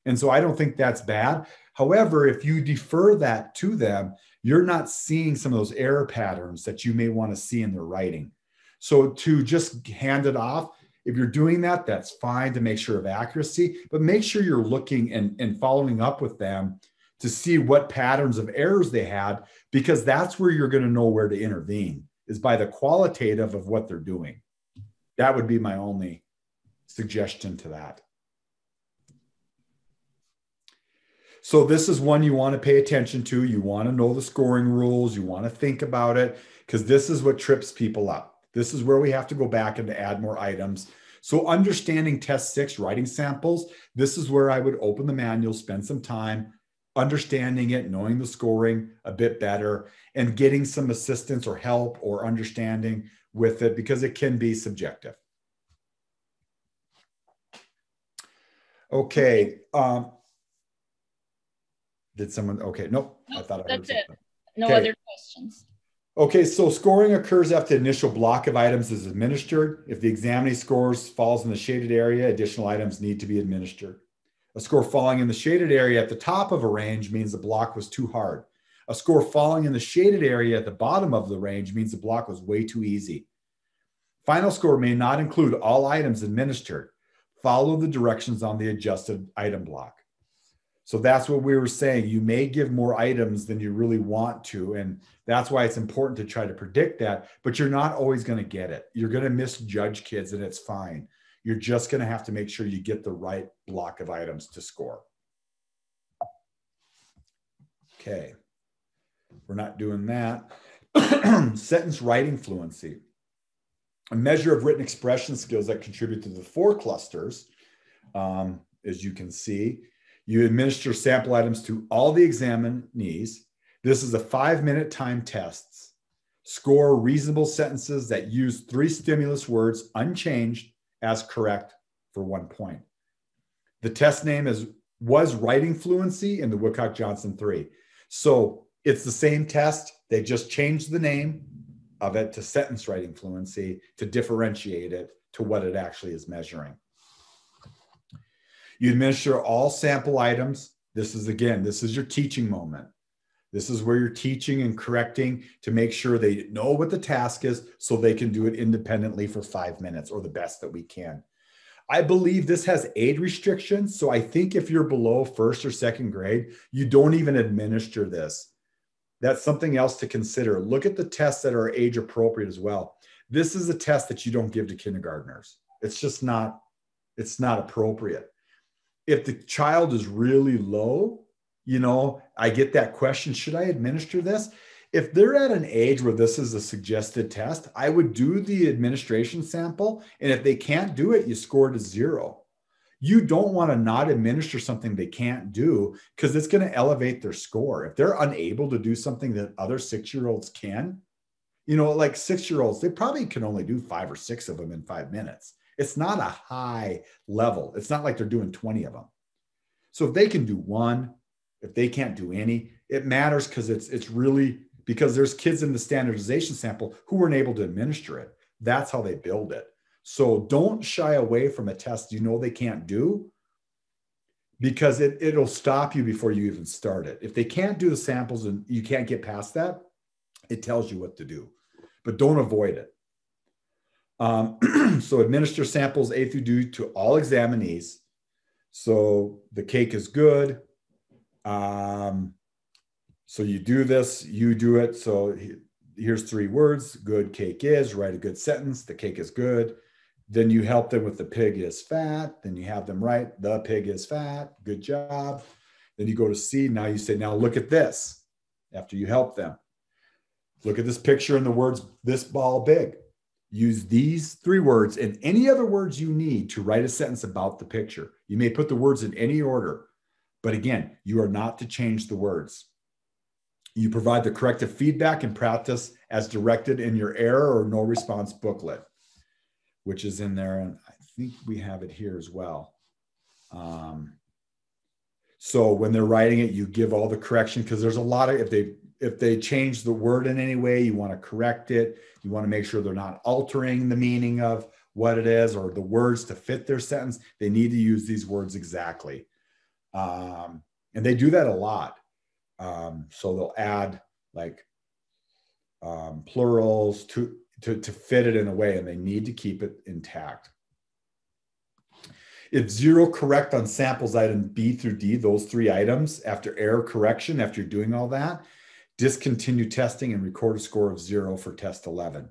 And so I don't think that's bad. However, if you defer that to them, you're not seeing some of those error patterns that you may want to see in their writing. So to just hand it off, if you're doing that, that's fine to make sure of accuracy, but make sure you're looking and, and following up with them to see what patterns of errors they had, because that's where you're going to know where to intervene is by the qualitative of what they're doing. That would be my only suggestion to that. So this is one you want to pay attention to. You want to know the scoring rules. You want to think about it because this is what trips people up. This is where we have to go back and add more items. So understanding test six writing samples, this is where I would open the manual, spend some time understanding it, knowing the scoring a bit better, and getting some assistance or help or understanding with it because it can be subjective. Okay. Um, did someone? Okay. Nope. nope I thought I that's it. No okay. other questions. Okay, so scoring occurs after the initial block of items is administered. If the examinee scores falls in the shaded area, additional items need to be administered. A score falling in the shaded area at the top of a range means the block was too hard. A score falling in the shaded area at the bottom of the range means the block was way too easy. Final score may not include all items administered. Follow the directions on the adjusted item block. So that's what we were saying. You may give more items than you really want to. And that's why it's important to try to predict that, but you're not always going to get it. You're going to misjudge kids and it's fine. You're just going to have to make sure you get the right block of items to score. Okay. We're not doing that. Sentence writing fluency. A measure of written expression skills that contribute to the four clusters, um, as you can see, you administer sample items to all the examinees. This is a five minute time test. Score reasonable sentences that use three stimulus words unchanged as correct for one point. The test name is was writing fluency in the Woodcock Johnson 3. So it's the same test. They just changed the name of it to sentence writing fluency to differentiate it to what it actually is measuring. You administer all sample items. This is again, this is your teaching moment. This is where you're teaching and correcting to make sure they know what the task is so they can do it independently for five minutes or the best that we can. I believe this has age restrictions. So I think if you're below first or second grade, you don't even administer this. That's something else to consider. Look at the tests that are age appropriate as well. This is a test that you don't give to kindergartners. It's just not, it's not appropriate if the child is really low, you know, I get that question should I administer this? If they're at an age where this is a suggested test, I would do the administration sample. And if they can't do it, you score to zero. You don't want to not administer something they can't do because it's going to elevate their score. If they're unable to do something that other six year olds can, you know, like six year olds, they probably can only do five or six of them in five minutes. It's not a high level. It's not like they're doing 20 of them. So if they can do one, if they can't do any, it matters because it's it's really because there's kids in the standardization sample who weren't able to administer it. That's how they build it. So don't shy away from a test you know they can't do because it, it'll stop you before you even start it. If they can't do the samples and you can't get past that, it tells you what to do, but don't avoid it. Um, so administer samples A through D to all examinees. So the cake is good. Um, so you do this, you do it. So here's three words. Good cake is. Write a good sentence. The cake is good. Then you help them with the pig is fat. Then you have them write the pig is fat. Good job. Then you go to C. Now you say, now look at this after you help them. Look at this picture and the words this ball big. Use these three words and any other words you need to write a sentence about the picture. You may put the words in any order, but again, you are not to change the words. You provide the corrective feedback and practice as directed in your error or no response booklet, which is in there. And I think we have it here as well. Um, so when they're writing it, you give all the correction because there's a lot of if they if they change the word in any way, you want to correct it. You want to make sure they're not altering the meaning of what it is or the words to fit their sentence. They need to use these words exactly. Um, and they do that a lot. Um, so they'll add like um, plurals to, to, to fit it in a way, and they need to keep it intact. If zero correct on samples item B through D, those three items, after error correction, after doing all that, discontinue testing and record a score of zero for test 11.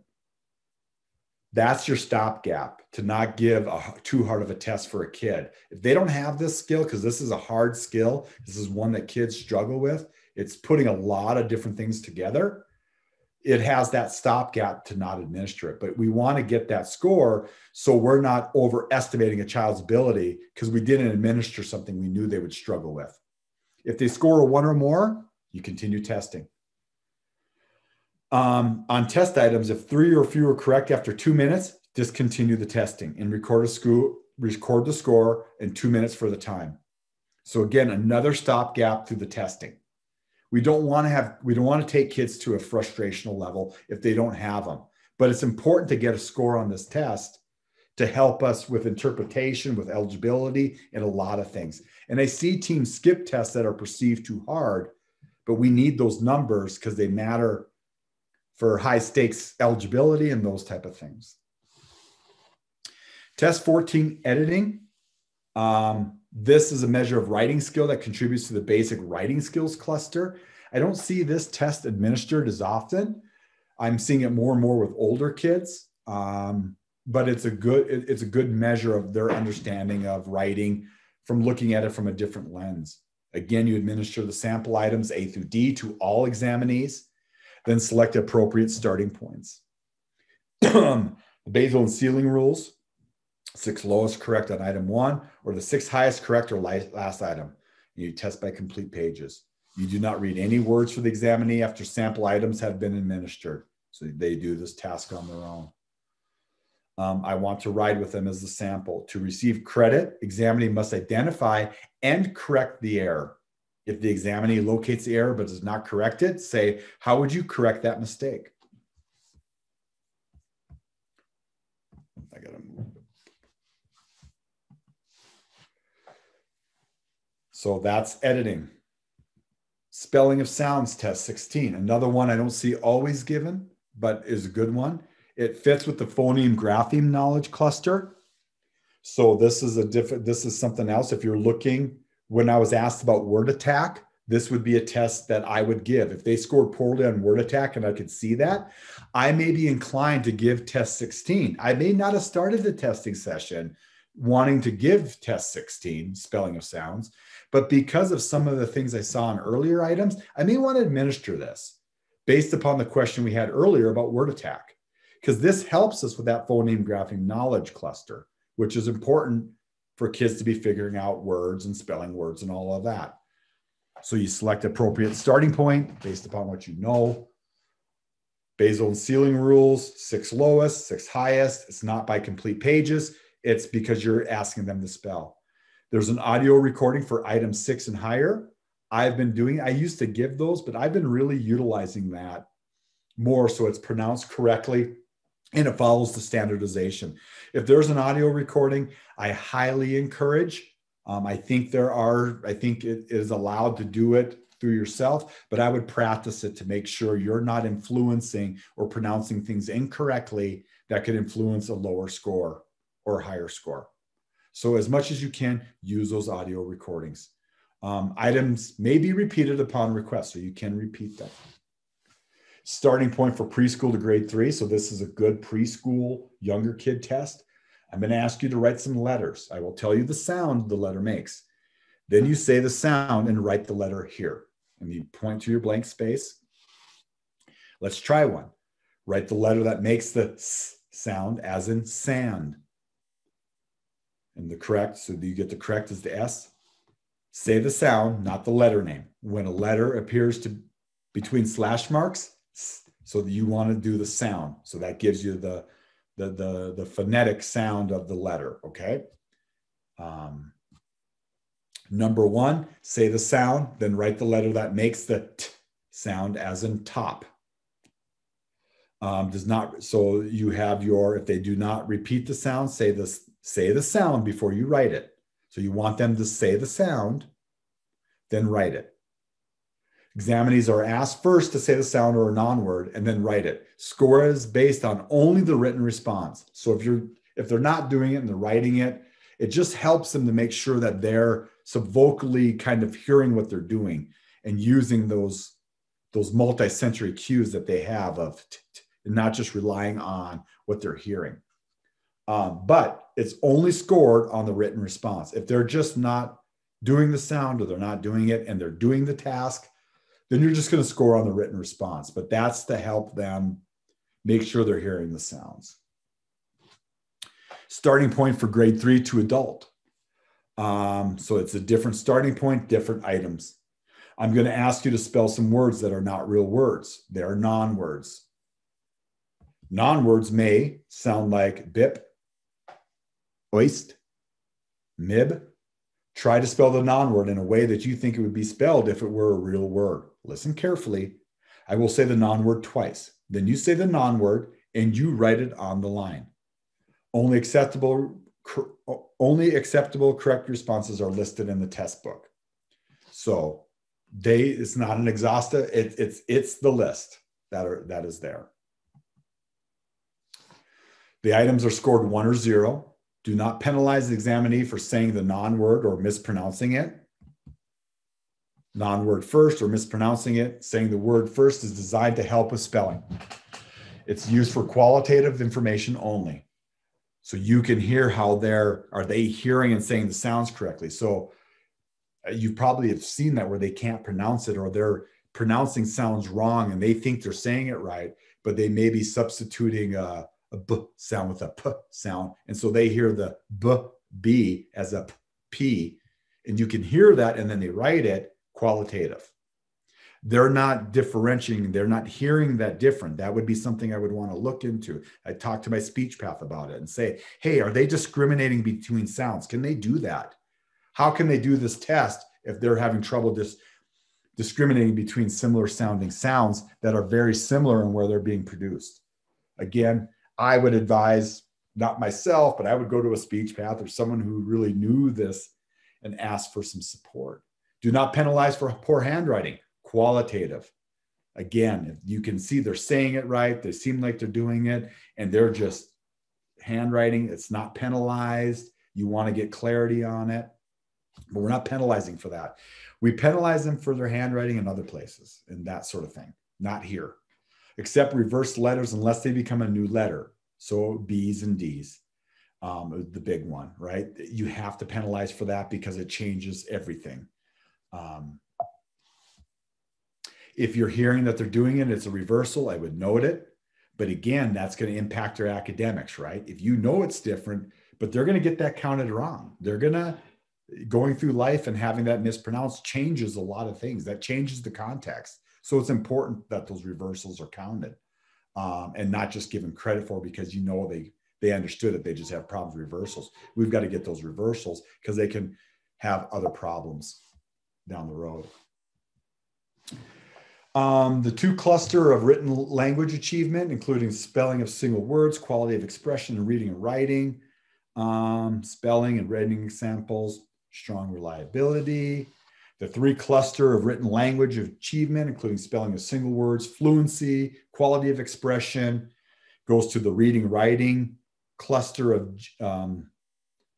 That's your stopgap to not give a too hard of a test for a kid. If they don't have this skill, because this is a hard skill, this is one that kids struggle with, it's putting a lot of different things together it has that stopgap to not administer it. But we want to get that score so we're not overestimating a child's ability because we didn't administer something we knew they would struggle with. If they score a one or more, you continue testing. Um, on test items, if three or fewer correct after two minutes, discontinue the testing and record a school, record the score in two minutes for the time. So again, another stopgap through the testing. We don't want to have we don't want to take kids to a frustrational level if they don't have them but it's important to get a score on this test to help us with interpretation with eligibility and a lot of things. And i see teams skip tests that are perceived too hard but we need those numbers because they matter for high stakes eligibility and those type of things test 14 editing um, this is a measure of writing skill that contributes to the basic writing skills cluster. I don't see this test administered as often. I'm seeing it more and more with older kids, um, but it's a good it's a good measure of their understanding of writing from looking at it from a different lens. Again, you administer the sample items A through D to all examinees, then select appropriate starting points. basal and ceiling rules six lowest correct on item one, or the six highest correct or last item. You test by complete pages. You do not read any words for the examinee after sample items have been administered. So they do this task on their own. Um, I want to ride with them as the sample. To receive credit, examinee must identify and correct the error. If the examinee locates the error but does not correct it, say, how would you correct that mistake? I got to move So that's editing. Spelling of sounds test 16. Another one I don't see always given, but is a good one. It fits with the phoneme grapheme knowledge cluster. So this is a different, this is something else. If you're looking, when I was asked about word attack, this would be a test that I would give. If they scored poorly on word attack and I could see that, I may be inclined to give test 16. I may not have started the testing session wanting to give test 16, spelling of sounds, but because of some of the things I saw in earlier items, I may want to administer this based upon the question we had earlier about word attack, because this helps us with that phoneme grapheme knowledge cluster, which is important for kids to be figuring out words and spelling words and all of that. So you select appropriate starting point based upon what you know. Basal and ceiling rules, six lowest, six highest. It's not by complete pages. It's because you're asking them to spell. There's an audio recording for item six and higher. I've been doing, I used to give those, but I've been really utilizing that more so it's pronounced correctly and it follows the standardization. If there's an audio recording, I highly encourage. Um, I think there are, I think it is allowed to do it through yourself, but I would practice it to make sure you're not influencing or pronouncing things incorrectly that could influence a lower score or higher score. So as much as you can, use those audio recordings. Um, items may be repeated upon request, so you can repeat them. Starting point for preschool to grade three. So this is a good preschool younger kid test. I'm going to ask you to write some letters. I will tell you the sound the letter makes. Then you say the sound and write the letter here. And you point to your blank space. Let's try one. Write the letter that makes the s sound, as in sand. And the correct, so you get the correct is the S. Say the sound, not the letter name. When a letter appears to between slash marks, so you want to do the sound. So that gives you the the the, the phonetic sound of the letter. Okay. Um, number one, say the sound, then write the letter that makes the t sound as in top. Um, does not so you have your if they do not repeat the sound, say this say the sound before you write it. So you want them to say the sound, then write it. Examinees are asked first to say the sound or a non-word and then write it. Score is based on only the written response. So if you're if they're not doing it and they're writing it, it just helps them to make sure that they're subvocally kind of hearing what they're doing and using those those multi-sensory cues that they have of not just relying on what they're hearing. Um, but it's only scored on the written response. If they're just not doing the sound or they're not doing it and they're doing the task, then you're just going to score on the written response. But that's to help them make sure they're hearing the sounds. Starting point for grade three to adult. Um, so it's a different starting point, different items. I'm going to ask you to spell some words that are not real words. They are non words. Non words may sound like bip, oist, mib. Try to spell the non word in a way that you think it would be spelled if it were a real word. Listen carefully. I will say the non word twice. Then you say the non word and you write it on the line. Only acceptable, only acceptable correct responses are listed in the test book. So they it's not an exhaustive, it, it's it's the list that are that is there. The items are scored one or zero. Do not penalize the examinee for saying the non-word or mispronouncing it non-word first or mispronouncing it. Saying the word first is designed to help with spelling. It's used for qualitative information only. So you can hear how they're are they hearing and saying the sounds correctly. So uh, you probably have seen that where they can't pronounce it or they're pronouncing sounds wrong and they think they're saying it right, but they may be substituting a, a b sound with a p sound. And so they hear the b, b as a p, and you can hear that and then they write it qualitative. They're not differentiating, they're not hearing that different. That would be something I would want to look into. I talk to my speech path about it and say, hey, are they discriminating between sounds? Can they do that? How can they do this test if they're having trouble just discriminating between similar sounding sounds that are very similar in where they're being produced? Again, I would advise not myself, but I would go to a speech path or someone who really knew this and ask for some support. Do not penalize for poor handwriting. Qualitative. Again, you can see they're saying it right, they seem like they're doing it, and they're just handwriting. It's not penalized. You want to get clarity on it, but we're not penalizing for that. We penalize them for their handwriting in other places and that sort of thing, not here. Except reverse letters unless they become a new letter. So B's and D's, um, the big one, right? You have to penalize for that because it changes everything. Um, if you're hearing that they're doing it, it's a reversal, I would note it. But again, that's going to impact their academics, right? If you know it's different, but they're going to get that counted wrong. They're going to, going through life and having that mispronounced changes a lot of things. That changes the context. So it's important that those reversals are counted um, and not just given credit for because you know they they understood it. They just have problems reversals. We've got to get those reversals because they can have other problems down the road. Um, the two cluster of written language achievement, including spelling of single words, quality of expression in reading and writing, um, spelling and writing examples, strong reliability. The three cluster of written language of achievement, including spelling of single words, fluency, quality of expression, goes to the reading writing cluster of um,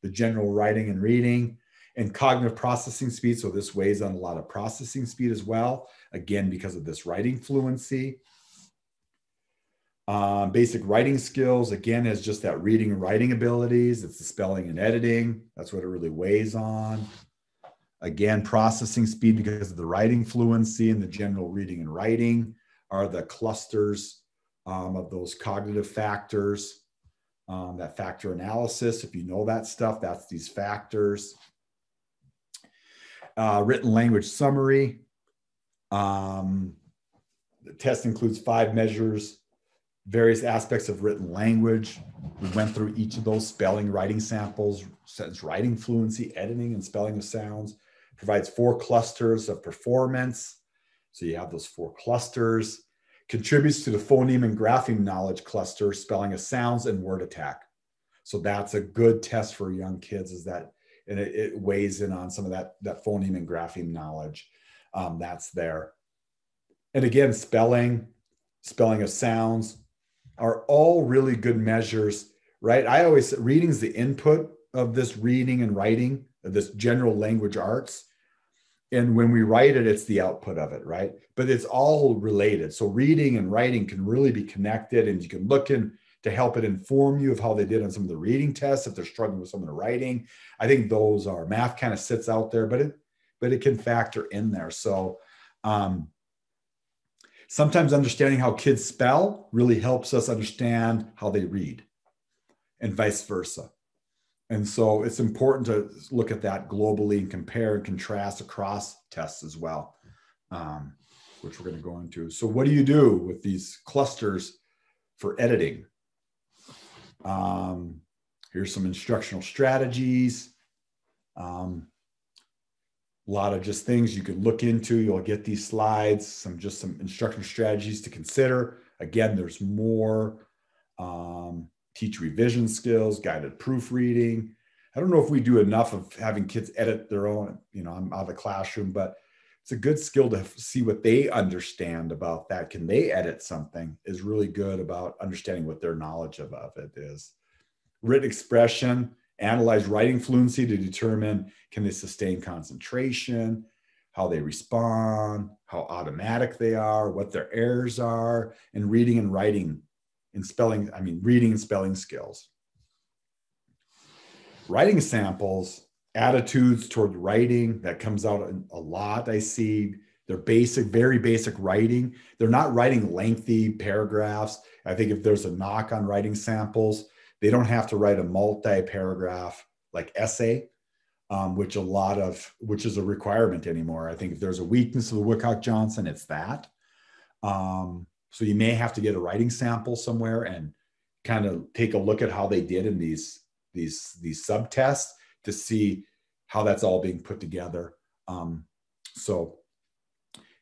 the general writing and reading, and cognitive processing speed. So this weighs on a lot of processing speed as well. Again, because of this writing fluency. Um, basic writing skills, again, is just that reading and writing abilities. It's the spelling and editing. That's what it really weighs on. Again, processing speed because of the writing fluency and the general reading and writing are the clusters um, of those cognitive factors. Um, that factor analysis, if you know that stuff, that's these factors. Uh, written language summary. Um, the test includes five measures various aspects of written language. We went through each of those spelling, writing samples, sentence writing fluency, editing, and spelling of sounds. Provides four clusters of performance. So you have those four clusters. Contributes to the phoneme and grapheme knowledge cluster, spelling of sounds and word attack. So that's a good test for young kids. Is that and it, it weighs in on some of that that phoneme and grapheme knowledge. Um, that's there. And again, spelling, spelling of sounds, are all really good measures, right? I always reading's the input of this reading and writing, of this general language arts. And when we write it, it's the output of it, right? But it's all related. So reading and writing can really be connected, and you can look in to help it inform you of how they did on some of the reading tests if they're struggling with some of the writing. I think those are math kind of sits out there, but it but it can factor in there. So um, Sometimes understanding how kids spell really helps us understand how they read, and vice versa. And so it's important to look at that globally and compare and contrast across tests as well, um, which we're going to go into. So, what do you do with these clusters for editing? Um, here's some instructional strategies. Um, a lot of just things you can look into. You'll get these slides, some just some instructional strategies to consider. Again, there's more. Um, teach revision skills, guided proofreading. I don't know if we do enough of having kids edit their own. You know, I'm out of the classroom, but it's a good skill to see what they understand about that. Can they edit something? Is really good about understanding what their knowledge of, of it is. Written expression analyze writing fluency to determine can they sustain concentration, how they respond, how automatic they are, what their errors are, and reading and writing and spelling, I mean, reading and spelling skills. Writing samples, attitudes toward writing, that comes out a lot. I see they're basic, very basic writing. They're not writing lengthy paragraphs. I think if there's a knock on writing samples, they don't have to write a multi-paragraph like essay, um, which a lot of which is a requirement anymore. I think if there's a weakness of the woodcock Johnson, it's that. Um, so you may have to get a writing sample somewhere and kind of take a look at how they did in these these these sub tests to see how that's all being put together. Um, so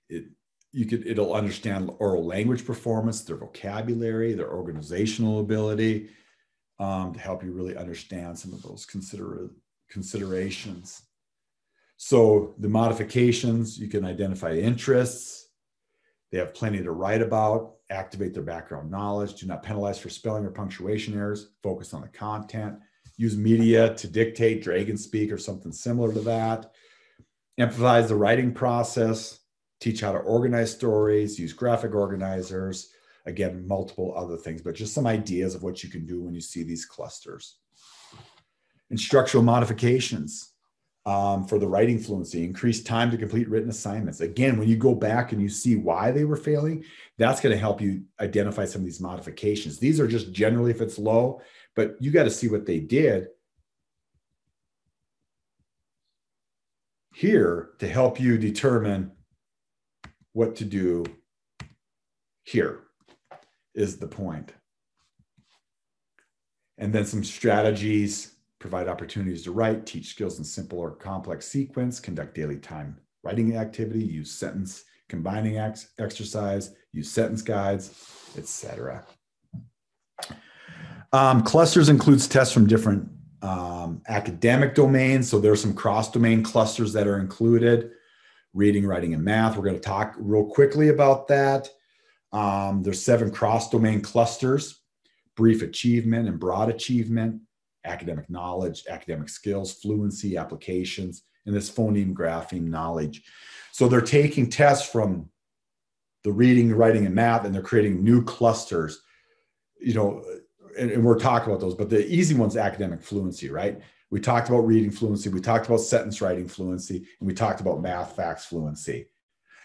it you could it'll understand oral language performance, their vocabulary, their organizational ability, um, to help you really understand some of those consider considerations. So the modifications, you can identify interests. They have plenty to write about, activate their background knowledge, do not penalize for spelling or punctuation errors, focus on the content, use media to dictate, dragon speak, or something similar to that. Emphasize the writing process, teach how to organize stories, use graphic organizers, again, multiple other things, but just some ideas of what you can do when you see these clusters. Instructional modifications um, for the writing fluency, increase time to complete written assignments. Again, when you go back and you see why they were failing, that's going to help you identify some of these modifications. These are just generally if it's low, but you got to see what they did here to help you determine what to do here is the point. And then some strategies provide opportunities to write, teach skills in simple or complex sequence, conduct daily time writing activity, use sentence combining ex- exercise, use sentence guides, etc. Um, clusters includes tests from different um, academic domains. So there are some cross-domain clusters that are included. Reading, writing, and math. We're going to talk real quickly about that. Um, there's seven cross domain clusters brief achievement and broad achievement, academic knowledge, academic skills, fluency, applications, and this phoneme grapheme knowledge. So they're taking tests from the reading, writing, and math, and they're creating new clusters you know, and, and we're talking about those, but the easy one's academic fluency, right? We talked about reading fluency, we talked about sentence writing fluency, and we talked about math facts fluency.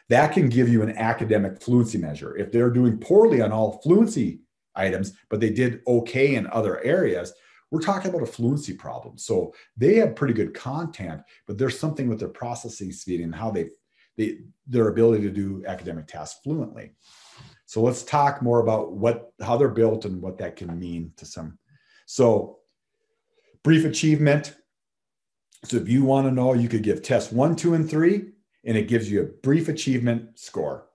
That can give you an academic fluency measure. If they're doing poorly on all fluency items, but they did okay in other areas, we're talking about a fluency problem. So they have pretty good content, but there's something with their processing speed and how they, they their ability to do academic tasks fluently. So let's talk more about what how they're built and what that can mean to some. So brief achievement. So if you want to know, you could give test one, two, and three, and it gives you a brief achievement score.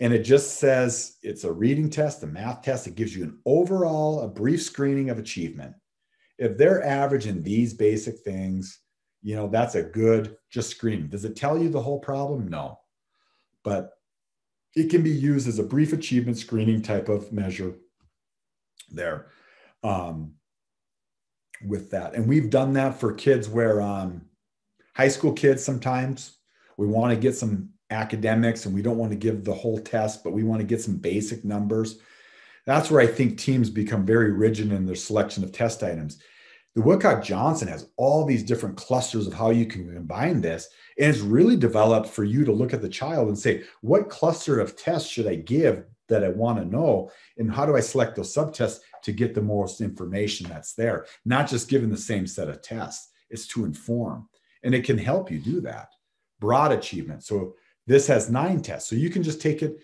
And it just says it's a reading test, a math test. It gives you an overall, a brief screening of achievement if they're averaging these basic things, you know, that's a good just screening. Does it tell you the whole problem? No. But it can be used as a brief achievement screening type of measure there um, with that. And we've done that for kids where um, high school kids sometimes we want to get some academics and we don't want to give the whole test, but we want to get some basic numbers that's where I think teams become very rigid in their selection of test items. The Woodcock Johnson has all these different clusters of how you can combine this. And it's really developed for you to look at the child and say, what cluster of tests should I give that I want to know? And how do I select those subtests to get the most information that's there? Not just given the same set of tests, it's to inform. And it can help you do that. Broad achievement. So this has nine tests. So you can just take it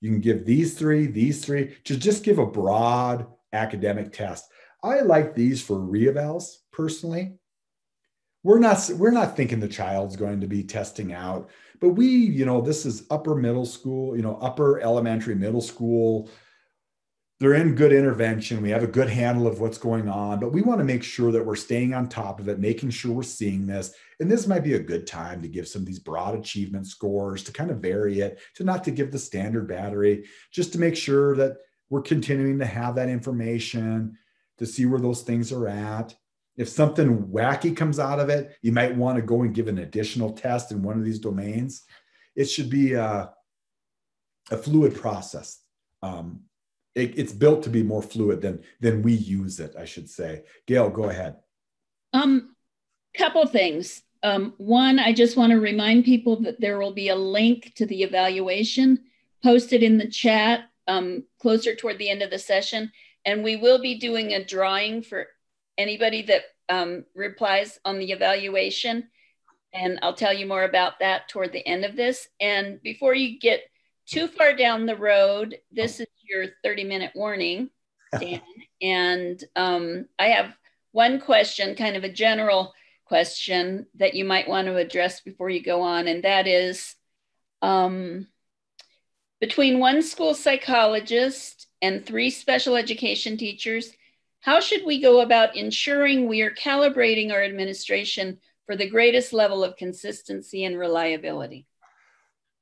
you can give these three, these three, to just give a broad academic test. I like these for reevals personally. We're not we're not thinking the child's going to be testing out, but we, you know, this is upper middle school, you know, upper elementary, middle school, they're in good intervention. We have a good handle of what's going on, but we want to make sure that we're staying on top of it, making sure we're seeing this. And this might be a good time to give some of these broad achievement scores to kind of vary it, to not to give the standard battery, just to make sure that we're continuing to have that information to see where those things are at. If something wacky comes out of it, you might want to go and give an additional test in one of these domains. It should be a, a fluid process. Um, it, it's built to be more fluid than than we use it i should say gail go ahead um couple things um, one i just want to remind people that there will be a link to the evaluation posted in the chat um, closer toward the end of the session and we will be doing a drawing for anybody that um, replies on the evaluation. And i'll tell you more about that toward the end of this. And before you get too far down the road this is your 30 minute warning, Dan. and um, I have one question, kind of a general question that you might want to address before you go on, and that is um, between one school psychologist and three special education teachers, how should we go about ensuring we are calibrating our administration for the greatest level of consistency and reliability?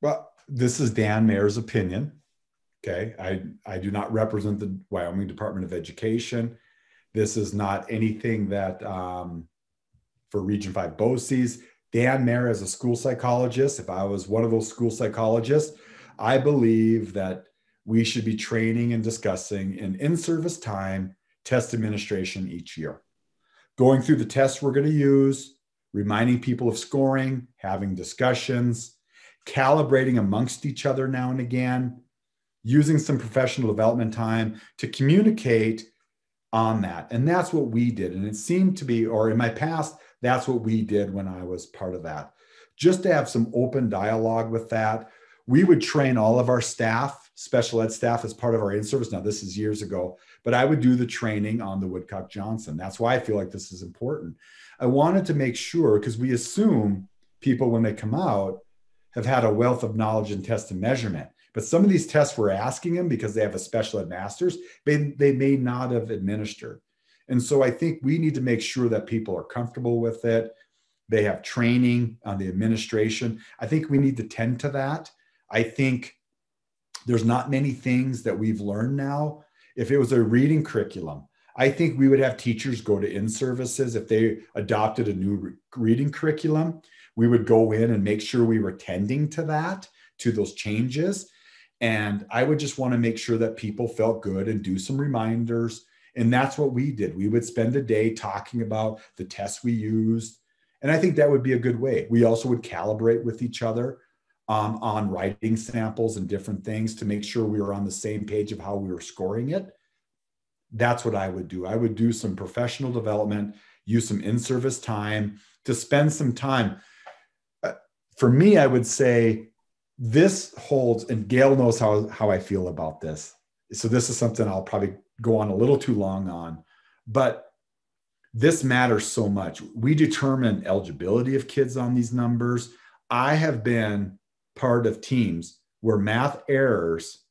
Well, this is Dan Mayer's opinion. Okay, I, I do not represent the Wyoming Department of Education. This is not anything that um, for Region 5 BOCES. Dan Mayer as a school psychologist, if I was one of those school psychologists, I believe that we should be training and discussing in in-service time test administration each year. Going through the tests we're going to use, reminding people of scoring, having discussions, calibrating amongst each other now and again, using some professional development time to communicate on that. And that's what we did. And it seemed to be, or in my past, that's what we did when I was part of that. Just to have some open dialogue with that. We would train all of our staff, special ed staff, as part of our in service. Now, this is years ago, but I would do the training on the Woodcock Johnson. That's why I feel like this is important. I wanted to make sure, because we assume people, when they come out, have had a wealth of knowledge in test and measurement. But some of these tests we're asking them because they have a special ed master's, they, they may not have administered. And so I think we need to make sure that people are comfortable with it. They have training on the administration. I think we need to tend to that. I think there's not many things that we've learned now. If it was a reading curriculum, I think we would have teachers go to in services if they adopted a new re- reading curriculum. We would go in and make sure we were tending to that, to those changes And I would just want to make sure that people felt good and do some reminders. And that's what we did. We would spend a day talking about the tests we used. And I think that would be a good way. We also would calibrate with each other um, on writing samples and different things to make sure we were on the same page of how we were scoring it. That's what I would do. I would do some professional development, use some in service time to spend some time. Uh, for me, I would say this holds, and Gail knows how, how I feel about this. So this is something I'll probably go on a little too long on, but this matters so much. We determine eligibility of kids on these numbers. I have been part of teams where math errors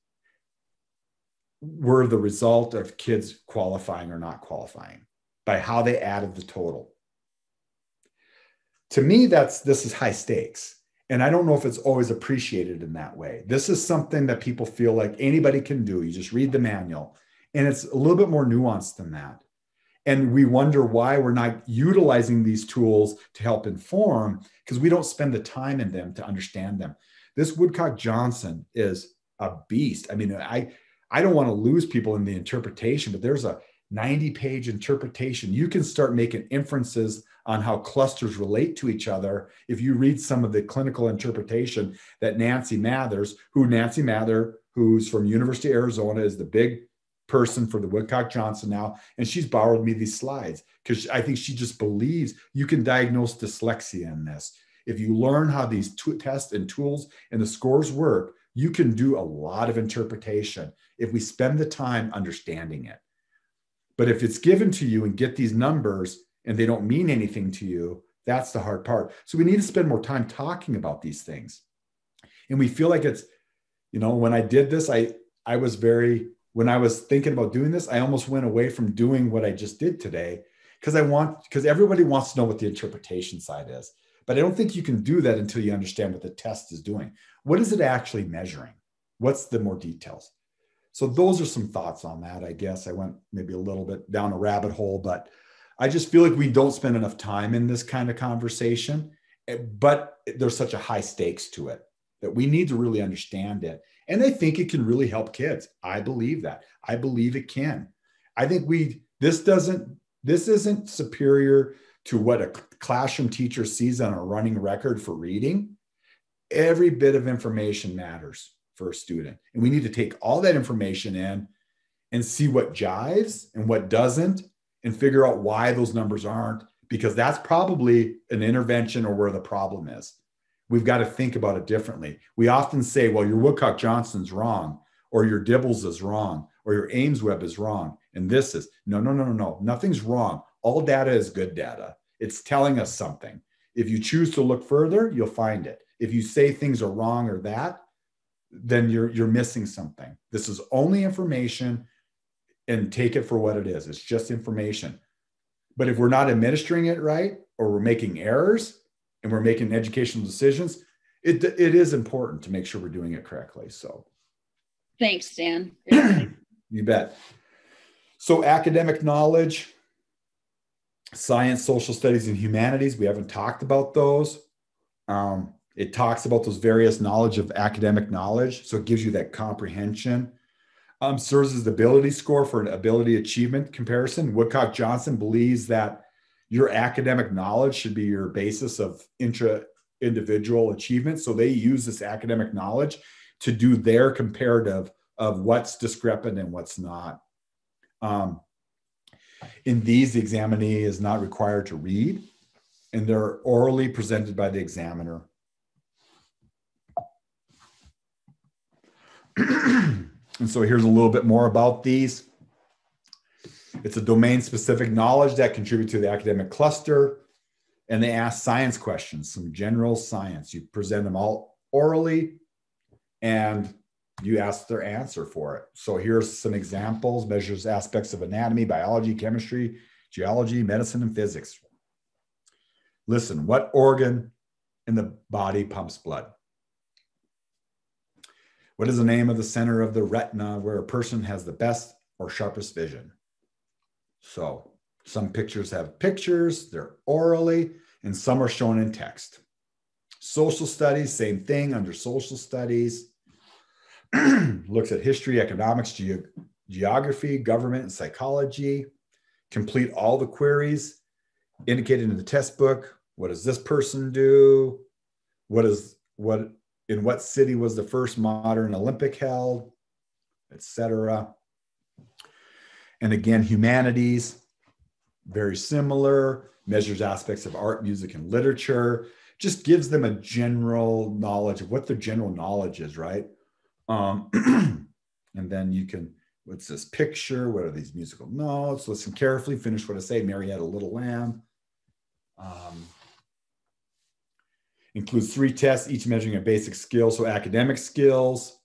were the result of kids qualifying or not qualifying by how they added the total. To me, that's this is high stakes. And I don't know if it's always appreciated in that way. This is something that people feel like anybody can do. You just read the manual. And it's a little bit more nuanced than that. And we wonder why we're not utilizing these tools to help inform because we don't spend the time in them to understand them. This Woodcock Johnson is a beast. I mean, I I don't want to lose people in the interpretation, but there's a 90 page interpretation. You can start making inferences on how clusters relate to each other if you read some of the clinical interpretation that Nancy Mathers, who Nancy Mather, who's from University of Arizona, is the big person for the Woodcock Johnson now, and she's borrowed me these slides because I think she just believes you can diagnose dyslexia in this. If you learn how these t- tests and tools and the scores work, you can do a lot of interpretation if we spend the time understanding it. But if it's given to you and get these numbers and they don't mean anything to you, that's the hard part. So we need to spend more time talking about these things. And we feel like it's, you know, when I did this, I I was very when I was thinking about doing this, I almost went away from doing what I just did today because I want because everybody wants to know what the interpretation side is. But I don't think you can do that until you understand what the test is doing. What is it actually measuring? What's the more details? So those are some thoughts on that. I guess I went maybe a little bit down a rabbit hole, but I just feel like we don't spend enough time in this kind of conversation. Eh, but there's such a high stakes to it that we need to really understand it. And I think it can really help kids. I believe that. I believe it can. I think we this doesn't this isn't superior to what a classroom teacher sees on a running record for reading. Every bit of information matters for a student. And we need to take all that information in and see what jives and what doesn't and figure out why those numbers aren't, because that's probably an intervention or where the problem is. We've got to think about it differently. We often say, well, your Woodcock Johnson's wrong, or your DIBELS is wrong, or your AIMSweb is wrong. And this is no, no, no, no, no. Nothing's wrong. All data is good data. It's telling us something. If you choose to look further, you'll find it. If you say things are wrong or that, then you're you're missing something. This is only information and take it for what it is. It's just information. But if we're not administering it right or we're making errors and we're making educational decisions, it, it is important to make sure we're doing it correctly. So thanks, Dan. you bet. So academic knowledge, science, social studies, and humanities, we haven't talked about those. Um, it talks about those various knowledge of academic knowledge. So it gives you that comprehension um, serves as the ability score for an ability achievement comparison. Woodcock Johnson believes that your academic knowledge should be your basis of intra individual achievement. So they use this academic knowledge to do their comparative of what's discrepant and what's not. Um, in these, the examinee is not required to read, and they're orally presented by the examiner. And so here's a little bit more about these. It's a domain specific knowledge that contribute to the academic cluster. And they ask science questions, some general science. You present them all orally and you ask their answer for it. So here's some examples, measures aspects of anatomy, biology, chemistry, geology, medicine, and physics. Listen, what organ in the body pumps blood? What is the name of the center of the retina where a person has the best or sharpest vision? So some pictures have pictures, they're orally, and some are shown in text. Social studies, same thing under social studies. looks at history, economics, ge- geography, government, and psychology. Complete all the queries indicated in the test book. What does this person do? What is what in what city was the first modern Olympic held, etc. And again, humanities, very similar, measures aspects of art, music, and literature, just gives them a general knowledge of what their general knowledge is, right? Um, and then you can, what's this picture? What are these musical notes? Listen carefully, finish what I say. Mary had a little lamb. Um, includes three tests, each measuring a basic skill. So academic skills,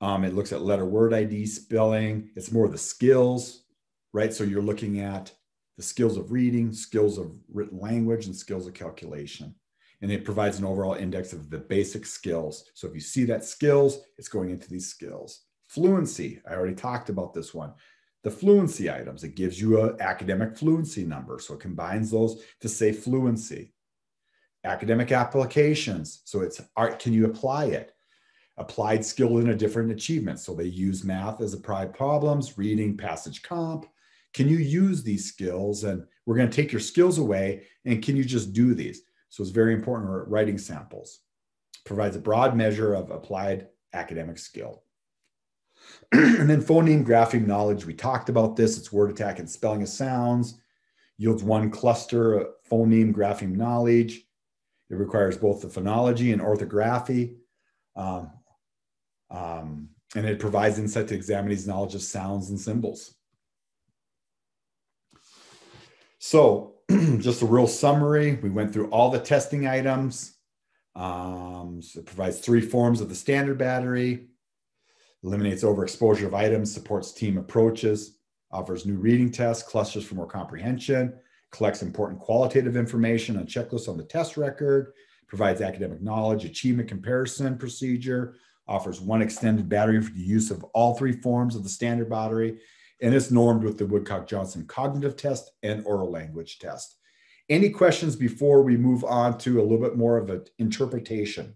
um, it looks at letter word ID, spelling. It's more the skills, right? So you're looking at the skills of reading, skills of written language, and skills of calculation. And it provides an overall index of the basic skills. So if you see that skills, it's going into these skills. Fluency, I already talked about this one. The fluency items, it gives you an academic fluency number. So it combines those to say fluency academic applications. So it's art, can you apply it? Applied skill in a different achievement. So they use math as applied problems, reading, passage comp. Can you use these skills? And we're going to take your skills away. And can you just do these? So it's very important writing samples. Provides a broad measure of applied academic skill. and then phoneme grapheme knowledge. We talked about this. It's word attack and spelling of sounds. Yields one cluster of phoneme grapheme knowledge it requires both the phonology and orthography. Um, um, and it provides insight to examinees' knowledge of sounds and symbols. So just a real summary. We went through all the testing items. Um, so it provides three forms of the standard battery, eliminates overexposure of items, supports team approaches, offers new reading tests, clusters for more comprehension, collects important qualitative information on checklists on the test record, provides academic knowledge, achievement comparison procedure, offers one extended battery for the use of all three forms of the standard battery, and it's normed with the Woodcock-Johnson cognitive test and oral language test. Any questions before we move on to a little bit more of an interpretation?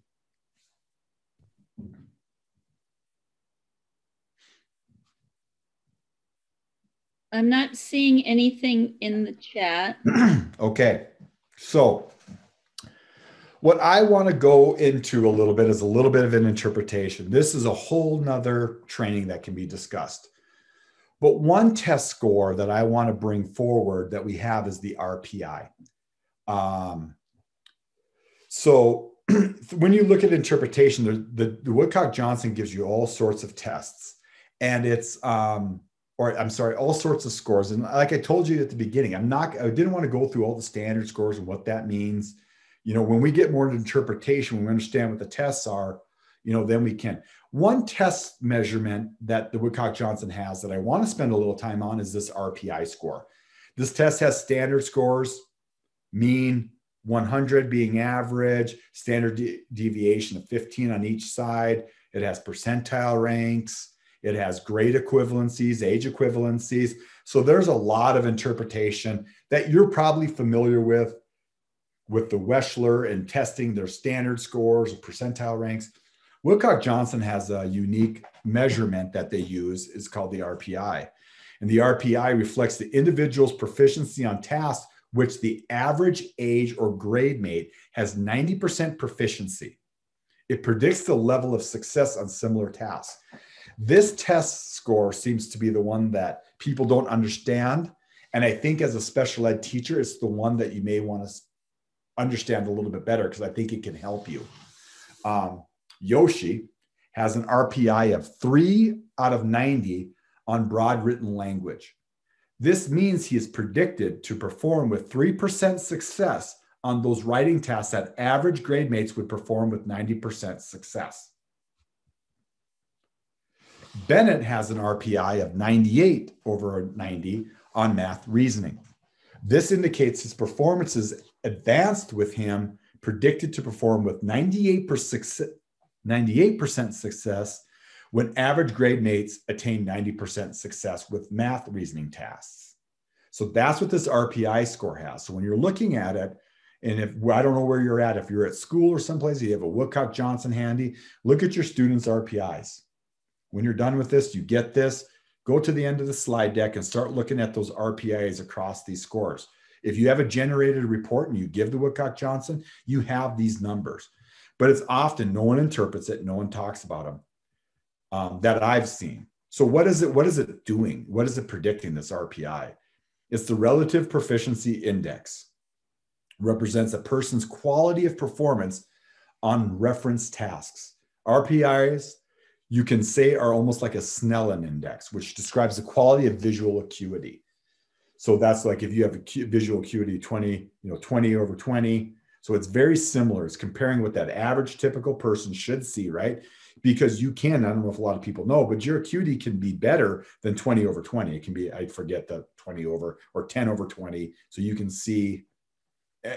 I'm not seeing anything in the chat. okay. So, what I want to go into a little bit is a little bit of an interpretation. This is a whole nother training that can be discussed. But one test score that I want to bring forward that we have is the RPI. Um, so when you look at interpretation, the, the, the Woodcock Johnson gives you all sorts of tests, and it's um, or I'm sorry, all sorts of scores. And like I told you at the beginning, I'm not, I didn't want to go through all the standard scores and what that means. You know, when we get more into interpretation, when we understand what the tests are, you know, then we can. One test measurement that the Woodcock Johnson has that I want to spend a little time on is this RPI score. This test has standard scores, mean 100 being average, standard de- deviation of 15 on each side. It has percentile ranks it has grade equivalencies, age equivalencies. So there's a lot of interpretation that you're probably familiar with with the Wechsler and testing their standard scores, or percentile ranks. Woodcock Johnson has a unique measurement that they use. It's called the RPI. And the RPI reflects the individual's proficiency on tasks which the average age or grade mate has 90% proficiency. It predicts the level of success on similar tasks. This test score seems to be the one that people don't understand. And I think as a special ed teacher, it's the one that you may want to understand a little bit better because I think it can help you. Um, Yoshi has an RPI of three out of 90 on broad written language. This means he is predicted to perform with 3% success on those writing tasks that average grade mates would perform with 90% success. Bennett has an RPI of 98 over 90 on math reasoning. This indicates his performance is advanced with him, predicted to perform with 98%, 98% success when average grade mates attain 90% success with math reasoning tasks. So that's what this RPI score has. So when you're looking at it, and if I don't know where you're at, if you're at school or someplace, you have a Woodcock Johnson handy, look at your students' RPIs When you're done with this, you get this, go to the end of the slide deck and start looking at those RPIs across these scores. If you have a generated report and you give the Woodcock Johnson, you have these numbers. But it's often no one interprets it, no one talks about them um, that I've seen. So what is it? What is it doing? What is it predicting? This RPI? It's the relative proficiency index. Represents a person's quality of performance on reference tasks. RPIs, you can say, are almost like a Snellen index, which describes the quality of visual acuity. So that's like if you have a visual acuity 20, you know, 20 over 20. So it's very similar. It's comparing what that average typical person should see, right? Because you can, I don't know if a lot of people know, but your acuity can be better than 20 over 20. It can be, I forget the 20 over or 10 over 20. So you can see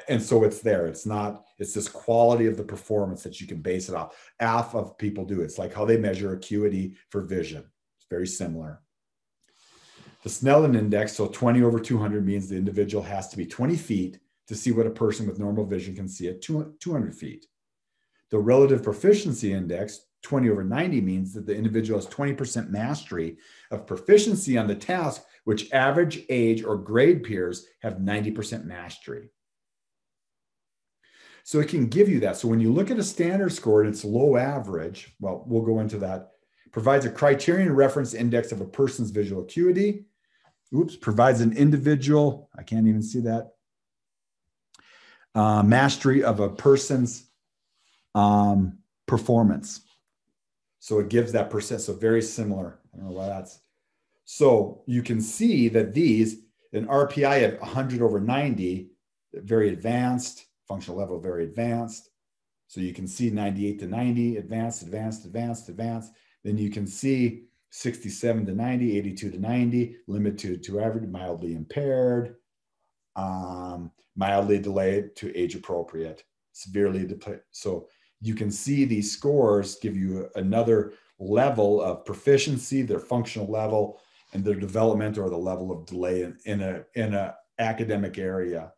and so it's there it's not it's this quality of the performance that you can base it off half of people do it's like how they measure acuity for vision it's very similar the snellen index so 20 over 200 means the individual has to be 20 feet to see what a person with normal vision can see at 200 feet the relative proficiency index 20 over 90 means that the individual has 20% mastery of proficiency on the task which average age or grade peers have 90% mastery so it can give you that. So when you look at a standard score and it's low average, well, we'll go into that. Provides a criterion reference index of a person's visual acuity. Oops, provides an individual, I can't even see that, uh, mastery of a person's um, performance. So it gives that percent. So very similar. I don't know why that's. So you can see that these, an RPI of 100 over 90, very advanced, functional level very advanced. So you can see 98 to 90, advanced, advanced, advanced, advanced. Then you can see 67 to 90, 82 to 90, limited to average, mildly impaired, um, mildly delayed to age appropriate, severely delayed. So you can see these scores give you another level of proficiency, their functional level, and their development or the level of delay in, in a in a academic area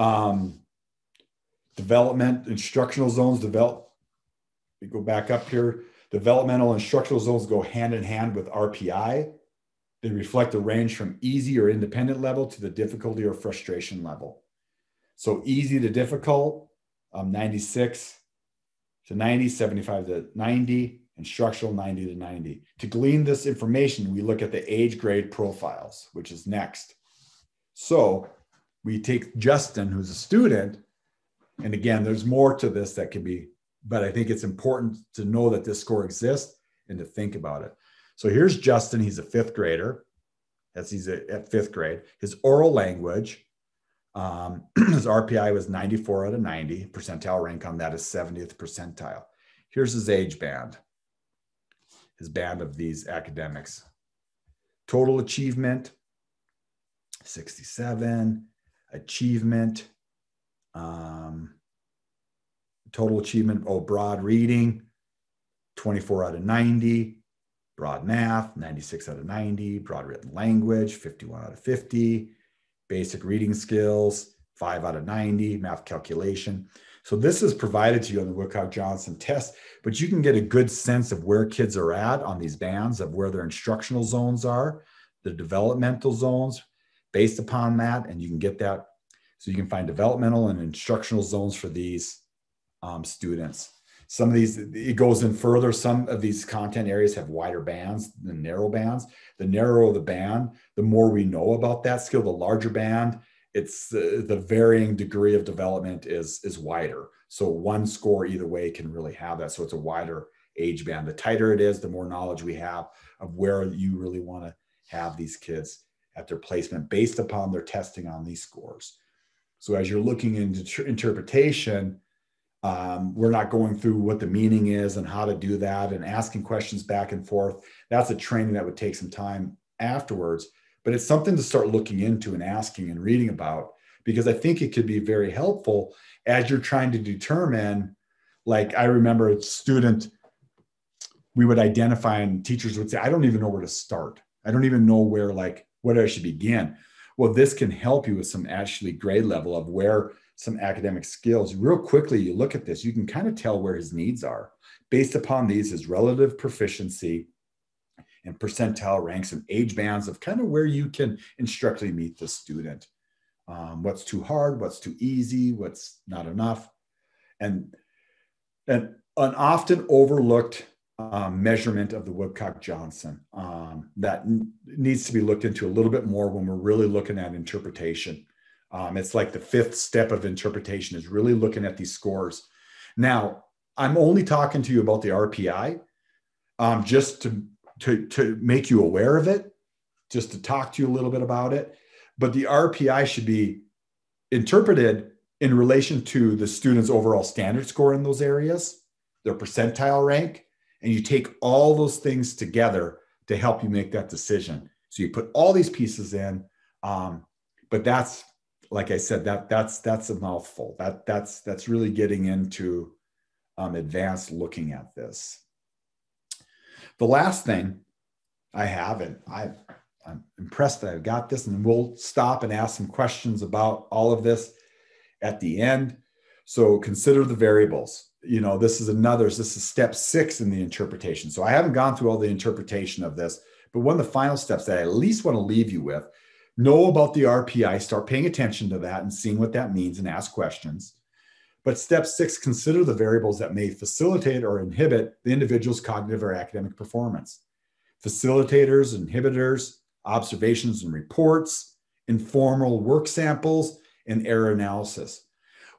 um, development instructional zones develop. We go back up here. Developmental instructional zones go hand in hand with RPI. They reflect a range from easy or independent level to the difficulty or frustration level. So easy to difficult, um, 96 to 90, 75 to 90, and structural 90 to 90. To glean this information, we look at the age grade profiles, which is next. So we take Justin, who's a student, and again, there's more to this that can be, but I think it's important to know that this score exists and to think about it. So here's Justin. He's a fifth grader. as he's a, at fifth grade. His oral language, um, his RPI was 94 out of 90. Percentile rank on that is 70th percentile. Here's his age band, his band of these academics. Total achievement, 67 achievement, um, total achievement, oh, broad reading, 24 out of 90, broad math, 96 out of 90, broad written language, 51 out of 50, basic reading skills, 5 out of 90, math calculation. So this is provided to you on the Woodcock Johnson test, but you can get a good sense of where kids are at on these bands, of where their instructional zones are, the developmental zones, based upon that, and you can get that. So you can find developmental and instructional zones for these um, students. Some of these, it goes in further. Some of these content areas have wider bands than narrow bands. The narrower the band, the more we know about that skill. The larger band, it's the, the varying degree of development is, is wider. So one score either way can really have that. So it's a wider age band. The tighter it is, the more knowledge we have of where you really want to have these kids at their placement based upon their testing on these scores. So as you're looking into interpretation, um, we're not going through what the meaning is and how to do that and asking questions back and forth. That's a training that would take some time afterwards, but it's something to start looking into and asking and reading about because I think it could be very helpful as you're trying to determine. Like I remember a student, we would identify and teachers would say, I don't even know where to start. I don't even know where like where I should begin. Well, this can help you with some actually grade level of where some academic skills. Real quickly, you look at this, you can kind of tell where his needs are based upon these is relative proficiency and percentile ranks and age bands of kind of where you can instructively meet the student. Um, what's too hard, what's too easy, what's not enough. And, and an often overlooked um, measurement of the Woodcock Johnson um, that n- needs to be looked into a little bit more when we're really looking at interpretation. Um, it's like the fifth step of interpretation is really looking at these scores. Now, I'm only talking to you about the RPI um, just to, to, to make you aware of it, just to talk to you a little bit about it. But the RPI should be interpreted in relation to the student's overall standard score in those areas, their percentile rank, and you take all those things together to help you make that decision. So you put all these pieces in, um, but that's like I said, that that's that's a mouthful. That that's that's really getting into um, advanced looking at this. The last thing I have, and I I'm impressed that I've got this, and we'll stop and ask some questions about all of this at the end. So consider the variables you know, this is another, this is step six in the interpretation. So I haven't gone through all the interpretation of this, but one of the final steps that I at least want to leave you with know about the RPI, start paying attention to that and seeing what that means and ask questions. But step six, consider the variables that may facilitate or inhibit the individual's cognitive or academic performance. Facilitators, inhibitors, observations and reports, informal work samples, and error analysis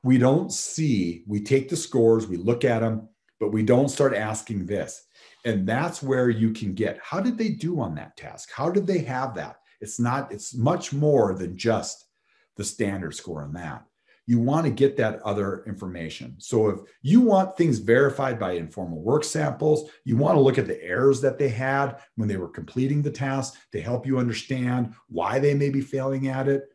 we don't see, we take the scores, we look at them, but we don't start asking this. And that's where you can get how did they do on that task? How did they have that? It's not, it's much more than just the standard score on that. You want to get that other information. So if you want things verified by informal work samples, you want to look at the errors that they had when they were completing the task to help you understand why they may be failing at it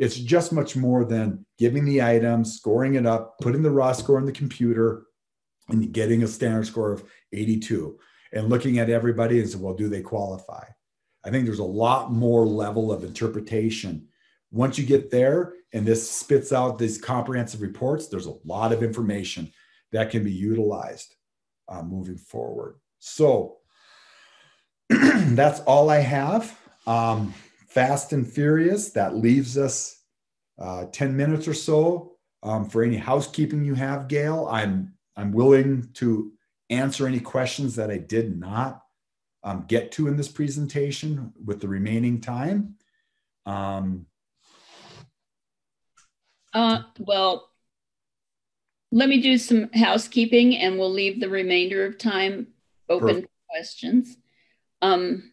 it's just much more than giving the item, scoring it up, putting the raw score in the computer, and getting a standard score of 82 and looking at everybody and say, well, do they qualify? I think there's a lot more level of interpretation. Once you get there and this spits out these comprehensive reports, there's a lot of information that can be utilized uh, moving forward. So that's all I have. Um, fast and furious. That leaves us uh, 10 minutes or so um, for any housekeeping you have, Gail. I'm, I'm willing to answer any questions that I did not um, get to in this presentation with the remaining time. Um, uh, well, let me do some housekeeping and we'll leave the remainder of time open perfect. for questions. Um,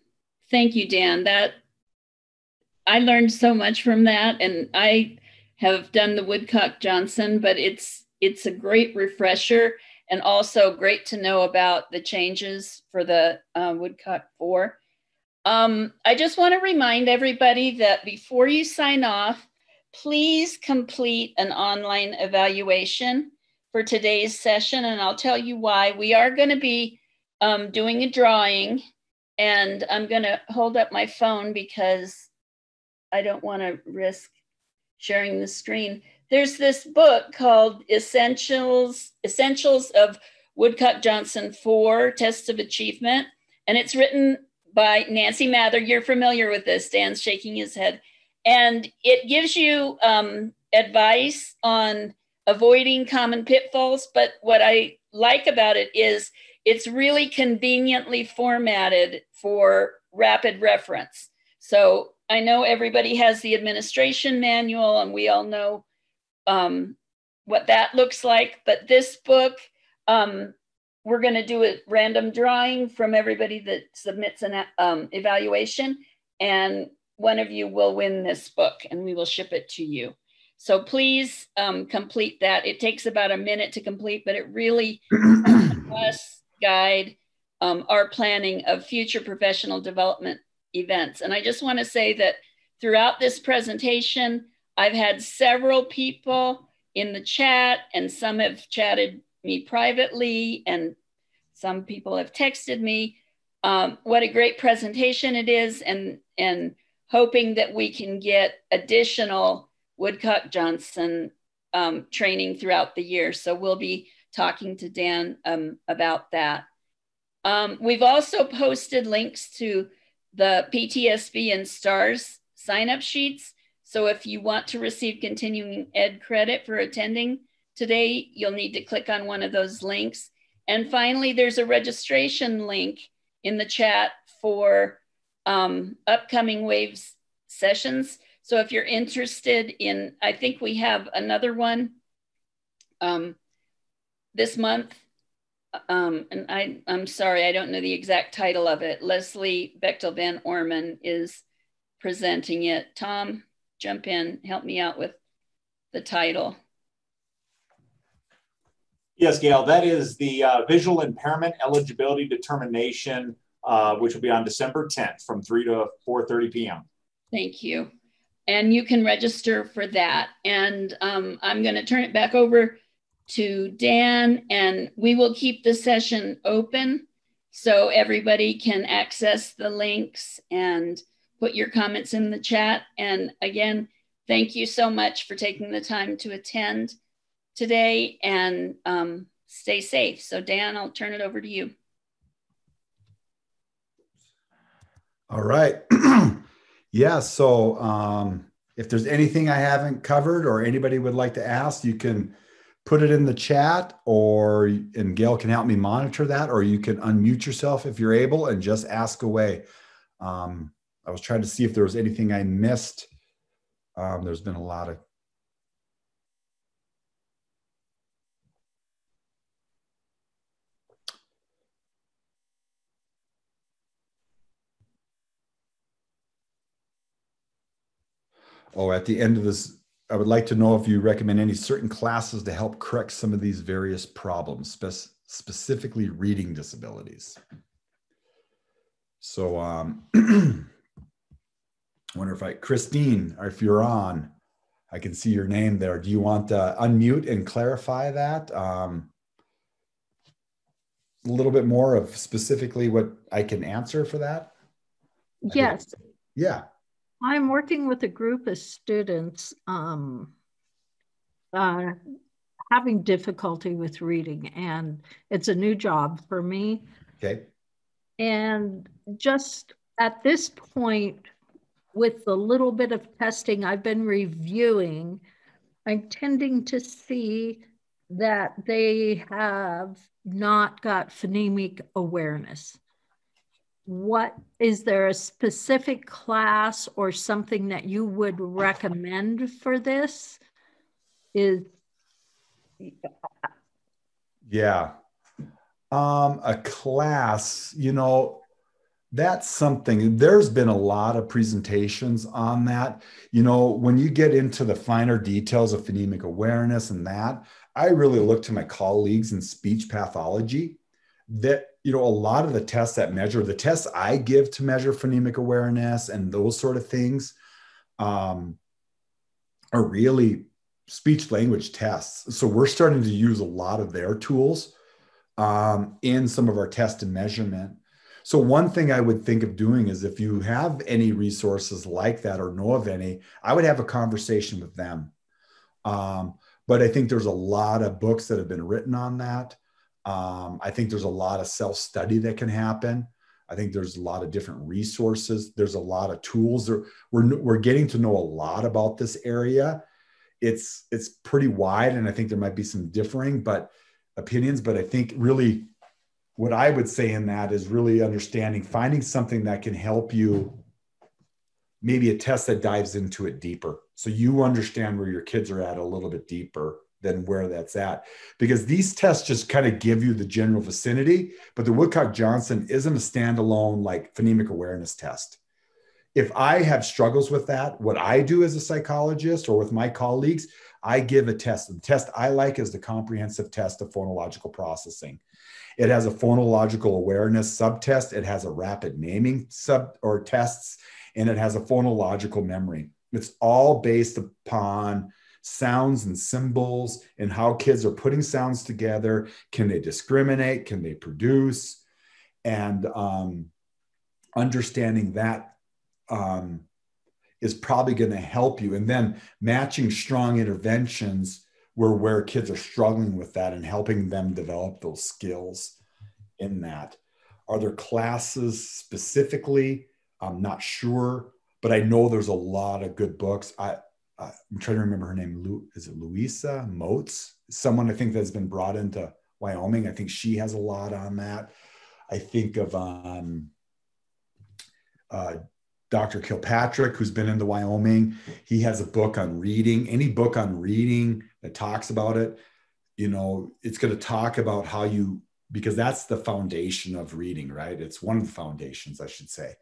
thank you, Dan. That I learned so much from that, and I have done the Woodcock Johnson, but it's it's a great refresher and also great to know about the changes for the uh, Woodcock 4. Um, I just want to remind everybody that before you sign off, please complete an online evaluation for today's session, and I'll tell you why. We are going to be um, doing a drawing, and I'm going to hold up my phone because I don't want to risk sharing the screen. There's this book called Essentials Essentials of Woodcock Johnson 4 Tests of Achievement. And it's written by Nancy Mather. You're familiar with this. Dan's shaking his head. And it gives you um, advice on avoiding common pitfalls. But what I like about it is it's really conveniently formatted for rapid reference. So I know everybody has the administration manual, and we all know um, what that looks like. But this book, um, we're going to do a random drawing from everybody that submits an um, evaluation, and one of you will win this book, and we will ship it to you. So please um, complete that. It takes about a minute to complete, but it really us guide um, our planning of future professional development events. And I just want to say that throughout this presentation, I've had several people in the chat, and some have chatted me privately, and some people have texted me. Um, what a great presentation it is, and and hoping that we can get additional Woodcock Johnson um, training throughout the year. So we'll be talking to Dan um, about that. Um, we've also posted links to the PTSB and STARS sign up sheets. So if you want to receive continuing ed credit for attending today, you'll need to click on one of those links. And finally, there's a registration link in the chat for um, upcoming WAVES sessions. So if you're interested in, I think we have another one um, this month. Um, and I, I'm sorry, I don't know the exact title of it. Leslie Bechtel Van Orman is presenting it. Tom, jump in, help me out with the title. Yes, Gail, that is the uh, visual impairment eligibility determination, uh, which will be on December 10th from 3 to 4.30 p.m. Thank you. And you can register for that. And um, I'm going to turn it back over to Dan, and we will keep the session open so everybody can access the links and put your comments in the chat. And again, thank you so much for taking the time to attend today and um, stay safe. So, Dan, I'll turn it over to you. All right. yeah. So, um, if there's anything I haven't covered or anybody would like to ask, you can put it in the chat or and Gail can help me monitor that, or you can unmute yourself if you're able and just ask away. Um, I was trying to see if there was anything I missed. Um, there's been a lot of Oh, at the end of this, I would like to know if you recommend any certain classes to help correct some of these various problems, spe- specifically reading disabilities. So, um, I wonder if I, Christine, or if you're on, I can see your name there. Do you want to unmute and clarify that? Um, a little bit more of specifically what I can answer for that? Yes. Yeah. I'm working with a group of students um, uh, having difficulty with reading, and it's a new job for me. Okay. And just at this point, with the little bit of testing I've been reviewing, I'm tending to see that they have not got phonemic awareness. What is there a specific class or something that you would recommend for this? Is yeah. Um a class you know that's something there's been a lot of presentations on that. You know when you get into the finer details of phonemic awareness and that i really look to my colleagues in speech pathology that you know a lot of the tests that measure the tests i give to measure phonemic awareness and those sort of things um, are really speech language tests. So we're starting to use a lot of their tools um, in some of our test and measurement so one thing i would think of doing is if you have any resources like that or know of any i would have a conversation with them um, but i think there's a lot of books that have been written on that um, I think there's a lot of self study that can happen. I think there's a lot of different resources. There's a lot of tools. There, we're, we're getting to know a lot about this area. It's it's pretty wide, and I think there might be some differing but opinions. But I think really, what I would say in that is really understanding, finding something that can help you. Maybe a test that dives into it deeper, so you understand where your kids are at a little bit deeper than where that's at. Because these tests just kind of give you the general vicinity but the woodcock johnson isn't a standalone like phonemic awareness test. If i have struggles with that what i do as a psychologist or with my colleagues i give a test. The test i like is the comprehensive test of phonological processing it has a phonological awareness subtest it has a rapid naming sub or tests and it has a phonological memory it's all based upon sounds and symbols and how kids are putting sounds together. Can they discriminate? Can they produce? And um, understanding that um, is probably going to help you. And then matching strong interventions where where kids are struggling with that and helping them develop those skills in that. Are there classes specifically? I'm not sure, but I know there's a lot of good books. I, I'm trying to remember her name. Lu, is it Louisa Moats? Someone I think that's been brought into Wyoming. I think she has a lot on that. I think of um, uh, Dr. Kilpatrick, who's been into Wyoming. He has a book on reading. Any book on reading that talks about it, you know, it's going to talk about how you, because that's the foundation of reading, right? It's one of the foundations, I should say.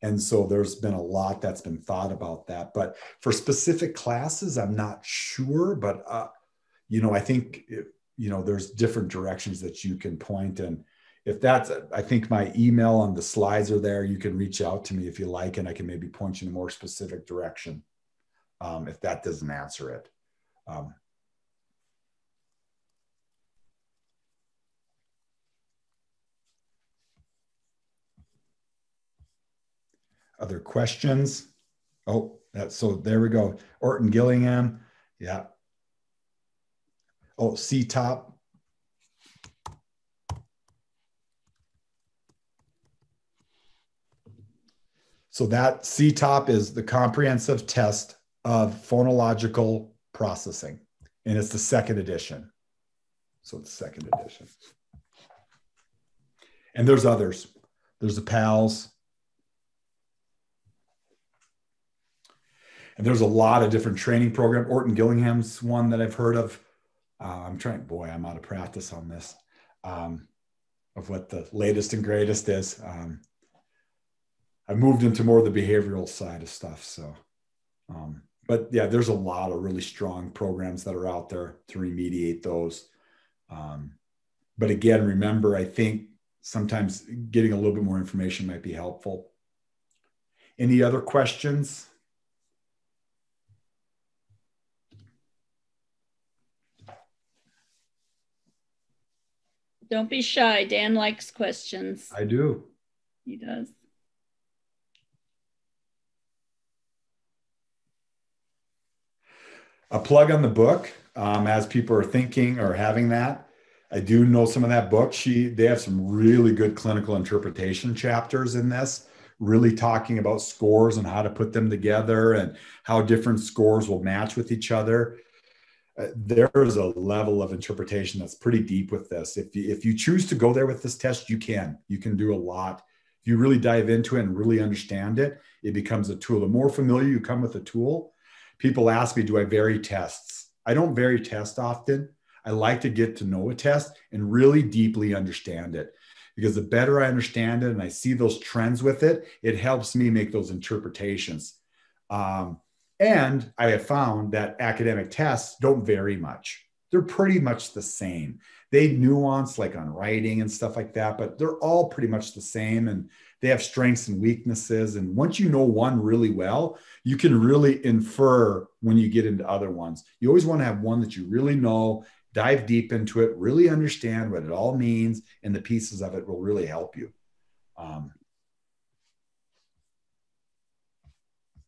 And so there's been a lot that's been thought about that. But for specific classes, I'm not sure. But, uh, you know, I think, it, you know, there's different directions that you can point and if that's i think my email on the slides are there you can reach out to me if you like and i can maybe point you in a more specific direction um, if that doesn't answer it um, other questions oh that's so there we go orton gillingham yeah oh CTOPP So that CTOPP is the comprehensive test of phonological processing, and it's the second edition. So it's the second edition. And there's others. There's the PALS. And there's a lot of different training program. Orton Gillingham's one that I've heard of. Uh, I'm trying, boy, I'm out of practice on this, um, of what the latest and greatest is. Um, I moved into more of the behavioral side of stuff. So, um, but yeah, there's a lot of really strong programs that are out there to remediate those. Um, but again, remember, I think sometimes getting a little bit more information might be helpful. Any other questions? Don't be shy. Dan likes questions. I do. He does. a plug on the book um, as people are thinking or having that. I do know some of that book. She they have some really good clinical interpretation chapters in this, really talking about scores and how to put them together and how different scores will match with each other. Uh, there is a level of interpretation that's pretty deep with this. If you, if you choose to go there with this test, you can. You can do a lot. If you really dive into it and really understand it, it becomes a tool. The more familiar you come with a tool, people ask me, do I vary tests? I don't vary tests often. I like to get to know a test and really deeply understand it because the better I understand it and I see those trends with it, it helps me make those interpretations. Um, and I have found that academic tests don't vary much. They're pretty much the same. They nuance like on writing and stuff like that, but they're all pretty much the same. And they have strengths and weaknesses. And once you know one really well, you can really infer when you get into other ones. You always want to have one that you really know, dive deep into it, really understand what it all means, and the pieces of it will really help you. Um,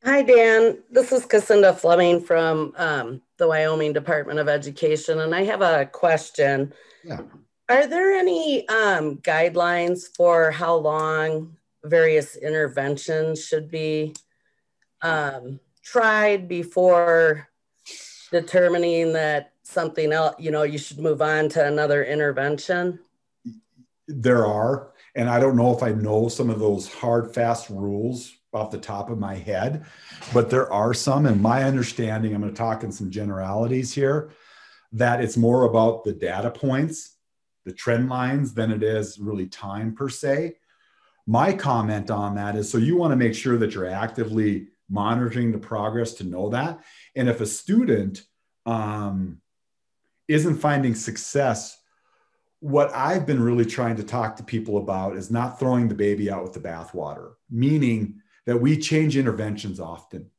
Hi, Dan. This is Cassandra Fleming from um, the Wyoming Department of Education, and I have a question. Yeah. Are there any um, guidelines for how long various interventions should be um, tried before determining that something else, you know, you should move on to another intervention? There are. And I don't know if I know some of those hard, fast rules off the top of my head, but there are some. And my understanding, I'm going to talk in some generalities here, that it's more about the data points, the trend lines, than it is really time per se my comment on that is so you want to make sure that you're actively monitoring the progress to know that and if a student um, isn't finding success what i've been really trying to talk to people about is not throwing the baby out with the bathwater meaning that we change interventions often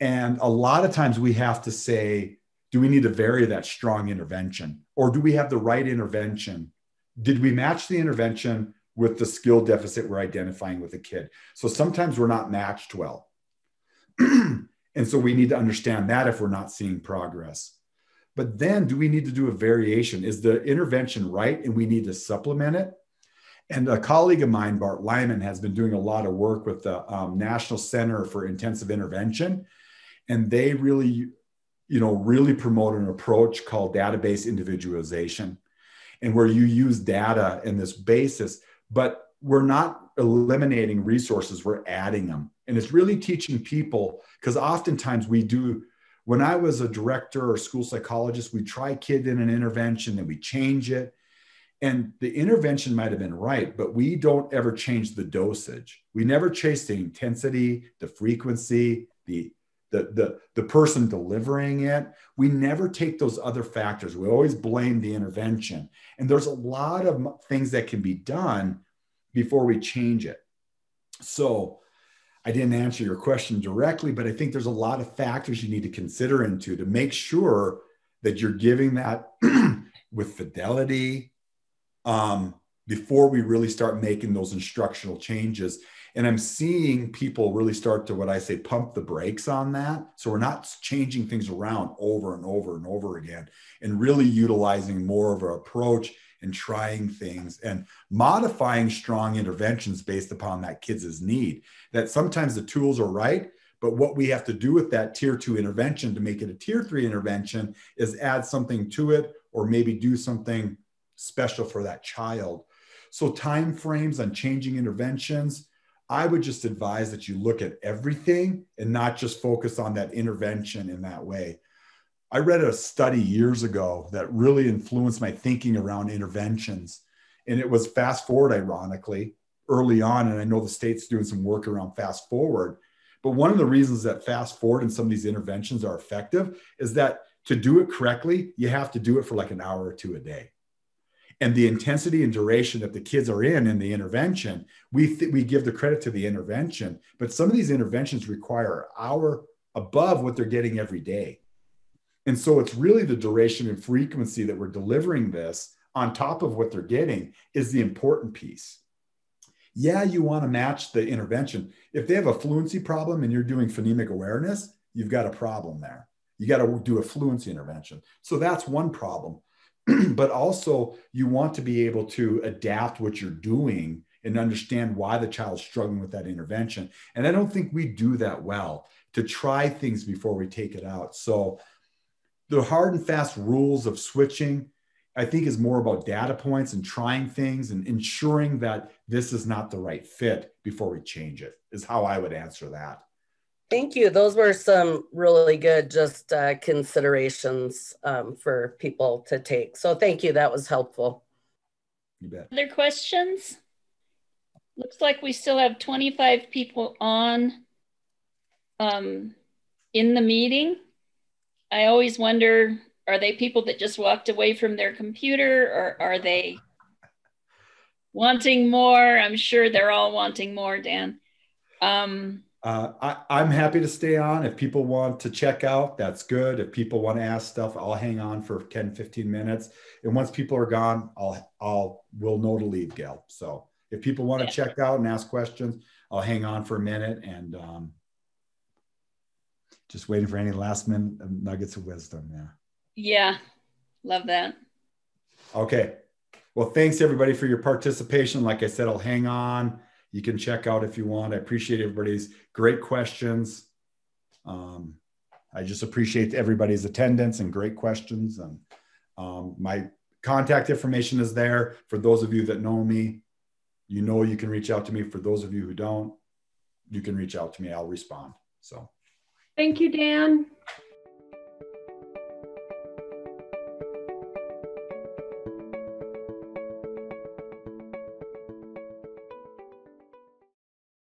and a lot of times we have to say do we need to vary that strong intervention or do we have the right intervention did we match the intervention with the skill deficit we're identifying with a kid. So sometimes we're not matched well. and so we need to understand that if we're not seeing progress. But then do we need to do a variation? Is the intervention right and we need to supplement it? And a colleague of mine, Bart Lyman, has been doing a lot of work with the um, National Center for Intensive Intervention. And they really, you know, really promote an approach called data-based individualization, and where you use data in this basis, but we're not eliminating resources, we're adding them. And it's really teaching people, because oftentimes we do when I was a director or school psychologist, we try kid in an intervention and we change it. And the intervention might have been right, but we don't ever change the dosage. We never change the intensity, the frequency, the the, the, the person delivering it. We never take those other factors. We always blame the intervention. And there's a lot of things that can be done before we change it. So I didn't answer your question directly, but I think there's a lot of factors you need to consider into to make sure that you're giving that with fidelity um, before we really start making those instructional changes. And I'm seeing people really start to what I say pump the brakes on that. So we're not changing things around over and over and over again and really utilizing more of an approach and trying things and modifying strong interventions based upon that kid's need. That sometimes the tools are right, but what we have to do with that tier two intervention to make it a tier three intervention is add something to it or maybe do something special for that child. So time frames on changing interventions, I would just advise that you look at everything and not just focus on that intervention in that way. I read a study years ago that really influenced my thinking around interventions. And it was Fast ForWord, ironically, early on. And I know the state's doing some work around Fast ForWord. But one of the reasons that Fast ForWord and some of these interventions are effective is that to do it correctly, you have to do it for like an hour or two a day. And the intensity and duration that the kids are in in the intervention, we, th- we give the credit to the intervention. But some of these interventions require hour above what they're getting every day. And so it's really the duration and frequency that we're delivering this on top of what they're getting is the important piece. Yeah, you want to match the intervention. If they have a fluency problem and you're doing phonemic awareness, you've got a problem there. You got to do a fluency intervention. So that's one problem. but also, you want to be able to adapt what you're doing and understand why the child's struggling with that intervention. And I don't think we do that well to try things before we take it out. So the hard and fast rules of switching i think is more about data points and trying things and ensuring that this is not the right fit before we change it is how i would answer that thank you. Those were some really good just uh, considerations um, for people to take. So thank you. That was helpful. You bet. Other questions? Looks like we still have 25 people on um, in the meeting. I always wonder are they people that just walked away from their computer or are they wanting more? I'm sure they're all wanting more, Dan. Um, uh, I, am happy to stay on. If people want to check out, that's good. If people want to ask stuff, I'll hang on for 10, 15 minutes. And once people are gone, I'll, I'll, we'll know to leave, Gail. So if people want to yeah. check out and ask questions, I'll hang on for a minute and um, just waiting for any last minute nuggets of wisdom. Yeah. Yeah. Love that. Okay. Well, thanks everybody for your participation. Like I said, I'll hang on. You can check out if you want. I appreciate everybody's great questions. Um, I just appreciate everybody's attendance and great questions. And um, my contact information is there for those of you that know me. You know you can reach out to me. For those of you who don't, you can reach out to me. I'll respond. So. Thank you, Dan.